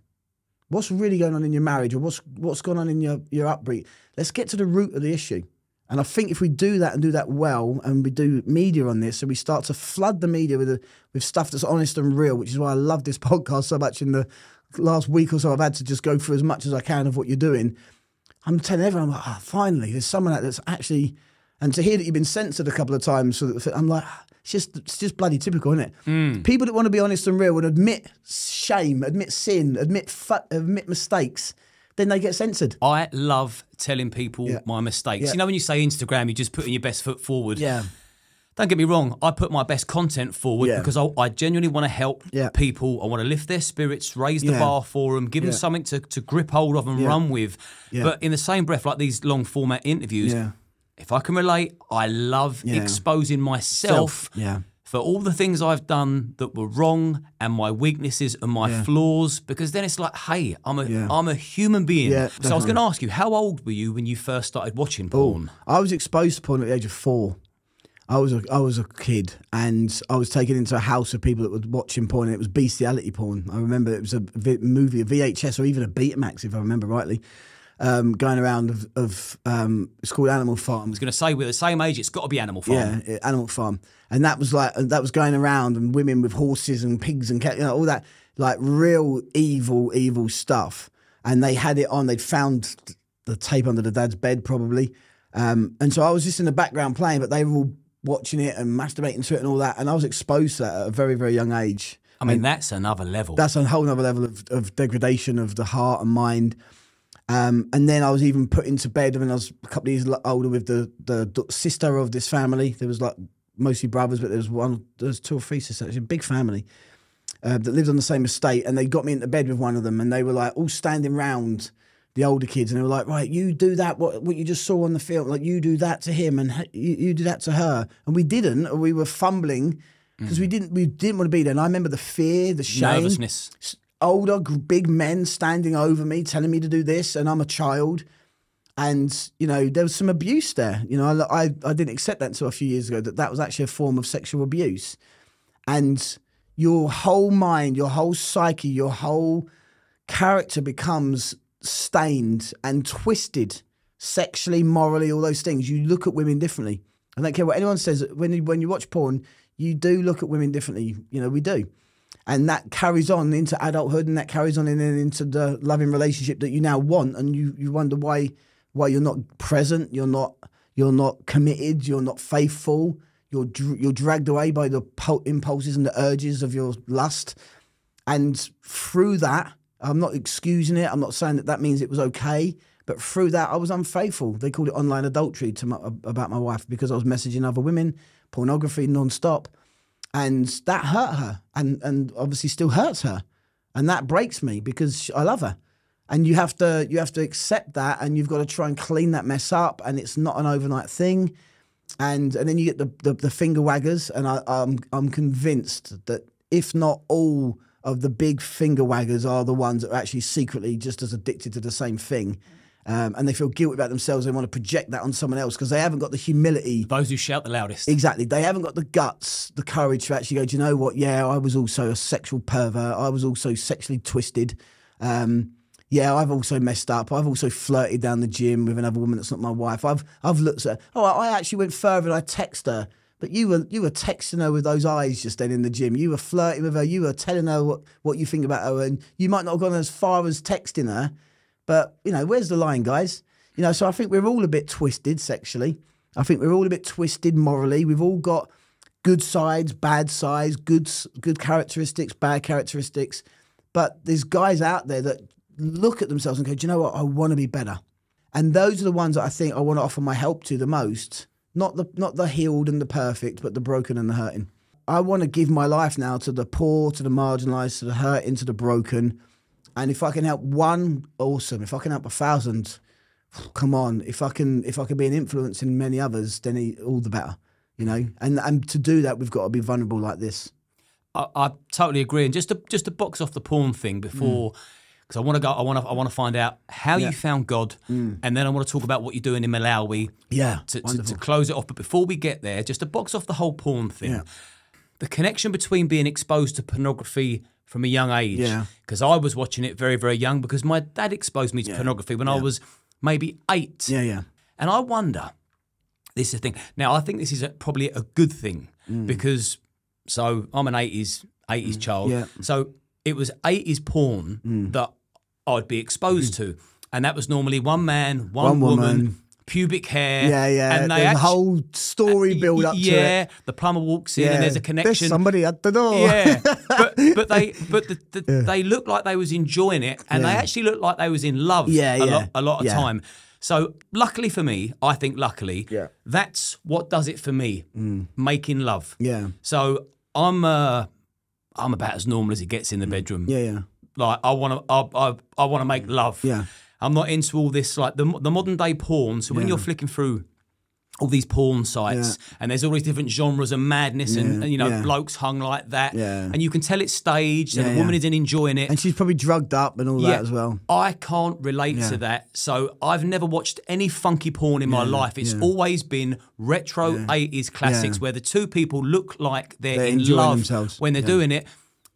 What's really going on in your marriage, or what's what's going on in your your upbringing? Let's get to the root of the issue. And I think if we do that and do that well, and we do media on this, and we start to flood the media with a, with stuff that's honest and real, which is why I love this podcast so much. In the last week or so, I've had to just go through as much as I can of what you're doing. I'm telling everyone, I'm like, ah, finally, there's someone out that's actually, and to hear that you've been censored a couple of times, so I'm like, ah, it's just, it's just bloody typical, isn't it? People that want to be honest and real and admit shame, admit sin, admit fu- admit mistakes, then they get censored. I love telling people Yeah. my mistakes. Yeah. You know, when you say Instagram, you're just putting your best foot forward. Yeah. Don't get me wrong, I put my best content forward Yeah. because I, I genuinely want to help Yeah. people. I want to lift their spirits, raise the bar for them, give them something to, to grip hold of and run with. But in the same breath, like these long format interviews, if I can relate, I love exposing myself Yeah. for all the things I've done that were wrong and my weaknesses and my Yeah. flaws because then it's like hey I'm a Yeah. am a human being Yeah, so I was going to ask you how old were you when you first started watching porn I was exposed to porn at the age of four. I was a I was a kid, and I was taken into a house of people that were watching porn. And it was bestiality porn. I remember it was a v- movie, a VHS, or even a Betamax, if I remember rightly. Um, going around of, of um, it's called Animal Farm. I was going to say we're the same age it's got to be Animal Farm Yeah, Animal Farm, and that was like that was going around and women with horses and pigs and cat, you know, all that like real evil, evil stuff. And they had it on. They'd found the tape under the dad's bed probably, um, and so I was just in the background playing, but they were all watching it and masturbating to it and all that. And I was exposed to that at a very, very young age. I mean that's another level That's a whole other level of, of degradation of the heart and mind. Um, and then I was even put into bed when I was a couple of years older with the, the sister of this family. There was like mostly brothers, but there was one, there was two or three sisters. It's a big family uh, that lived on the same estate. And they got me into bed with one of them, and they were like all standing round the older kids, and they were like, "Right, you do that. What what you just saw on the film, like you do that to him, and you, you do that to her." And we didn't. We were fumbling because we mm. didn't we didn't want to be there. And I remember the fear, the shame nervousness older big men standing over me telling me to do this and i'm a child and you know there was some abuse there you know I, I, I didn't accept that until a few years ago that that was actually a form of sexual abuse and your whole mind your whole psyche your whole character becomes stained and twisted sexually morally all those things. You look at women differently. I don't care what anyone says. When you, when you watch porn you do look at women differently. You know we do. And that carries on into adulthood and that carries on in, into the loving relationship that you now want. And you, you wonder why why you're not present you're not you're not committed you're not faithful You're dr- you're dragged away by the pul- impulses and the urges of your lust, and through that, I'm not excusing it. I'm not saying that that means it was okay, but through that, I was unfaithful. They called it online adultery to my, about my wife because I was messaging other women, pornography non-stop, and that hurt her, and and obviously still hurts her, and that breaks me because I love her and you have to you have to accept that and you've got to try and clean that mess up and it's not an overnight thing and and then you get the the, the finger waggers and I, I'm I'm convinced that if not all of the big finger waggers are the ones that are actually secretly just as addicted to the same thing. Um, and they feel guilty about themselves. They want to project that on someone else because they haven't got the humility Those who shout the loudest. Exactly. They haven't got the guts, the courage to actually go, do you know what? Yeah, I was also a sexual pervert. I was also sexually twisted. Um, yeah, I've also messed up. I've also flirted down the gym with another woman that's not my wife. I've I've looked at her. Oh, I actually went further and I text her. But you were you were texting her with those eyes just then in the gym. You were flirting with her. You were telling her what, what you think about her, and you might not have gone as far as texting her. But you know, where's the line, guys? You know, so I think we're all a bit twisted sexually. I think we're all a bit twisted morally. We've all got good sides, bad sides, good good characteristics, bad characteristics. But there's guys out there that look at themselves and go, Do you know what? I want to be better. And those are the ones that I think I want to offer my help to the most. Not the not the healed and the perfect, but the broken and the hurting. I want to give my life now to the poor, to the marginalised, to the hurting, to the broken. And if I can help one, awesome. If I can help a thousand, come on. If I can if I can be an influence in many others, then all the better. You know? And and to do that we've got to be vulnerable like this. I, I totally agree. And just to just to box off the porn thing before. Mm. Because I want to go, I want to, I want to find out how Yeah. you found God, mm. and then I want to talk about what you're doing in Malawi Yeah. to, to, to close it off. But before we get there, just to box off the whole porn thing, Yeah. the connection between being exposed to pornography from a young age. Yeah. Because I was watching it very, very young because my dad exposed me to pornography when I was maybe eight. yeah, yeah. And I wonder, this is the thing. Now, I think this is a, probably a good thing mm. because, so I'm an 80s 80s mm. child. Mm. Yeah. So it was 80s porn that I'd be exposed to. And that was normally one man, one, One woman, woman. pubic hair. Yeah, yeah. And they There's actu- whole story build up to it. yeah, the plumber walks in and there's a There's connection. somebody at the door. Yeah, but but they but the, the, they looked like they was enjoying it, and they actually looked like they was in love. Yeah, a yeah, lot a lot of yeah. time. So luckily for me, I think luckily, Yeah. Mm. that's what does it for me, making love. Yeah. So I'm uh, I'm about as normal as it gets in the bedroom. Mm. Yeah, yeah. Like I want to I I, I want to make love. Yeah. I'm not into all this like the the modern day porn. So when Yeah. you're flicking through all these porn sites and there's all these different genres and madness and, Yeah, and, you know yeah. blokes hung like that Yeah. and you can tell it's staged and the woman yeah. isn't enjoying it. And she's probably drugged up and all Yeah. that as well. I can't relate Yeah. to that. So I've never watched any funky porn in my life. It's yeah. always been retro 80s classics Yeah. where the two people look like they're, They're in love themselves. when they're Yeah. doing it.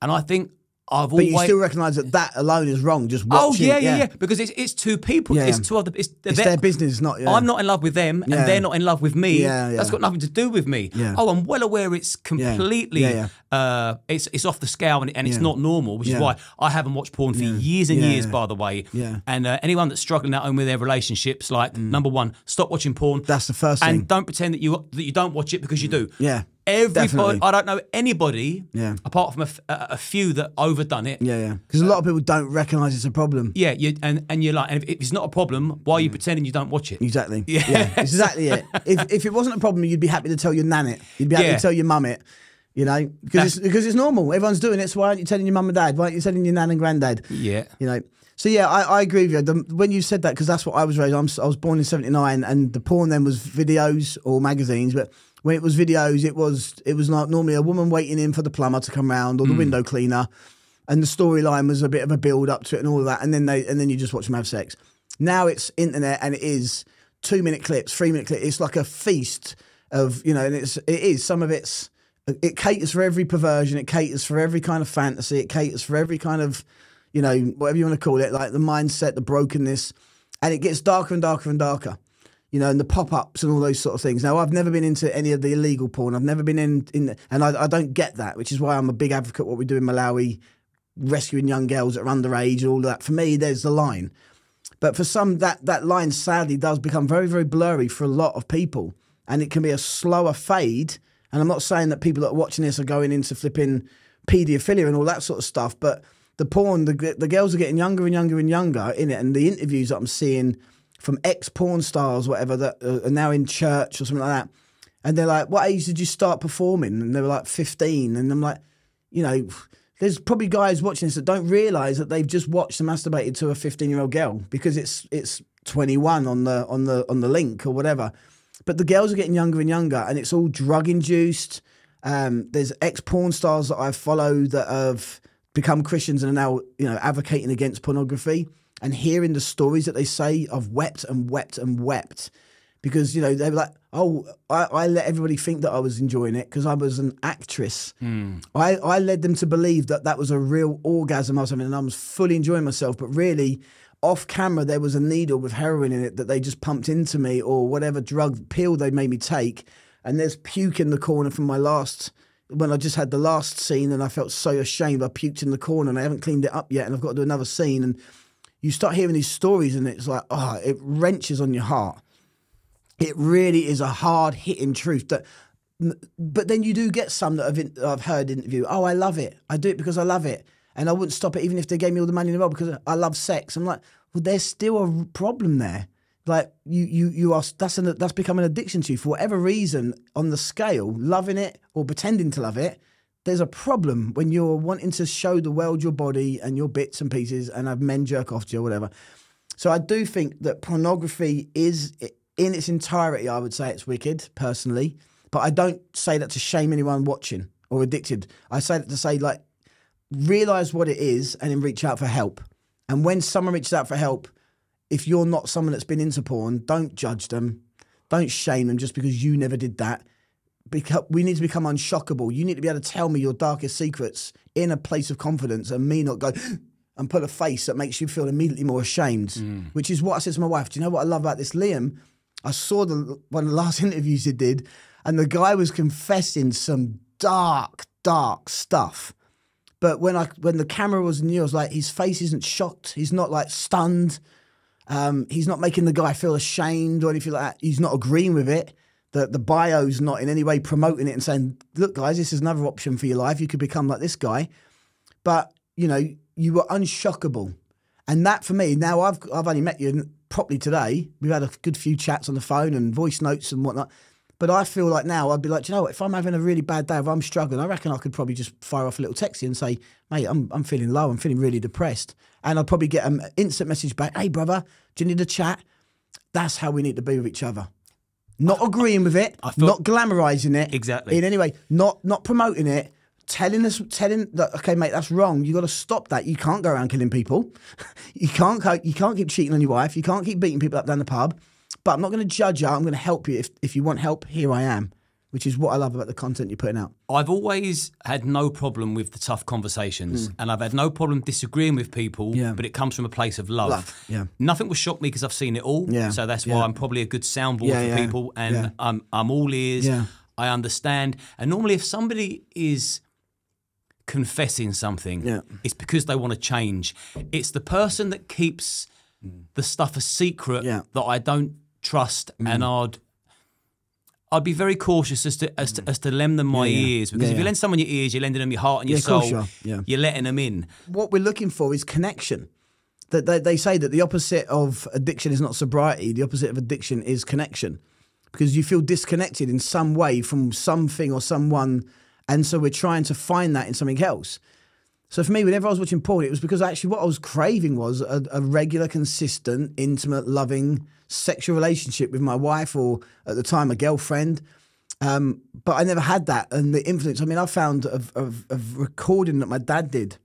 And I think I've But always you still recognise that that alone is wrong. Just Oh watching. yeah, yeah, yeah, Because it's it's two people. Yeah. It's two other. It's, It's their business, not. Yeah. I'm not in love with them, and they're not in love with me. Yeah, yeah. That's got nothing to do with me. Yeah. Oh, I'm well aware it's completely. Yeah, Uh, it's it's off the scale and, and it's not normal, which is why I haven't watched porn for years and years. By the way. Yeah. And uh, anyone that's struggling at home with their relationships, like number one, stop watching porn. Mm. That's the first and thing. don't pretend that you that you don't watch it because you do. Yeah. Everybody, Definitely. I don't know anybody, Yeah. apart from a few that overdone it. Yeah, yeah. Because a lot of people don't recognise it's a problem. Yeah, you, and and you're like, and if, it's not a problem, why are you mm. pretending you don't watch it? Exactly. Yeah. Yeah. Exactly it. If if it wasn't a problem, you'd be happy to tell your nan it. You'd be happy Yeah. to tell your mum it. You know, because it's because it's normal. Everyone's doing it. So why aren't you telling your mum and dad? Why aren't you telling your nan and granddad? Yeah. You know. So yeah, I, I agree with you. The, when you said that, because that's what I was raised. I'm, I was born in '79, and the porn then was videos or magazines. But when it was videos, it was it was not normally a woman waiting in for the plumber to come round or the hmm. window cleaner, and the storyline was a bit of a build up to it and all of that. And then they and then you just watch them have sex. Now it's internet and it is two minute clips, three minute clips. It's like a feast of you know, and it's it is some of it's it caters for every perversion. It caters for every kind of fantasy. It caters for every kind of you know whatever you want to call it, like the mindset, the brokenness, and it gets darker and darker and darker. You know, and the pop ups and all those sort of things. Now, I've never been into any of the illegal porn. I've never been in, in and I, I don't get that, which is why I'm a big advocate what we do in Malawi, rescuing young girls that are underage and all that. For me, there's the line. But for some, that that line sadly does become very, very blurry for a lot of people, and it can be a slower fade And I'm not saying that people that are watching this are going into flipping paedophilia and all that sort of stuff, but the porn, the the girls are getting younger and younger and younger in it, and the interviews that I'm seeing from ex porn stars, whatever, that are now in church or something like that, and they're like, "What age did you start performing?" And they were like, "15," and I'm like, you know. There's probably guys watching this that don't realise that they've just watched and masturbated to a 15 year old girl because it's it's 21 on the on the on the link or whatever. But the girls are getting younger and younger, and it's all drug induced. Um, there's ex porn stars that I follow that have become Christians and are now, you know, advocating against pornography. And hearing the stories that they say, I've wept and wept and wept because you know they were like, oh, I, I let everybody think that I was enjoying it because I was an actress. Hmm. I, I led them to believe that that was a real orgasm or something, and I was fully enjoying myself. But really, off camera, there was a needle with heroin in it that they just pumped into me, or whatever drug pill they made me take. And there's puke in the corner from my last when I just had the last scene, and I felt so ashamed. I puked in the corner, and I haven't cleaned it up yet, and I've got to do another scene. And you start hearing these stories, and it's like, oh, it wrenches on your heart. It really is a hard hitting truth that but then you do get some that I've, in, I've heard interview oh i love it. I do it because i love it. And i wouldn't stop it even if they gave me all the money in the world because i love sex. I'm like well there's still a problem there. Like you you you are that's an that's become an addiction to you for whatever reason on the scale loving it or pretending to love it there's a problem when you're wanting to show the world your body and your bits and pieces and have men jerk off to you or whatever so i do think that pornography is in its entirety, I would say it's wicked, personally. But I don't say that to shame anyone watching or addicted. I say that to say, like, realize what it is and then reach out for help. And when someone reaches out for help, if you're not someone that's been into porn, don't judge them. Don't shame them just because you never did that. Because we need to become unshockable. You need to be able to tell me your darkest secrets in a place of confidence and me not go, and put a face that makes you feel immediately more ashamed. Mm. Which is what I said to my wife. Do you know what I love about this Liam? I saw the one of the last interviews he did, and the guy was confessing some dark, dark stuff. But when I when the camera was new, I was like, his face isn't shocked. He's not like stunned. Um, he's not making the guy feel ashamed or anything like that. He's not agreeing with it. The the bio's not in any way promoting it and saying, look, guys, this is another option for your life. You could become like this guy. But, you know, you were unshockable. And that for me, now I've I've only met you properly today. We've had a good few chats on the phone and voice notes and whatnot. But I feel like now I'd be like, you know what? If I'm having a really bad day, if I'm struggling, I reckon I could probably just fire off a little text and say, mate, I'm, I'm feeling low. I'm feeling really depressed. And I'd probably get an instant message back, hey, brother, do you need a chat? That's how we need to be with each other. Not agreeing with it, not glamorizing it. Exactly. In any way, not not promoting it, telling us, telling that, okay, mate, that's wrong. You got to stop that. You can't go around killing people. you can't, go, you can't keep cheating on your wife. You can't keep beating people up down the pub. But I'm not going to judge you. I'm going to help you. If, if you want help, here I am, which is what I love about the content you're putting out. I've always had no problem with the tough conversations, mm. and I've had no problem disagreeing with people. Yeah. But it comes from a place of love. love. Yeah. Nothing will shock me because I've seen it all. Yeah. So that's yeah. why I'm probably a good soundboard yeah, for yeah. people, and Yeah. I'm I'm all ears. Yeah. I understand. And normally, if somebody is confessing something, Yeah. it's because they want to change. It's the person that keeps the stuff a secret Yeah. Mm. that I don't trust, and I'd I'd be very cautious as to as to, mm. as to lend them my Yeah, yeah. ears because Yeah, if you lend someone your ears, you're lending them your heart and your Yeah, of course soul. you. Yeah. You're letting them in. what we're looking for is connection. That they, they say that the opposite of addiction is not sobriety. The opposite of addiction is connection, because you feel disconnected in some way from something or someone, and so we're trying to find that in something else. So for me, whenever I was watching porn, it was because actually what I was craving was a, a regular, consistent, intimate, loving sexual relationship with my wife or at the time a girlfriend. Um, but I never had that, and the influence. I mean, I found of, of, of recording that my dad did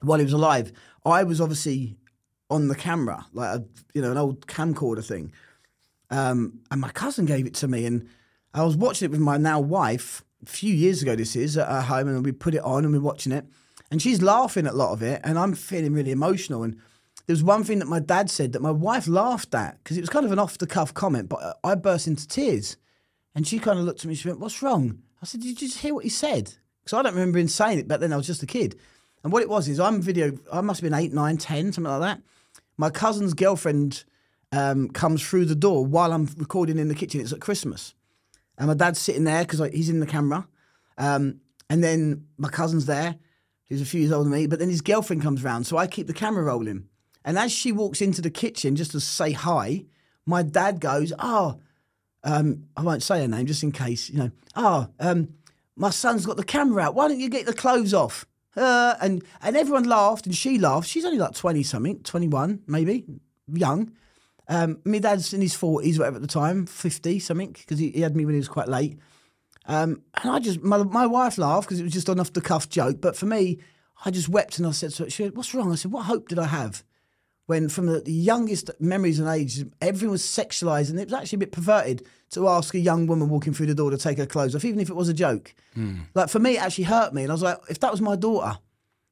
while he was alive. I was obviously on the camera, like a you know an old camcorder thing, um, and my cousin gave it to me, and I was watching it with my now wife a few years ago. This is at her home, and we put it on and we're watching it, and she's laughing at a lot of it, and I'm feeling really emotional. And there was one thing that my dad said that my wife laughed at because it was kind of an off the cuff comment, but I burst into tears, and she kind of looked at me. She went, "What's wrong?" I said, "Did you just hear what he said?" Because I don't remember him saying it back then. I was just a kid. And what it was is I'm video, I must have been eight, nine, ten, something like that. My cousin's girlfriend um, comes through the door while I'm recording in the kitchen. It's at Christmas. and my dad's sitting there because he's in the camera, um, and then my cousin's there, who's a few years older than me. But then his girlfriend comes round, so I keep the camera rolling. And as she walks into the kitchen just to say hi, my dad goes, "Oh, um, I won't say her name just in case, you know. Oh, um, my son's got the camera out. Why don't you get the clothes off?" Uh, and and everyone laughed, and she laughed. She's only like twenty something, twenty one maybe, young. Um, my dad's in his forties, whatever at the time, fifty something, because he, he had me when he was quite late. Um, and I just, my, my wife laughed because it was just an off the cuff joke. But for me, I just wept and I said, so she went, What's wrong? I said, What hope did I have? When from the, the youngest memories and ages, everything was sexualized and it was actually a bit perverted to ask a young woman walking through the door to take her clothes off, even if it was a joke. Hmm. Like for me, it actually hurt me. And I was like, If that was my daughter,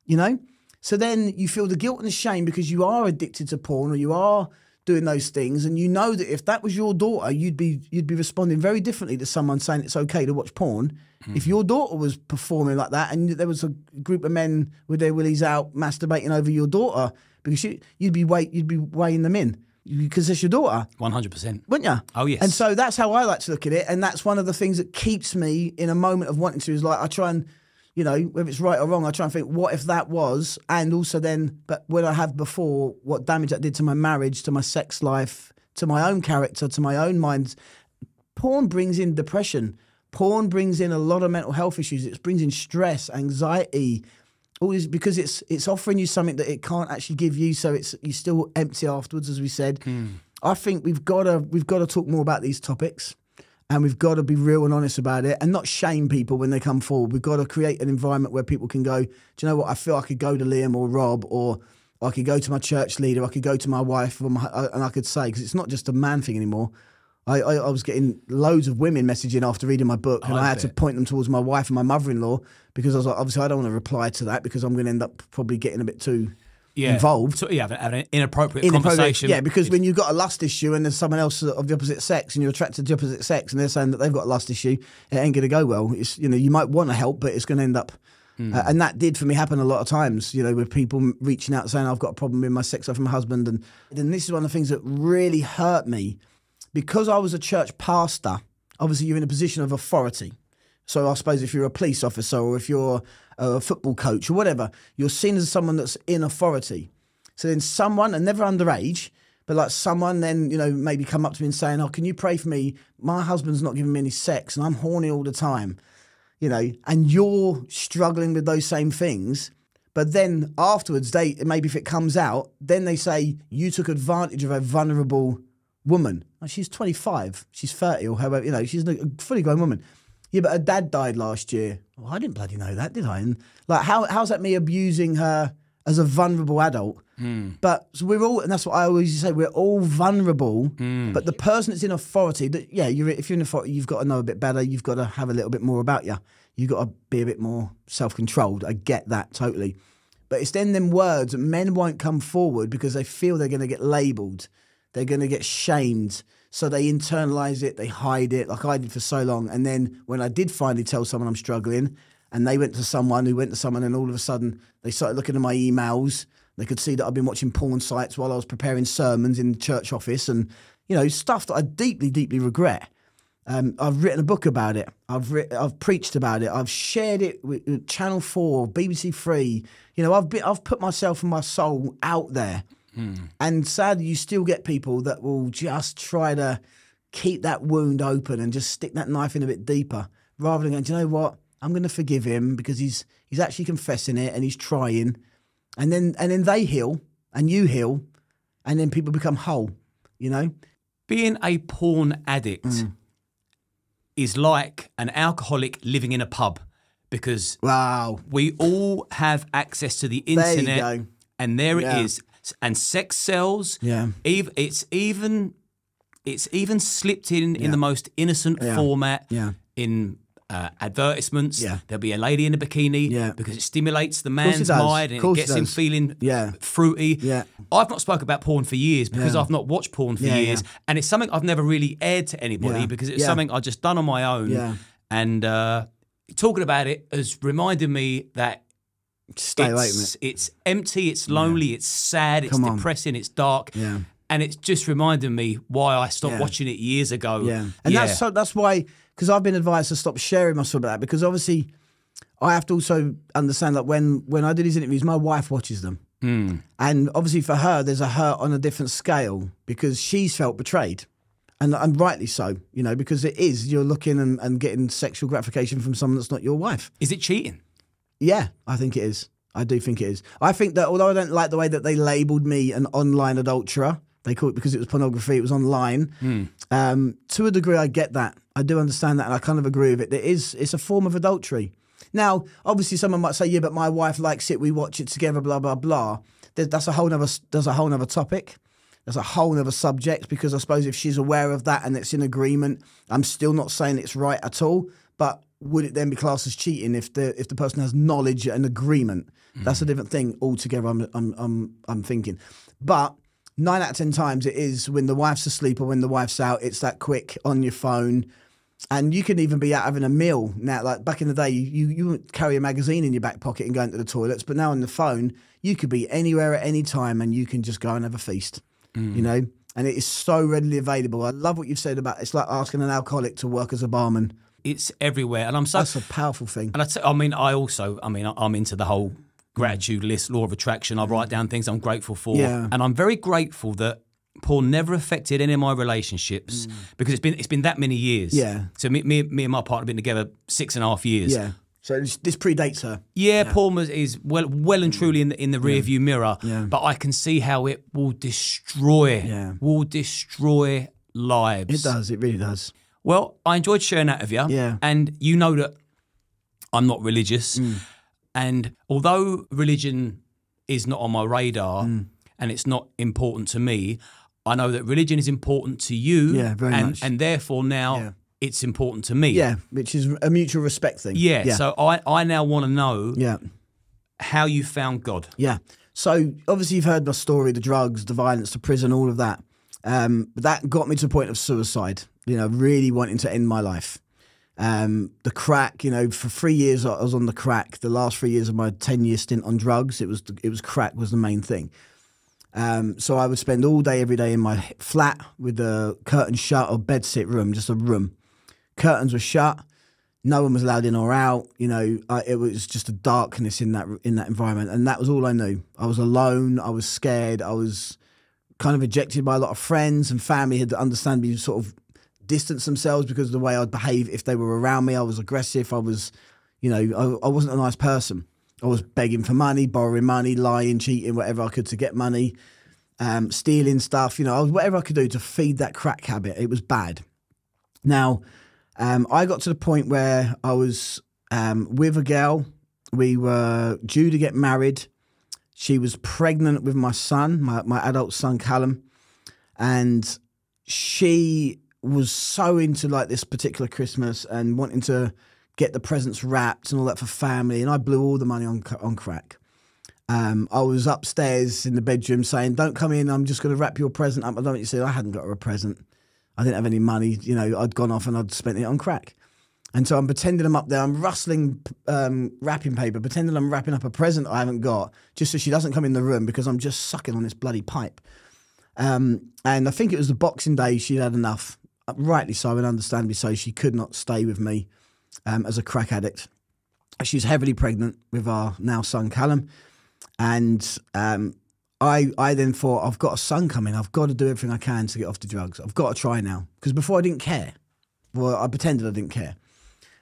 you know? So then you feel the guilt and the shame because you are addicted to porn or you are doing those things and you know that if that was your daughter you'd be you'd be responding very differently to someone saying it's okay to watch porn hmm. if your daughter was performing like that and there was a group of men with their willies out masturbating over your daughter because you, you'd be wait you'd be weighing them in because it's your daughter One hundred percent. wouldn't you? Oh, yes. And so that's how I like to look at it, and that's one of the things that keeps me in a moment of wanting to is like I try and, you know, whether it's right or wrong, I try and think what if that was, and also then, but when I have before, what damage that did to my marriage, to my sex life, to my own character, to my own mind. Porn brings in depression. Porn brings in a lot of mental health issues. It brings in stress, anxiety, Oh, all this because it's it's offering you something that it can't actually give you. So it's you still empty afterwards, as we said. Hmm. I think we've got to we've got to talk more about these topics, and we've got to be real and honest about it, and not shame people when they come forward. We've got to create an environment where people can go. Do you know what? I feel I could go to Liam or Rob or. I could go to my church leader. I could go to my wife, or my, and I could say because it's not just a man thing anymore. I, I, I was getting loads of women messaging after reading my book, and I I, had to point them towards my wife and my mother-in-law because I was like, obviously, I don't want to reply to that because I'm going to end up probably getting a bit too Yeah. involved. So, yeah, have an- inappropriate, Inappropriate- conversation. Yeah, because when you've got a lust issue and there's someone else of the opposite sex and you're attracted to the opposite sex and they're saying that they've got a lust issue, it ain't going to go well. It's you know you might want to help, but it's going to end up. Uh, and that did for me happen a lot of times, you know, with people reaching out saying I've got a problem with my sex life with my husband, and and this is one of the things that really hurt me because I was a church pastor. Obviously, you're in a position of authority. So I suppose if you're a police officer or if you're a football coach or whatever, you're seen as someone that's in authority. So then someone, and never underage, but like someone then, you know, maybe come up to me and saying, Oh, can you pray for me? My husband's not giving me any sex and I'm horny all the time, you know, and you're struggling with those same things. But then afterwards, they maybe if it comes out, then they say you took advantage of a vulnerable woman. Like, she's 25, she's 30, or however, you know, she's a fully grown woman. Yeah, but her dad died last year. Well, I didn't bloody know that, did I? And like, how how's that me abusing her as a vulnerable adult? Hmm. But so we're all, and that's what I always say. We're all vulnerable. Hmm. But the person that's in authority, that yeah, you're if you're in authority, you've got to know a bit better. You've got to have a little bit more about you. You've got to be a bit more self controlled. I get that totally. But it's then them words that men won't come forward because they feel they're going to get labelled, they're going to get shamed. So they internalize it, they hide it, like I did for so long. And then when I did finally tell someone I'm struggling, and they went to someone who went to someone, and all of a sudden they started looking at my emails. They could see that I've been watching porn sites while I was preparing sermons in the church office, and you know stuff that I deeply, deeply regret. Um, I've written a book about it. I've I've preached about it. I've shared it with, with Channel Four, BBC Three. You know, I've been, I've put myself and my soul out there, and sadly, you still get people that will just try to keep that wound open and just stick that knife in a bit deeper, rather than going, Do you know what? I'm going to forgive him because he's he's actually confessing it and he's trying, and then and then they heal and you heal, and then people become whole. You know, Being a porn addict Mm. is like an alcoholic living in a pub because wow. we all have access to the you internet go. and there Yeah. it is and sex sells Yeah. ev- it's even it's even slipped in in the most innocent format Yeah. in uh, advertisements Yeah. there'll be a lady in a bikini Yeah. because it stimulates the man's mind and it it gets him feeling Yeah. fruity Yeah. i've not spoke about porn for years because Yeah. i've not watched porn for Yeah, years yeah. and it's something i've never really aired to anybody Yeah. because it's Yeah. something i've just done on my own Yeah. and uh, talking about it has reminded me that Stay away from it's, it's empty, it's lonely, it's sad, it's Come on. depressing, it's dark. Yeah. and it's just reminding me why I stopped Yeah. watching it years ago. Yeah, and that's so that's why because I've been advised to stop sharing my stuff about that because obviously I have to also understand that when when I do these interviews, my wife watches them, hmm. and obviously for her, there's a hurt on a different scale because she's felt betrayed. And, and rightly so, you know, because it is you're looking and, and getting sexual gratification from someone that's not your wife. is it cheating? Yeah, I think it is. I do think it is. I think that although I don't like the way that they labelled me an online adulterer, they call it because it was pornography, it was online. Um, to a degree, I get that. I do understand that, and I kind of agree with it. It is. It's a form of adultery. Now, obviously, someone might say, "Yeah, but my wife likes it. We watch it together." Blah blah blah. That's a whole other. That's a whole other topic. That's a whole other subject because I suppose if she's aware of that and it's in agreement, I'm still not saying it's right at all. But would it then be classed as cheating if the if the person has knowledge and agreement? That's a mm. different thing altogether. I'm I'm I'm I'm thinking, but nine out of ten times it is when the wife's asleep or when the wife's out. It's that quick on your phone. And you can even be out having a meal now. Like back in the day, you you would carry a magazine in your back pocket and go into the toilets. But now on the phone, you could be anywhere at any time, and you can just go and have a feast. You mm. know, and it is so readily available. I love what you've said about it's like asking an alcoholic to work as a barman. It's everywhere, and I'm so. That's a powerful thing. and I, t- I mean, I also, I mean, I'm into the whole gratitude list, law of attraction. I write down things I'm grateful for, Yeah. and I'm very grateful that porn never affected any of my relationships because it's been it's been that many years. Mm. Yeah. So me, me, me and my partner have been together six and a half years. Yeah. So this, predates her. Yeah, porn was, is well, well and truly in the in the rear view mirror. Yeah. But I can see how it will destroy, Yeah. will destroy lives. It does. It really does. Well, I enjoyed sharing that with you. Yeah. And you know that I'm not religious. Mm. And although religion is not on my radar Mm. and it's not important to me, I know that religion is important to you. Yeah, very and, much. And therefore now Yeah. it's important to me. Yeah, which is a mutual respect thing. Yeah. Yeah. So I, I now want to know yeah. how you found God. Yeah. So obviously you've heard my story, the drugs, the violence, the prison, all of that. Um, but that got me to the point of suicide. You know, really wanting to end my life. Um, the crack, you know, for three years I was on the crack. The last three years of my ten year stint on drugs, it was it was crack was the main thing. Um, so I would spend all day every day in my flat with the curtain shut or bed sit room, just a room. Curtains were shut. No one was allowed in or out. You know, I, it was just a darkness in that in that environment, and that was all I knew. I was alone. I was scared. I was kind of ejected by a lot of friends and family had understandably sort of distanced themselves because of the way I'd behave if they were around me. I was aggressive. I was, you know, I, I wasn't a nice person. I was begging for money, borrowing money, lying, cheating, whatever I could to get money, um, stealing stuff. You know, I was, whatever I could do to feed that crack habit. It was bad. Now, um, I got to the point where I was um, with a girl. We were due to get married. She was pregnant with my son, my, my adult son, Callum. And she was so into like this particular Christmas and wanting to get the presents wrapped and all that for family. And I blew all the money on, on crack. Um, I was upstairs in the bedroom saying, Don't come in, I'm just going to wrap your present up. I don't you see, I hadn't got her a present. I didn't have any money. You know, I'd gone off and I'd spent it on crack. And so I'm pretending I'm up there. I'm rustling um, wrapping paper, pretending I'm wrapping up a present I haven't got, just so she doesn't come in the room because I'm just sucking on this bloody pipe. Um, and I think it was the Boxing Day she'd had enough, uh, rightly so, and understandably so. She could not stay with me um, as a crack addict. She was heavily pregnant with our now son Callum, and um, I I then thought I've got a son coming. I've got to do everything I can to get off the drugs. I've got to try now because before I didn't care. Well, I pretended I didn't care,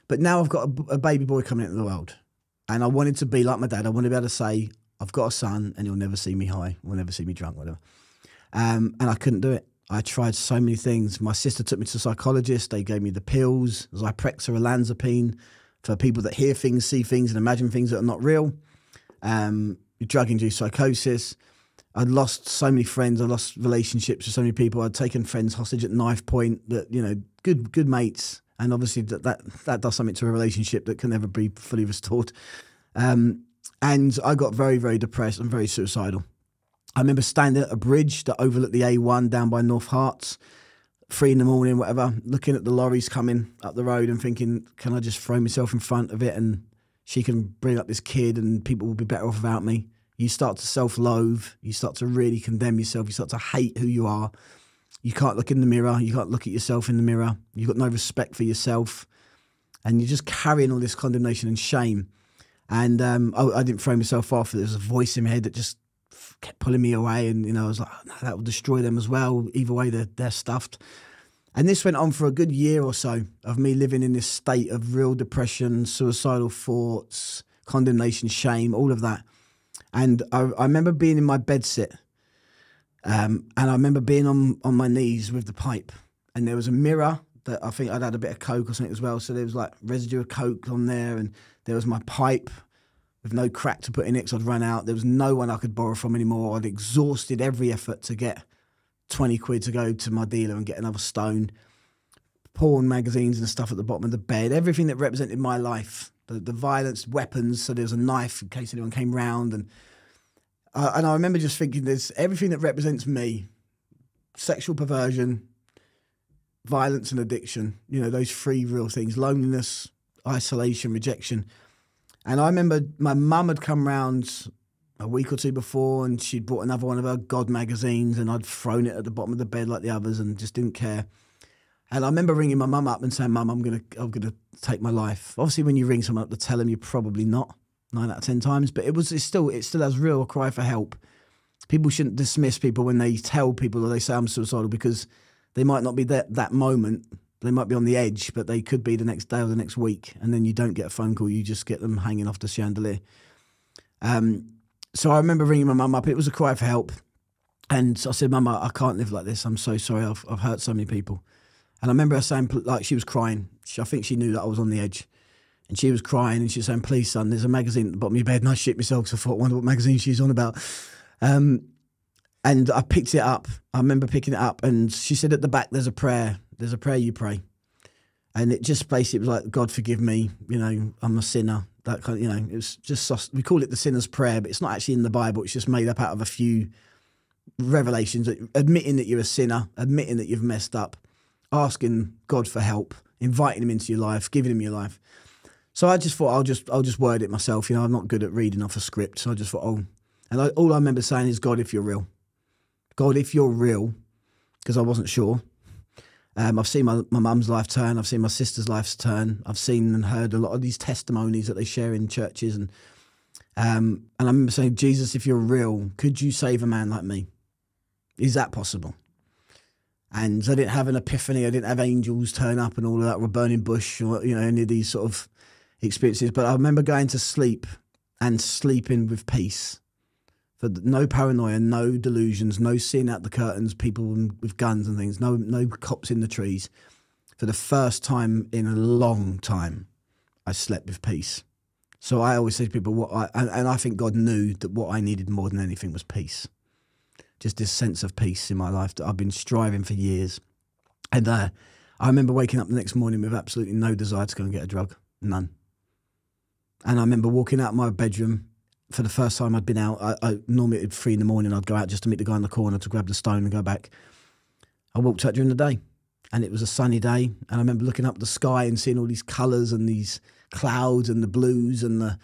but now I've got a baby boy coming into the world, and I wanted to be like my dad. I wanted to be able to say I've got a son, and he'll never see me high, will never see me drunk, whatever. Um, and I couldn't do it. I tried so many things. My sister took me to a psychologist. They gave me the pills, Zyprexa, olanzapine, for people that hear things, see things, and imagine things that are not real. Um, drug-induced psychosis. I'd lost so many friends. I lost relationships with so many people. I'd taken friends hostage at knife point. That you know, good good mates, and obviously that that, that does something to a relationship that can never be fully restored. Um, and I got very very depressed and very suicidal. I remember standing at a bridge that overlooked the A1 down by North Herts, three in the morning, whatever, looking at the lorries coming up the road and thinking, can I just throw myself in front of it and she can bring up this kid and people will be better off without me? You start to self loathe. You start to really condemn yourself. You start to hate who you are. You can't look in the mirror. You can't look at yourself in the mirror. You've got no respect for yourself. And you're just carrying all this condemnation and shame. And um, I, I, didn't throw myself off. There was a voice in my head that just kept pulling me away. And, you know, I was like, oh, no, that will destroy them as well. Either way, they're, they're stuffed. And this went on for a good year or so of me living in this state of real depression, suicidal thoughts, condemnation, shame, all of that. And I, I remember being in my bed sit, um, and I remember being on, on my knees with the pipe, and there was a mirror that I think I'd had a bit of coke or something as well. So there was like residue of coke on there, and there was my pipe with no crack to put in it. So I'd run out. There was no one I could borrow from anymore. I'd exhausted every effort to get 20 quid to go to my dealer and get another stone, porn magazines and stuff at the bottom of the bed, everything that represented my life, the, the violence, weapons. So there was a knife in case anyone came round. And, uh, and I remember just thinking there's everything that represents me sexual perversion, violence and addiction, you know, those three real things loneliness, isolation, rejection. And I remember my mum had come round a week or two before, and she'd brought another one of her God magazines, and I'd thrown it at the bottom of the bed like the others, and just didn't care. And I remember ringing my mum up and saying, "Mum, I'm gonna, I'm gonna take my life." Obviously, when you ring someone up to tell them, you're probably not nine out of ten times, but it was, still, it still has real cry for help. People shouldn't dismiss people when they tell people or they say I'm suicidal because they might not be that that moment. They might be on the edge, but they could be the next day or the next week, and then you don't get a phone call. You just get them hanging off the chandelier. Um, so I remember ringing my mum up. It was a cry for help. And I said, Mum, I can't live like this. I'm so sorry. I've, I've hurt so many people. And I remember her saying, like, she was crying. She, I think she knew that I was on the edge. And she was crying and she was saying, Please, son, there's a magazine at the bottom of your bed. And I shit myself because I thought, I wonder what magazine she's on about. Um, and I picked it up. I remember picking it up. And she said, At the back, there's a prayer. There's a prayer you pray. And it just basically was like, God, forgive me. You know, I'm a sinner that kind of, you know, it was just, we call it the sinner's prayer, but it's not actually in the Bible. It's just made up out of a few revelations, admitting that you're a sinner, admitting that you've messed up, asking God for help, inviting him into your life, giving him your life. So I just thought I'll just I'll just word it myself. You know, I'm not good at reading off a script, so I just thought, oh, and I, all I remember saying is, God, if you're real, God, if you're real, because I wasn't sure. Um, I've seen my, my mum's life turn. I've seen my sister's life turn. I've seen and heard a lot of these testimonies that they share in churches. And um, and I remember saying, Jesus, if you're real, could you save a man like me? Is that possible? And I didn't have an epiphany. I didn't have angels turn up and all of that, or burning bush, or you know, any of these sort of experiences. But I remember going to sleep and sleeping with peace for no paranoia, no delusions, no seeing out the curtains, people with guns and things, no no cops in the trees. For the first time in a long time, I slept with peace. So I always say to people, what I and, I think God knew that what I needed more than anything was peace. Just this sense of peace in my life that I've been striving for years. And uh, I remember waking up the next morning with absolutely no desire to go and get a drug, none. And I remember walking out of my bedroom for the first time I'd been out, I, I normally at three in the morning I'd go out just to meet the guy in the corner to grab the stone and go back. I walked out during the day, and it was a sunny day, and I remember looking up the sky and seeing all these colours and these clouds and the blues and the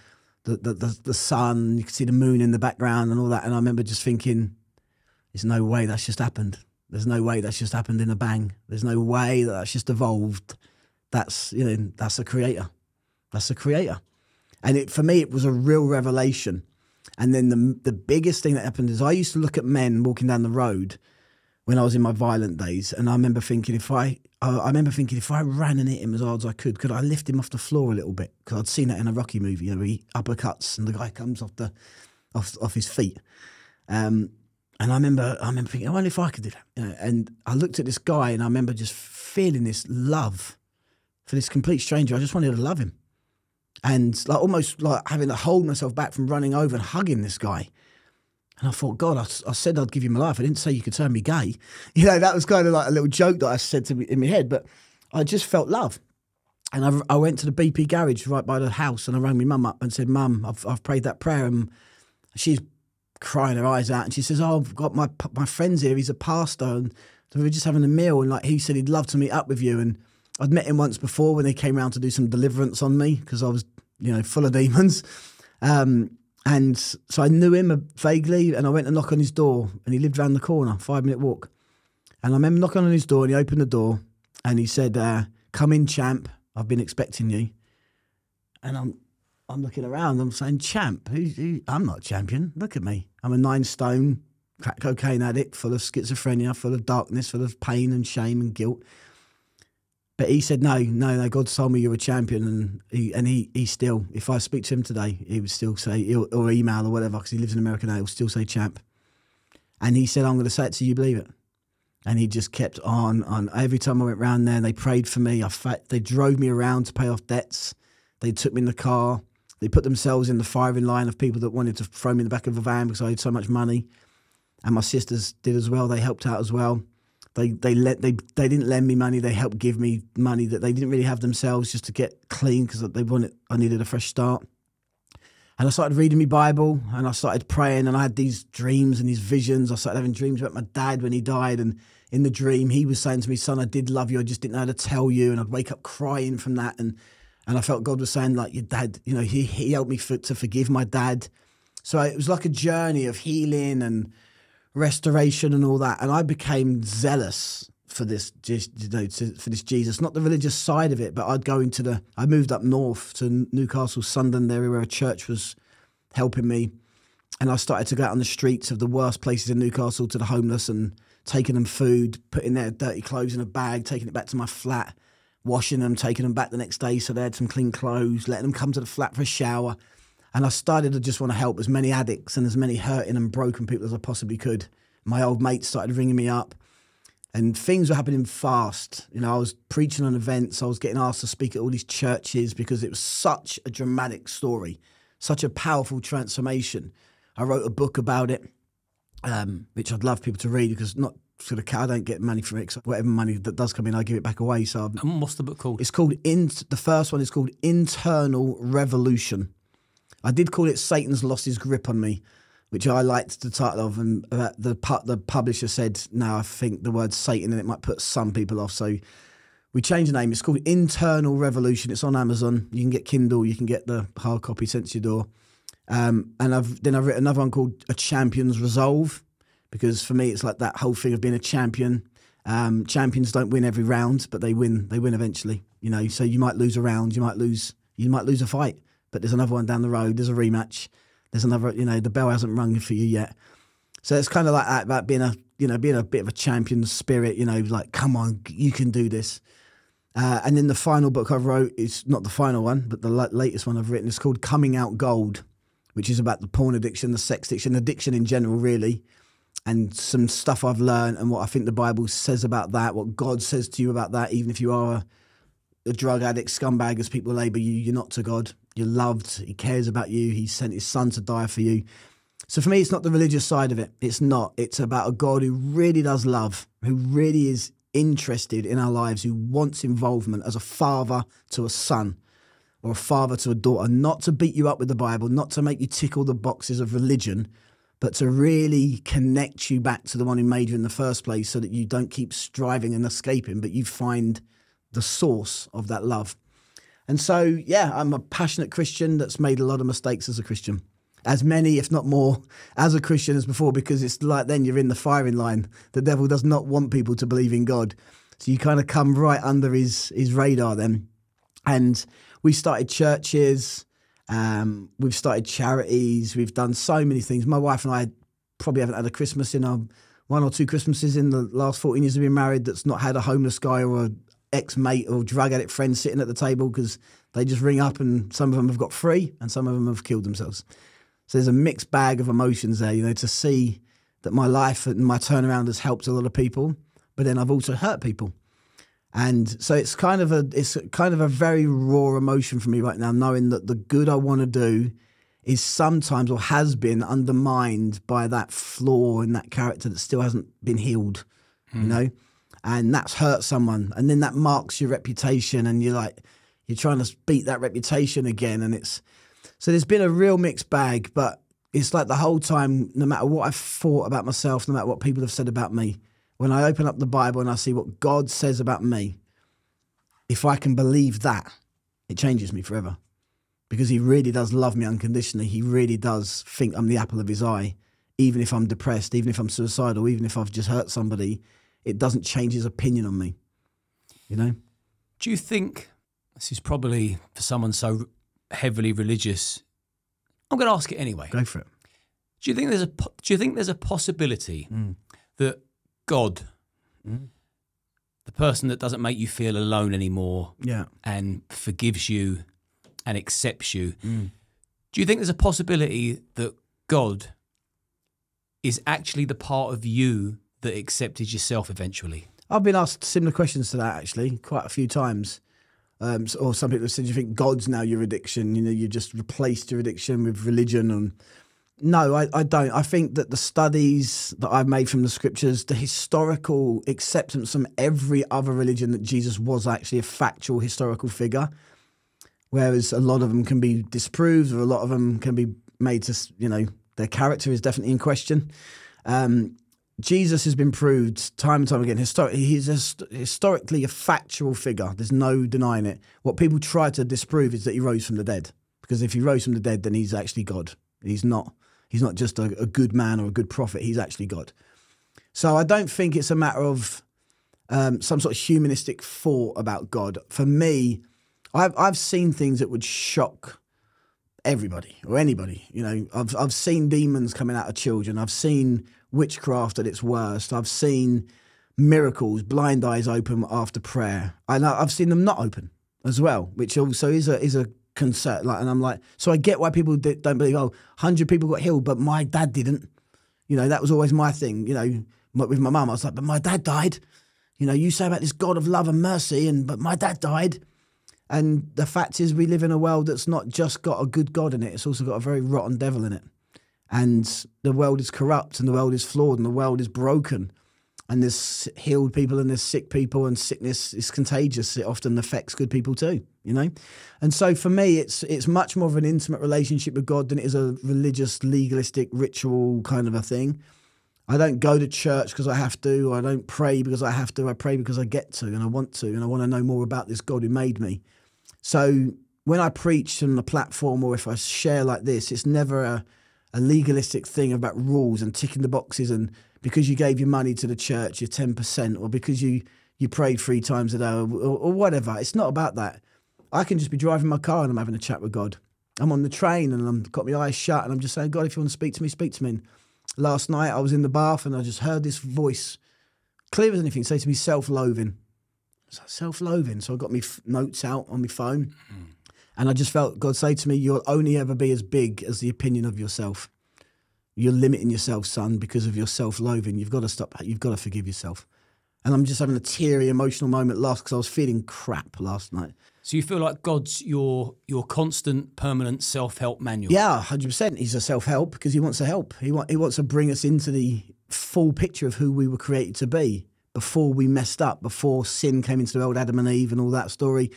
the, the the, the sun. You could see the moon in the background and all that, and I remember just thinking, "There's no way that's just happened. There's no way that's just happened in a bang. There's no way that that's just evolved. That's you know that's a creator. That's a creator." And it, for me, it was a real revelation. And then the the biggest thing that happened is I used to look at men walking down the road when I was in my violent days, and I remember thinking if I I remember thinking if I ran and hit him as hard as I could, could I lift him off the floor a little bit? Because I'd seen that in a Rocky movie, you know, he uppercuts and the guy comes off the off off his feet. Um, and I remember I remember thinking, I wonder if I could do that. You know, and I looked at this guy and I remember just feeling this love for this complete stranger. I just wanted to love him and like almost like having to hold myself back from running over and hugging this guy. And I thought, God, I, I, said I'd give you my life. I didn't say you could turn me gay. You know, that was kind of like a little joke that I said to me in my head, but I just felt love. And I, I went to the BP garage right by the house and I rang my mum up and said, Mum, I've, I've prayed that prayer. And she's crying her eyes out and she says, Oh, I've got my, my friend's here. He's a pastor. And we were just having a meal. And like he said, he'd love to meet up with you. And I'd met him once before when he came around to do some deliverance on me because I was, you know, full of demons. Um, And so I knew him vaguely, and I went to knock on his door, and he lived round the corner, five minute walk. And I remember knocking on his door, and he opened the door, and he said, uh, "Come in, champ. I've been expecting you." And I'm, I'm looking around. I'm saying, "Champ? Who, who, I'm not a champion. Look at me. I'm a nine stone crack cocaine addict, full of schizophrenia, full of darkness, full of pain and shame and guilt." But he said, no, no, no. God told me you're a champion, and he and he he still, if I speak to him today, he would still say or email or whatever because he lives in America now. He'll still say champ. And he said, I'm going to say it to you, believe it. And he just kept on on. Every time I went round there, they prayed for me. I they drove me around to pay off debts. They took me in the car. They put themselves in the firing line of people that wanted to throw me in the back of a van because I had so much money. And my sisters did as well. They helped out as well. They they let they they didn't lend me money. They helped give me money that they didn't really have themselves just to get clean because they wanted I needed a fresh start. And I started reading my Bible and I started praying and I had these dreams and these visions. I started having dreams about my dad when he died and in the dream he was saying to me, "Son, I did love you. I just didn't know how to tell you." And I'd wake up crying from that and and I felt God was saying like your dad, you know, he he helped me for, to forgive my dad. So it was like a journey of healing and restoration and all that. And I became zealous for this, you know, to, for this Jesus, not the religious side of it, but I'd go into the. I moved up north to Newcastle, Sunderland area, where a church was helping me, and I started to go out on the streets of the worst places in Newcastle to the homeless and taking them food, putting their dirty clothes in a bag, taking it back to my flat, washing them, taking them back the next day so they had some clean clothes, letting them come to the flat for a shower. And I started to just want to help as many addicts and as many hurting and broken people as I possibly could. My old mates started ringing me up and things were happening fast. You know, I was preaching on events, I was getting asked to speak at all these churches because it was such a dramatic story, such a powerful transformation. I wrote a book about it, um, which I'd love people to read because not sort of I don't get money from it. whatever money that does come in, I give it back away. So, and what's the book called? It's called in. The first one is called Internal Revolution. I did call it Satan's lost his grip on me, which I liked the title of, and uh, the the publisher said, "No, I think the word Satan and it might put some people off." So we changed the name. It's called Internal Revolution. It's on Amazon. You can get Kindle. You can get the hard copy sent to your door. Um, and I've then I've written another one called A Champion's Resolve, because for me it's like that whole thing of being a champion. Um, champions don't win every round, but they win. They win eventually. You know, so you might lose a round. You might lose. You might lose a fight but there's another one down the road. There's a rematch. There's another, you know, the bell hasn't rung for you yet. So it's kind of like that being a, you know, being a bit of a champion spirit, you know, like, come on, you can do this. Uh, and then the final book I wrote is not the final one, but the latest one I've written is called Coming Out Gold, which is about the porn addiction, the sex addiction, addiction in general, really, and some stuff I've learned and what I think the Bible says about that, what God says to you about that, even if you are a, a drug addict, scumbag, as people label you, you're not to God. You're loved. He cares about you. He sent his son to die for you. So for me, it's not the religious side of it. It's not. It's about a God who really does love, who really is interested in our lives, who wants involvement as a father to a son or a father to a daughter, not to beat you up with the Bible, not to make you tick all the boxes of religion, but to really connect you back to the one who made you in the first place so that you don't keep striving and escaping, but you find the source of that love. And so, yeah, I'm a passionate Christian that's made a lot of mistakes as a Christian. As many, if not more, as a Christian as before, because it's like then you're in the firing line. The devil does not want people to believe in God. So you kind of come right under his, his radar then. And we started churches, um, we've started charities, we've done so many things. My wife and I probably haven't had a Christmas in our one or two Christmases in the last 14 years of being married that's not had a homeless guy or a, ex mate or drug addict friend sitting at the table because they just ring up and some of them have got free and some of them have killed themselves. So there's a mixed bag of emotions there, you know, to see that my life and my turnaround has helped a lot of people, but then I've also hurt people. And so it's kind of a it's kind of a very raw emotion for me right now, knowing that the good I want to do is sometimes or has been undermined by that flaw in that character that still hasn't been healed. Mm. You hmm. know? And that's hurt someone and then that marks your reputation and you're like you're trying to beat that reputation again and it's so there's been a real mixed bag but it's like the whole time no matter what i've thought about myself no matter what people have said about me when i open up the bible and i see what god says about me if i can believe that it changes me forever because he really does love me unconditionally. He really does think I'm the apple of his eye, even if I'm depressed, even if I'm suicidal, even if I've just hurt somebody. It doesn't change his opinion on me. You know? Do you think this is probably for someone so heavily religious? I'm going to ask it anyway. Go for it. Do you think there's a Do you think there's a possibility mm. that God, mm. the person that doesn't make you feel alone anymore, Yeah. and forgives you and accepts you, mm. do you think there's a possibility that God is actually the part of you that accepted yourself eventually? I've been asked similar questions to that actually quite a few times. Um, or some people have said, "You think God's now your addiction? You know, you just replaced your addiction with religion." And no, I, I don't. I think that the studies that I've made from the scriptures, the historical acceptance from every other religion that Jesus was actually a factual historical figure, whereas a lot of them can be disproved, or a lot of them can be made to, you know, their character is definitely in question. Um, Jesus has been proved time and time again. He's a historically a factual figure. There's no denying it. What people try to disprove is that he rose from the dead. Because if he rose from the dead, then he's actually God. He's not. He's not just a, a good man or a good prophet. He's actually God. So I don't think it's a matter of um, some sort of humanistic thought about God. For me, I've I've seen things that would shock everybody or anybody. You know, I've I've seen demons coming out of children. I've seen witchcraft at its worst. I've seen miracles, blind eyes open after prayer, and I've seen them not open as well, which also is a is a concern. Like, and I'm like, so I get why people don't believe. Oh, 100 people got healed, but my dad didn't. You know, that was always my thing. You know, with my mum, I was like, but my dad died. You know, you say about this God of love and mercy, and but my dad died. And the fact is, we live in a world that's not just got a good God in it; it's also got a very rotten devil in it. And the world is corrupt, and the world is flawed, and the world is broken. And there's healed people, and there's sick people, and sickness is contagious. It often affects good people too, you know. And so, for me, it's it's much more of an intimate relationship with God than it is a religious, legalistic, ritual kind of a thing. I don't go to church because I have to. I don't pray because I have to. I pray because I get to and I want to, and I want to know more about this God who made me. So when I preach on the platform or if I share like this, it's never a, a legalistic thing about rules and ticking the boxes and because you gave your money to the church, your ten percent, or because you you prayed three times a day or, or, or whatever. It's not about that. I can just be driving my car and I'm having a chat with God. I'm on the train and I'm got my eyes shut and I'm just saying, God, if you want to speak to me, speak to me. And last night I was in the bath and I just heard this voice, clear as anything, say to me, self-loathing. It's like self-loathing. So I got my notes out on my phone, mm. And I just felt God say to me, "You'll only ever be as big as the opinion of yourself. You're limiting yourself, son, because of your self-loathing. You've got to stop. You've got to forgive yourself." And I'm just having a teary, emotional moment last because I was feeling crap last night. So you feel like God's your your constant, permanent self help manual. Yeah, hundred percent. He's a self help because he wants to help. He want, he wants to bring us into the full picture of who we were created to be before we messed up, before sin came into the world, Adam and Eve, and all that story.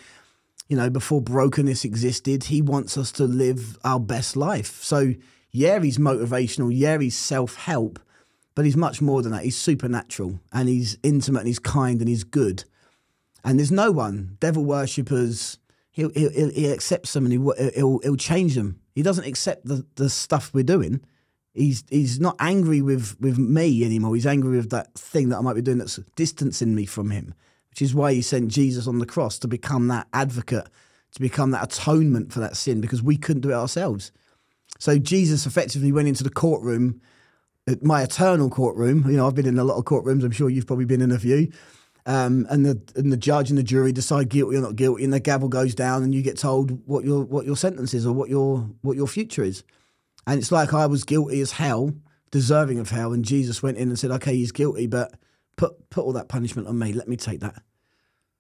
You know, before brokenness existed, he wants us to live our best life. So yeah, he's motivational. Yeah, he's self help, but he's much more than that. He's supernatural and he's intimate and he's kind and he's good. And there's no one, devil worshippers, he'll, he'll, he'll, accepts them and he, he'll, he'll change them. He doesn't accept the, the stuff we're doing. He's, he's not angry with, with me anymore. He's angry with that thing that I might be doing that's distancing me from him, which is why he sent Jesus on the cross to become that advocate, to become that atonement for that sin because we couldn't do it ourselves. So Jesus effectively went into the courtroom, uh, my eternal courtroom. You know, I've been in a lot of courtrooms. I'm sure you've probably been in a few. Um, and the and the judge and the jury decide guilty or not guilty, and the gavel goes down, and you get told what your what your sentence is or what your what your future is. And it's like I was guilty as hell, deserving of hell, and Jesus went in and said, "Okay, he's guilty, but put put all that punishment on me. Let me take that."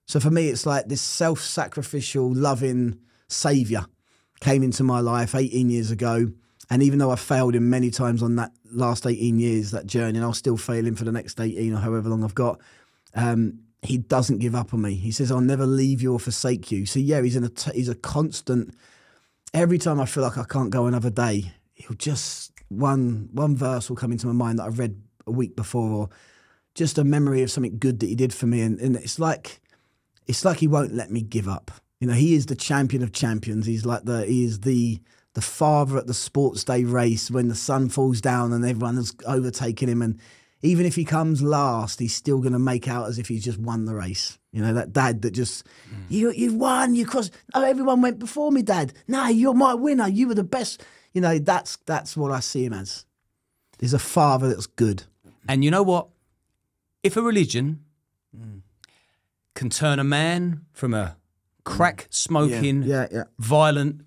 So for me, it's like this self-sacrificial, loving savior came into my life 18 years ago. And even though I failed him many times on that last 18 years, that journey, and I'll still fail him for the next 18 or however long I've got, um, he doesn't give up on me. He says, "I'll never leave you or forsake you." So yeah, he's in a t- he's a constant. Every time I feel like I can't go another day, he'll just one one verse will come into my mind that I've read a week before, or just a memory of something good that he did for me, and, and it's like it's like he won't let me give up. You know, he is the champion of champions. He's like the he is the the father at the sports day race when the sun falls down and everyone has overtaken him and even if he comes last, he's still going to make out as if he's just won the race. You know, that dad that just, mm. you, you've won, you crossed. Oh, everyone went before me, dad. No, you're my winner. You were the best. You know, that's that's what I see him as. He's a father that's good. And you know what? If a religion mm. can turn a man from a crack mm. smoking, Yeah, yeah. violent,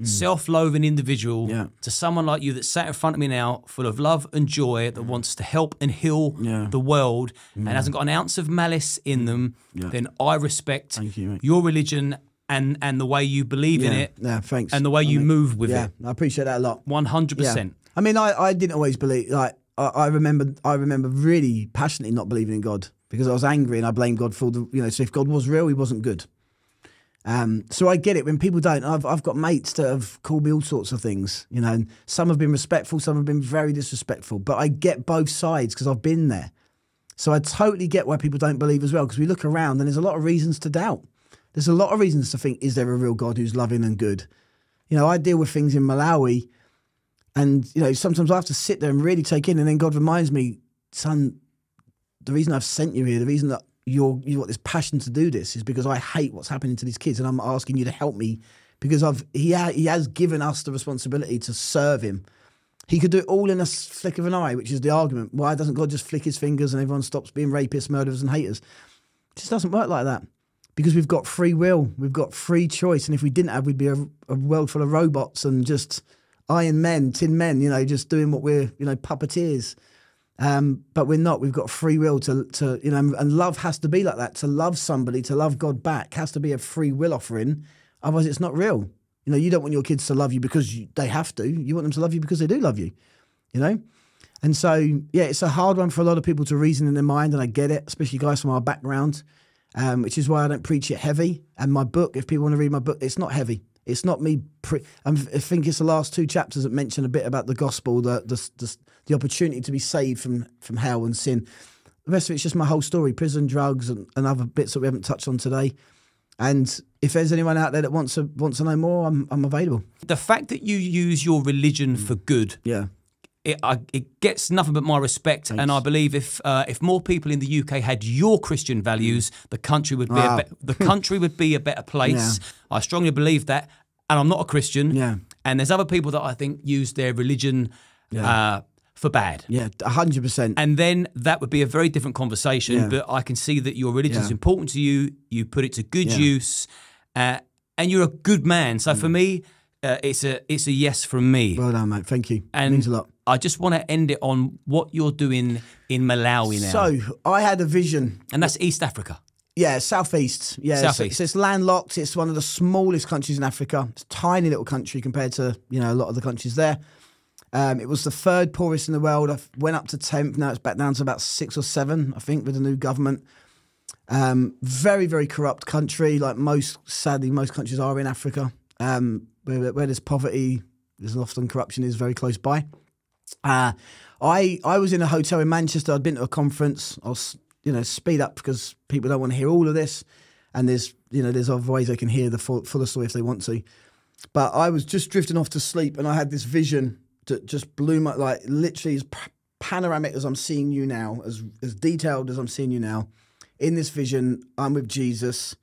mm. self loathing individual Yeah. to someone like you that sat in front of me now, full of love and joy, that wants to help and heal Yeah. the world and hasn't got an ounce of malice in them, then I respect you, your religion and, and the way you believe in it yeah, thanks. and the way you mean, move with yeah, it. I appreciate that a lot. 100%. I mean, I, I didn't always believe. Like I, I remember, I remember really passionately not believing in God because I was angry and I blamed God for the. You know, so if God was real, He wasn't good. Um, so I get it when people don't. I've I've got mates that have called me all sorts of things. You know, and some have been respectful, some have been very disrespectful. But I get both sides because I've been there. So I totally get why people don't believe as well because we look around and there's a lot of reasons to doubt. There's a lot of reasons to think: is there a real God who's loving and good? You know, I deal with things in Malawi and you know, sometimes I have to sit there and really take in, and then God reminds me, son, the reason I've sent you here, the reason that you're you got this passion to do this is because I hate what's happening to these kids, and I'm asking you to help me because I've he ha- he has given us the responsibility to serve him. He could do it all in a flick of an eye, which is the argument. Why doesn't God just flick his fingers and everyone stops being rapists, murderers, and haters? It just doesn't work like that because we've got free will, we've got free choice, and if we didn't have, we'd be a, a world full of robots and just iron men, tin men, you know, just doing what we're, you know, puppeteers. Um, but we're not. We've got free will to, to you know, and love has to be like that. To love somebody, to love God back, has to be a free will offering. Otherwise, it's not real. You know, you don't want your kids to love you because you, they have to. You want them to love you because they do love you. You know, and so yeah, it's a hard one for a lot of people to reason in their mind, and I get it, especially guys from our background, um, which is why I don't preach it heavy. And my book, if people want to read my book, it's not heavy. It's not me. I'm, I think it's the last two chapters that mention a bit about the gospel, the, the the the opportunity to be saved from from hell and sin. The rest of it's just my whole story: prison, drugs, and, and other bits that we haven't touched on today. And if there's anyone out there that wants to wants to know more, I'm I'm available. The fact that you use your religion for good Yeah, it, I, it gets nothing but my respect, and I believe if uh, if more people in the UK had your Christian values, the country would be Wow. a be- the country would be a better place. I strongly believe that, and I'm not a Christian. Yeah. And there's other people that I think use their religion uh, for bad. yeah, hundred percent. And then that would be a very different conversation. Yeah. But I can see that your religion's Yeah. important to you. You put it to good Yeah. use, uh, and you're a good man. So for me, uh, it's a it's a yes from me. Well done, mate. Thank you. And means a lot. I just want to end it on what you're doing in Malawi now. So I had a vision and that's East Africa. Yeah, southeast. Yeah, so- Southeast. So, it's landlocked. It's one of the smallest countries in Africa. It's a tiny little country compared to you know a lot of the countries there. Um, it was the third poorest in the world. I went up to tenth. Now it's back down to about six or seven, I think, with the new government. Um, very, very corrupt country. Like most, sadly, most countries are in Africa. Um, where, where there's poverty, there's often corruption is very close by. Uh, I I was in a hotel in Manchester. I'd been to a conference. I'll s- you know speed up because people don't want to hear all of this, and there's you know there's other ways they can hear the full, fuller story if they want to. But I was just drifting off to sleep, and I had this vision that just blew my like literally as panoramic as I'm seeing you now, as as detailed as I'm seeing you now. In this vision, I'm with Jesus,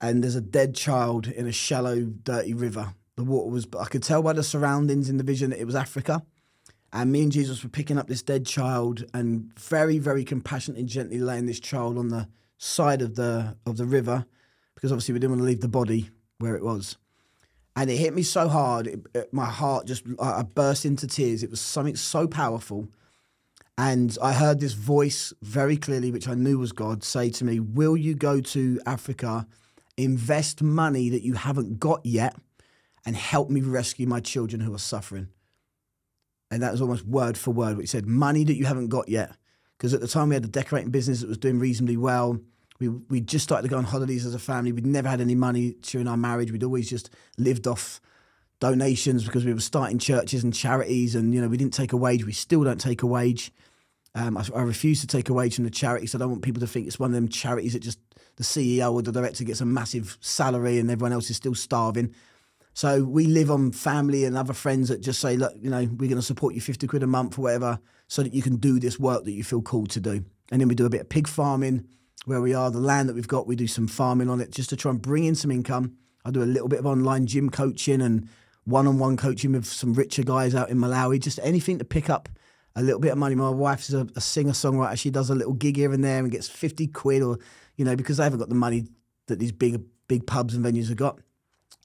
and there's a dead child in a shallow, dirty river. The water was, I could tell by the surroundings in the vision that it was Africa. And me and Jesus were picking up this dead child and very, very compassionately and gently laying this child on the side of the of the river, because obviously we didn't want to leave the body where it was. And it hit me so hard, it, it- my heart just I I burst into tears. It was something so powerful. And I heard this voice very clearly, which I knew was God, say to me, Will you go to Africa, invest money that you haven't got yet, and help me rescue my children who are suffering? And that was almost word for word he said money that you haven't got yet. Because at the time we had a decorating business that was doing reasonably well. We, we just started to go on holidays as a family. We'd never had any money during our marriage. We'd always just lived off donations because we were starting churches and charities and you know we didn't take a wage we still don't take a wage Um, I, I refuse to take a wage from the charity, so I don't want people to think it's one of them charities that just the CEO or the director gets a massive salary and everyone else is still starving. So we live on family and other friends that just say, look, you know, we're going to support you 50 quid a month or whatever so that you can do this work that you feel called to do. And then we do a bit of pig farming where we are, the land that we've got, we do some farming on it just to try and bring in some income. I do a little bit of online gym coaching and one on one coaching with some richer guys out in Malawi, just anything to pick up a little bit of money. My wife's a, a singer songwriter. She does a little gig here and there and gets 50 quid or, you know, because they haven't got the money that these big, big pubs and venues have got.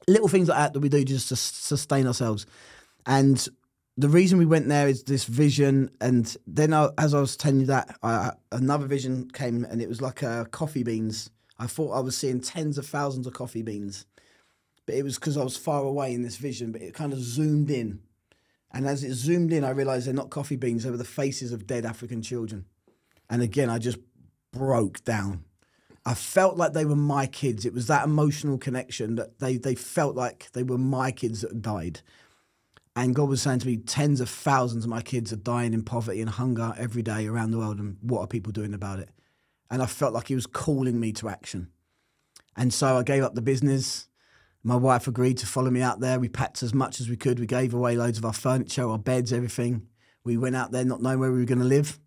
Little things like that that we do just to sustain ourselves. And the reason we went there is this vision. And then I, as I was telling you that, I, another vision came and it was like uh, coffee beans. I thought I was seeing tens of thousands of coffee beans. But it was because I was far away in this vision, but it kind of zoomed in and as it zoomed in, I realized they're not coffee beans, they were the faces of dead African children. And again, I just broke down. I felt like they were my kids. It was that emotional connection that they, they felt like they were my kids that died. And God was saying to me, tens of thousands of my kids are dying in poverty and hunger every day around the world. And what are people doing about it? And I felt like He was calling me to action. And so I gave up the business. My wife agreed to follow me out there. We packed as much as we could. We gave away loads of our furniture, our beds, everything. We went out there not knowing where we were going to live.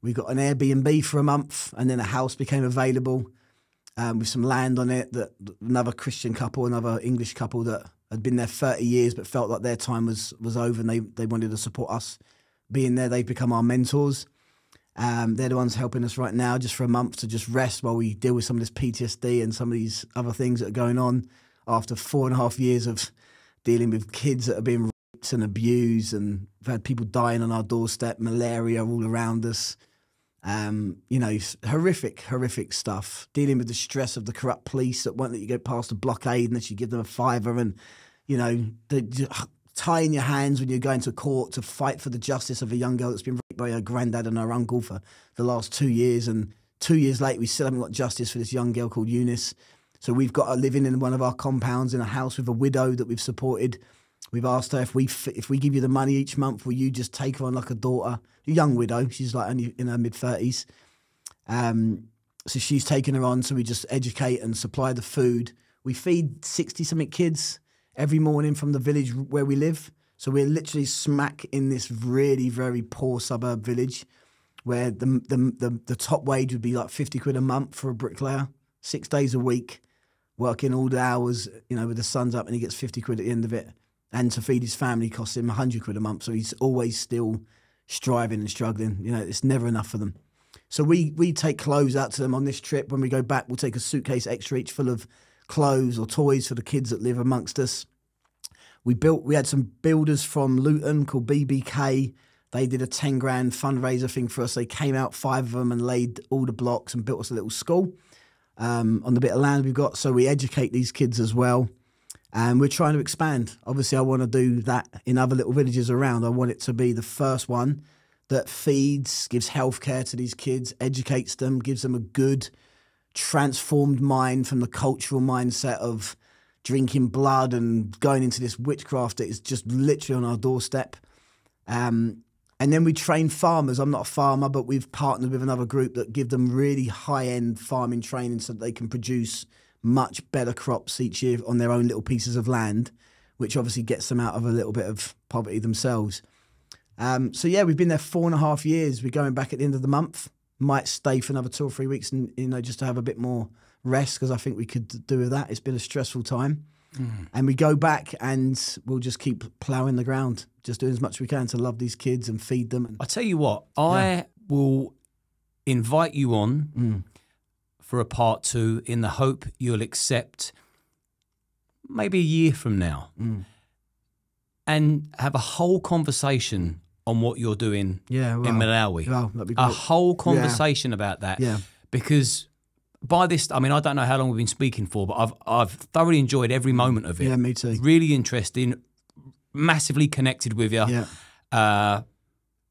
We got an Airbnb for a month, and then a house became available um, with some land on it. That another Christian couple, another English couple that had been there 30 years, but felt like their time was was over, and they they wanted to support us being there. They've become our mentors. Um, they're the ones helping us right now, just for a month to just rest while we deal with some of this PTSD and some of these other things that are going on after four and a half years of dealing with kids that are being raped and abused, and we've had people dying on our doorstep, malaria all around us. Um, you know, horrific, horrific stuff. Dealing with the stress of the corrupt police that won't let you go past a blockade unless you give them a fiver, and you know, the, tying your hands when you're going to court to fight for the justice of a young girl that's been raped by her granddad and her uncle for the last two years, and two years later we still haven't got justice for this young girl called Eunice. So we've got her living in one of our compounds in a house with a widow that we've supported. We've asked her if we if we give you the money each month, will you just take her on like a daughter, a young widow? She's like only in her mid thirties. Um, so she's taken her on. So we just educate and supply the food. We feed sixty something kids every morning from the village where we live. So we're literally smack in this really very poor suburb village, where the the the, the top wage would be like fifty quid a month for a bricklayer, six days a week working all the hours, you know, with the sun's up and he gets 50 quid at the end of it. And to feed his family costs him 100 quid a month. So he's always still striving and struggling. You know, it's never enough for them. So we, we take clothes out to them on this trip. When we go back, we'll take a suitcase extra each full of clothes or toys for the kids that live amongst us. We built, we had some builders from Luton called BBK. They did a 10 grand fundraiser thing for us. They came out, five of them, and laid all the blocks and built us a little school um, on the bit of land we've got. So we educate these kids as well. And we're trying to expand. Obviously, I want to do that in other little villages around. I want it to be the first one that feeds, gives healthcare to these kids, educates them, gives them a good, transformed mind from the cultural mindset of drinking blood and going into this witchcraft that is just literally on our doorstep. Um, and then we train farmers. I'm not a farmer, but we've partnered with another group that give them really high end farming training so that they can produce much better crops each year on their own little pieces of land, which obviously gets them out of a little bit of poverty themselves. Um, so yeah, we've been there four and a half years. We're going back at the end of the month. Might stay for another two or three weeks, and you know, just to have a bit more rest because I think we could do with that. It's been a stressful time. Mm. And we go back and we'll just keep ploughing the ground, just doing as much as we can to love these kids and feed them. I tell you what, I yeah. will invite you on mm. For a part two in the hope you'll accept maybe a year from now mm. and have a whole conversation on what you're doing yeah, well, in Malawi. Well, a whole conversation yeah. about that. Yeah. Because by this, I mean, I don't know how long we've been speaking for, but I've I've thoroughly enjoyed every moment of it. Yeah, me too. Really interesting, massively connected with you. Yeah. Uh,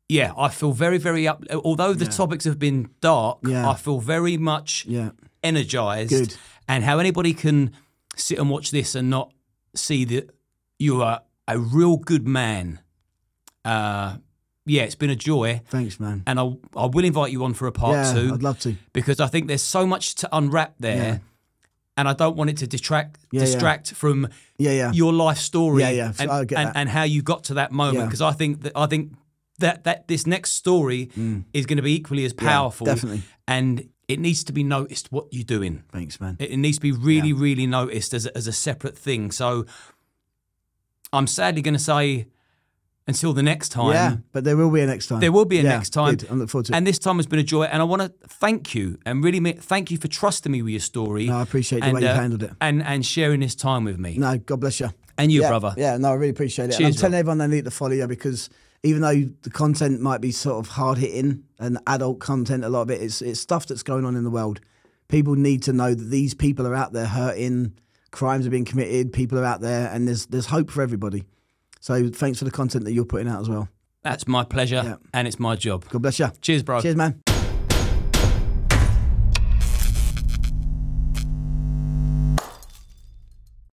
yeah, I feel very, very up. Although the yeah. topics have been dark, yeah. I feel very much yeah. energized. Good. And how anybody can sit and watch this and not see that you are a real good man, uh, yeah, it's been a joy. Thanks, man. And I, I will invite you on for a part yeah, two I'd love to. because I think there's so much to unwrap there. Yeah. And I don't want it to detract Yeah, yeah. distract from Yeah, yeah. your life story Yeah, yeah. and, and, and how you got to that moment Yeah. because I think that I think that that this next story is going to be equally as powerful Mm. definitely. and it needs to be noticed what you're doing Thanks, man. it, it needs to be really really noticed as a, as a separate thing so I'm sadly going to say until the next time yeah, but there will be a next time. there will be a Yeah, next time. good. I look forward to it. And this time has been a joy. And I want to thank you and really me- thank you for trusting me with your story. No, I appreciate the and, way you uh, handled it. And, and sharing this time with me. No, God bless you. And you, yeah, brother. Yeah, no, I really appreciate it. and Cheers, I'm telling bro. everyone they need to follow you because even though the content might be sort of hard hitting and adult content, a lot of it it's it's stuff that's going on in the world. People need to know that these people are out there hurting, crimes are being committed, people are out there, and there's there's hope for everybody. So thanks for the content that you're putting out as well. That's my pleasure Yeah. and it's my job. God bless you. Cheers, bro. Cheers, man.